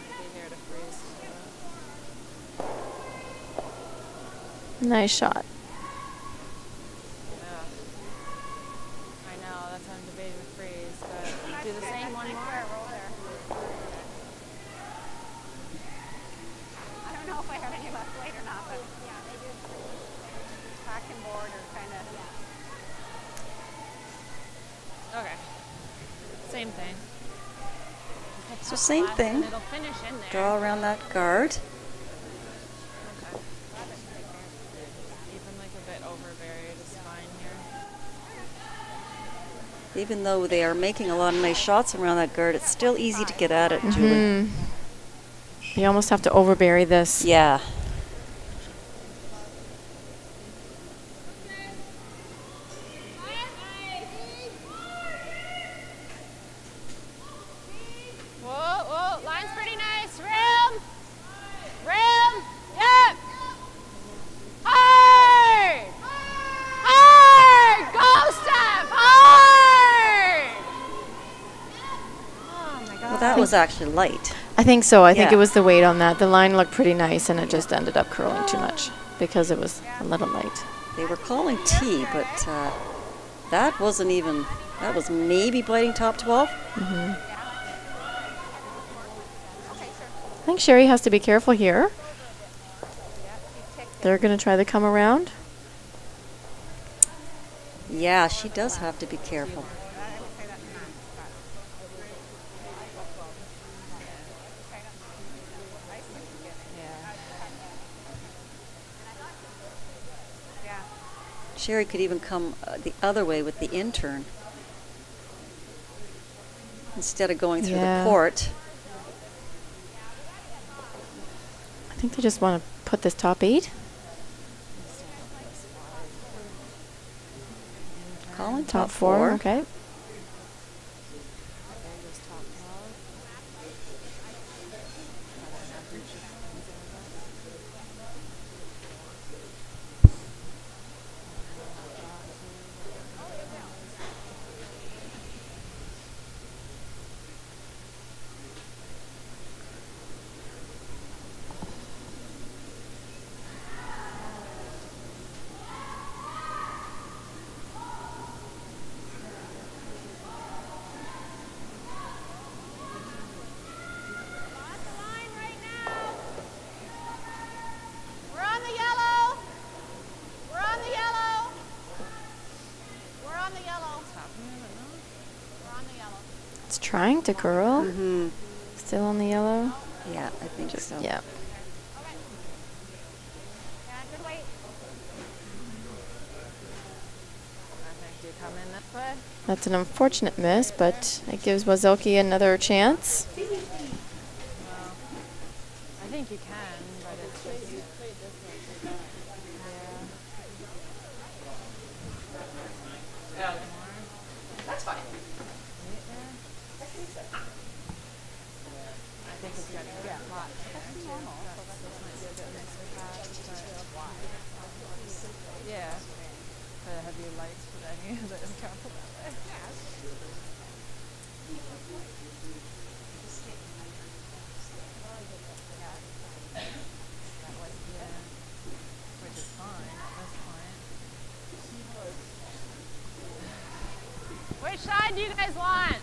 Be here to freeze. Nice shot. Yeah. I know, that's why I'm debating the freeze, but do the same one more. I don't know if I have any left weight or not, but yeah, they do. Back and board or kind of. Okay. Same thing. So same thing. It'll finish in there. Draw around that guard. Even like a bit overburied is fine here. Even though they are making a lot of nice shots around that guard, it's still easy to get at it, Julie. Mhm. You almost have to overbury this. Yeah. Whoa, whoa, line's pretty nice. Rim. Rim. Yep. Hard. Hard. Go, Steph. Hard. Oh my God. Well, that was actually light. I think so. I think it was the weight on that. The line looked pretty nice, and it just ended up curling too much because it was a little light. They were calling T, but uh, that wasn't even, that was maybe biting top 12. hmm I think Sherry has to be careful here. They're going to try to come around. Yeah, she does have to be careful. Sherry could even come uh, the other way with the intern instead of going through Yeah. the port. I think they just want to put this top eight. Colin, Top, top four. four. Okay. Trying to curl. Mm-hmm. Still on the yellow. Yeah, I think Just, so. Yeah. Good weight. I think you come in this way. That's an unfortunate miss, but it gives Wasylkiw another chance. I think you can, but it's just. Yeah. That's fine. I think it's gonna get hot here too. That's, this might be a bit nicer path, but yeah. But have you lights for any of it travel that way? That way, yeah. Which is fine at this point. Which side do you guys want?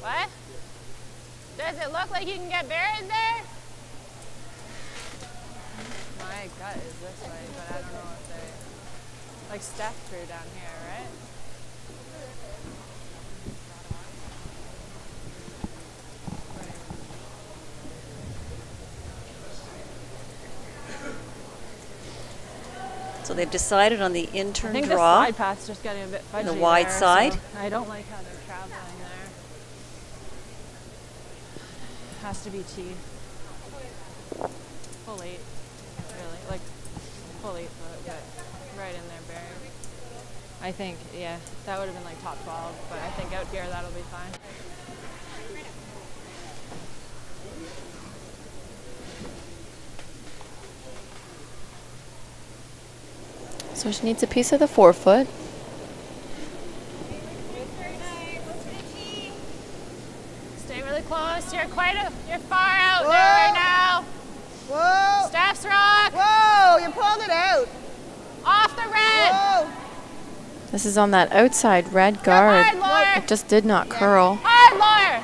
What? Does it look like you can get buried there? My gut is this way, but I don't know if they like Steph threw down here, right? So they've decided on the I intern think the draw. path's just getting a bit fudgy The wide there, side? so I don't like how they're traveling there. It Has to be T. Full eight, really, like full eight foot, but right in there buried. I think, yeah, that would have been like top 12, but I think out here that'll be fine. So she needs a piece of the forefoot. Stay really close. You're quite a, you're far out there right now. Whoa! Steph's rock. Whoa! You pulled it out. Off the red. Whoa! This is on that outside red guard. hard, Laura. It just did not curl. Hard, Laura.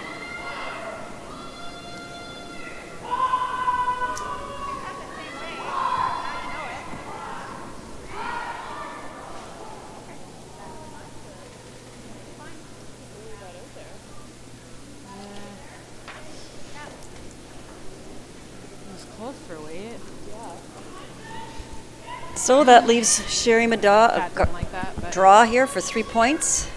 It was close for weight. So that leaves Sherry Middaugh a gu- like that, draw here for three points.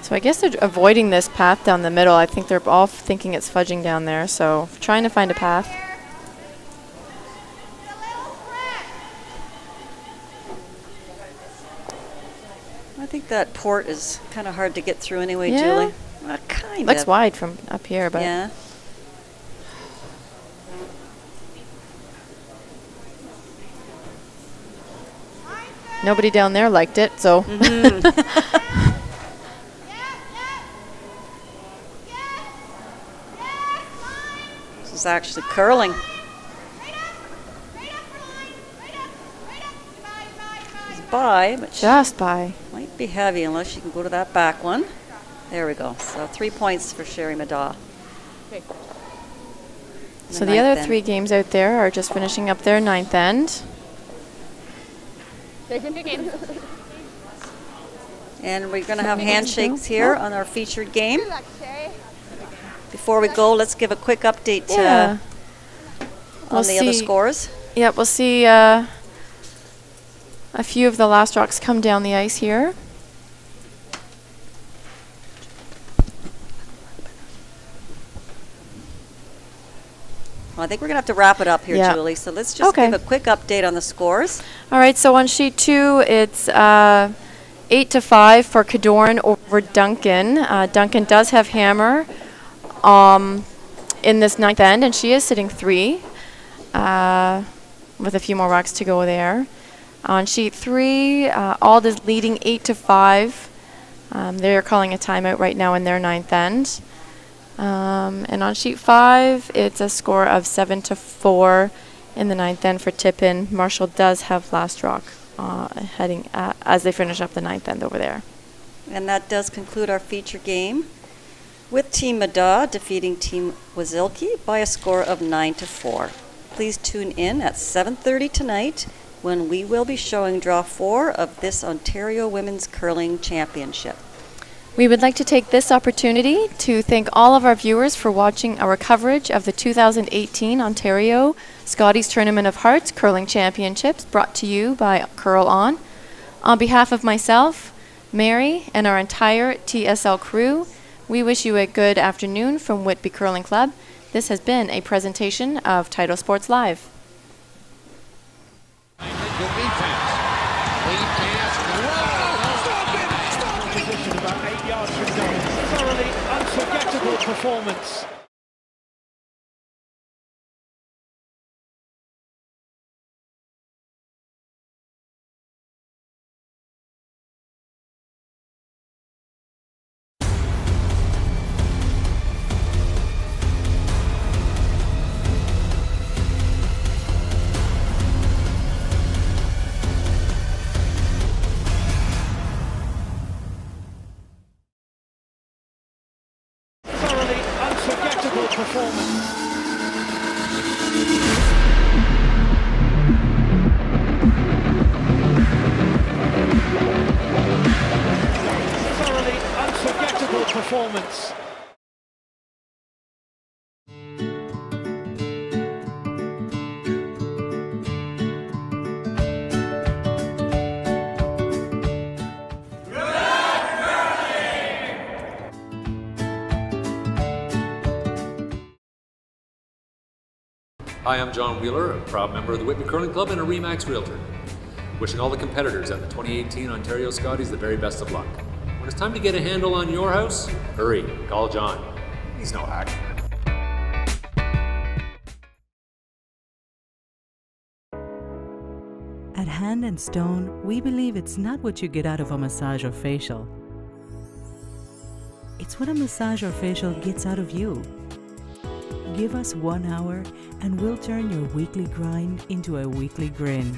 So I guess they're avoiding this path down the middle. I think they're all thinking it's fudging down there, so trying to find a path. I think that port is kind of hard to get through anyway, Yeah. Julie. Uh, kind Looks of. wide from up here, but Yeah. Nobody down there liked it, so Mm-hmm. [LAUGHS] This is actually curling. By, but just by. might be heavy unless she can go to that back one. There we go. So three points for Sherry Middaugh. Okay. So the other three games out there are just finishing up their ninth end. There's two games. And we're going to have Something else to handshakes here on our featured game. Sherry. Before we go, let's give a quick update Yeah. uh, We'll on the other scores. Yep, we'll see uh, a few of the last rocks come down the ice here. Well, I think we're going to have to wrap it up here, Yeah. Julie. So let's just Okay. give a quick update on the scores. All right, so on sheet two, it's uh, eight to five for Cadorin over Duncan. Uh, Duncan does have hammer um, in this ninth end, and she is sitting three uh, with a few more rocks to go there. On sheet three, uh, Auld is leading eight to five. Um, they're calling a timeout right now in their ninth end. Um, and on sheet five, it's a score of seven to four in the ninth end for Tippin. Marshall does have last rock uh, heading as they finish up the ninth end over there. And that does conclude our feature game with Team Middaugh defeating Team Wasylkiw by a score of 9 to 4. Please tune in at 7:30 tonight when we will be showing draw four of this Ontario Women's Curling Championship. We would like to take this opportunity to thank all of our viewers for watching our coverage of the 2018 Ontario Scotties Tournament of Hearts Curling Championships brought to you by Curl On. On behalf of myself, Mary, and our entire TSL crew, we wish you a good afternoon from Whitby Curling Club. This has been a presentation of Title Sports Live. Position about eight yards from goal. Thoroughly unforgettable performance. Hi, I'm John Wheeler, a proud member of the Whitby Curling Club and a Remax Realtor. Wishing all the competitors at the 2018 Ontario Scotties the very best of luck. When it's time to get a handle on your house, hurry, call John. He's no hack. At Hand and Stone, we believe it's not what you get out of a massage or facial. It's what a massage or facial gets out of you. Give us one hour and we'll turn your weekly grind into a weekly grin.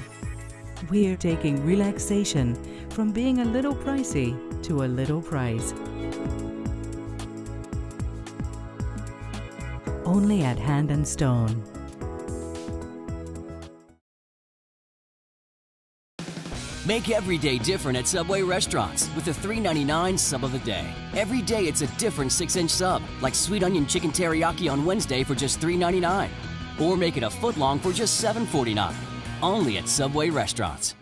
We're taking relaxation from being a little pricey to a little price. Only at Hand and Stone. Make every day different at Subway restaurants with the $3.99 sub of the day. Every day it's a different 6 inch sub, like sweet onion chicken teriyaki on Wednesday for just $3.99. Or make it a foot long for just $7.49. Only at Subway restaurants.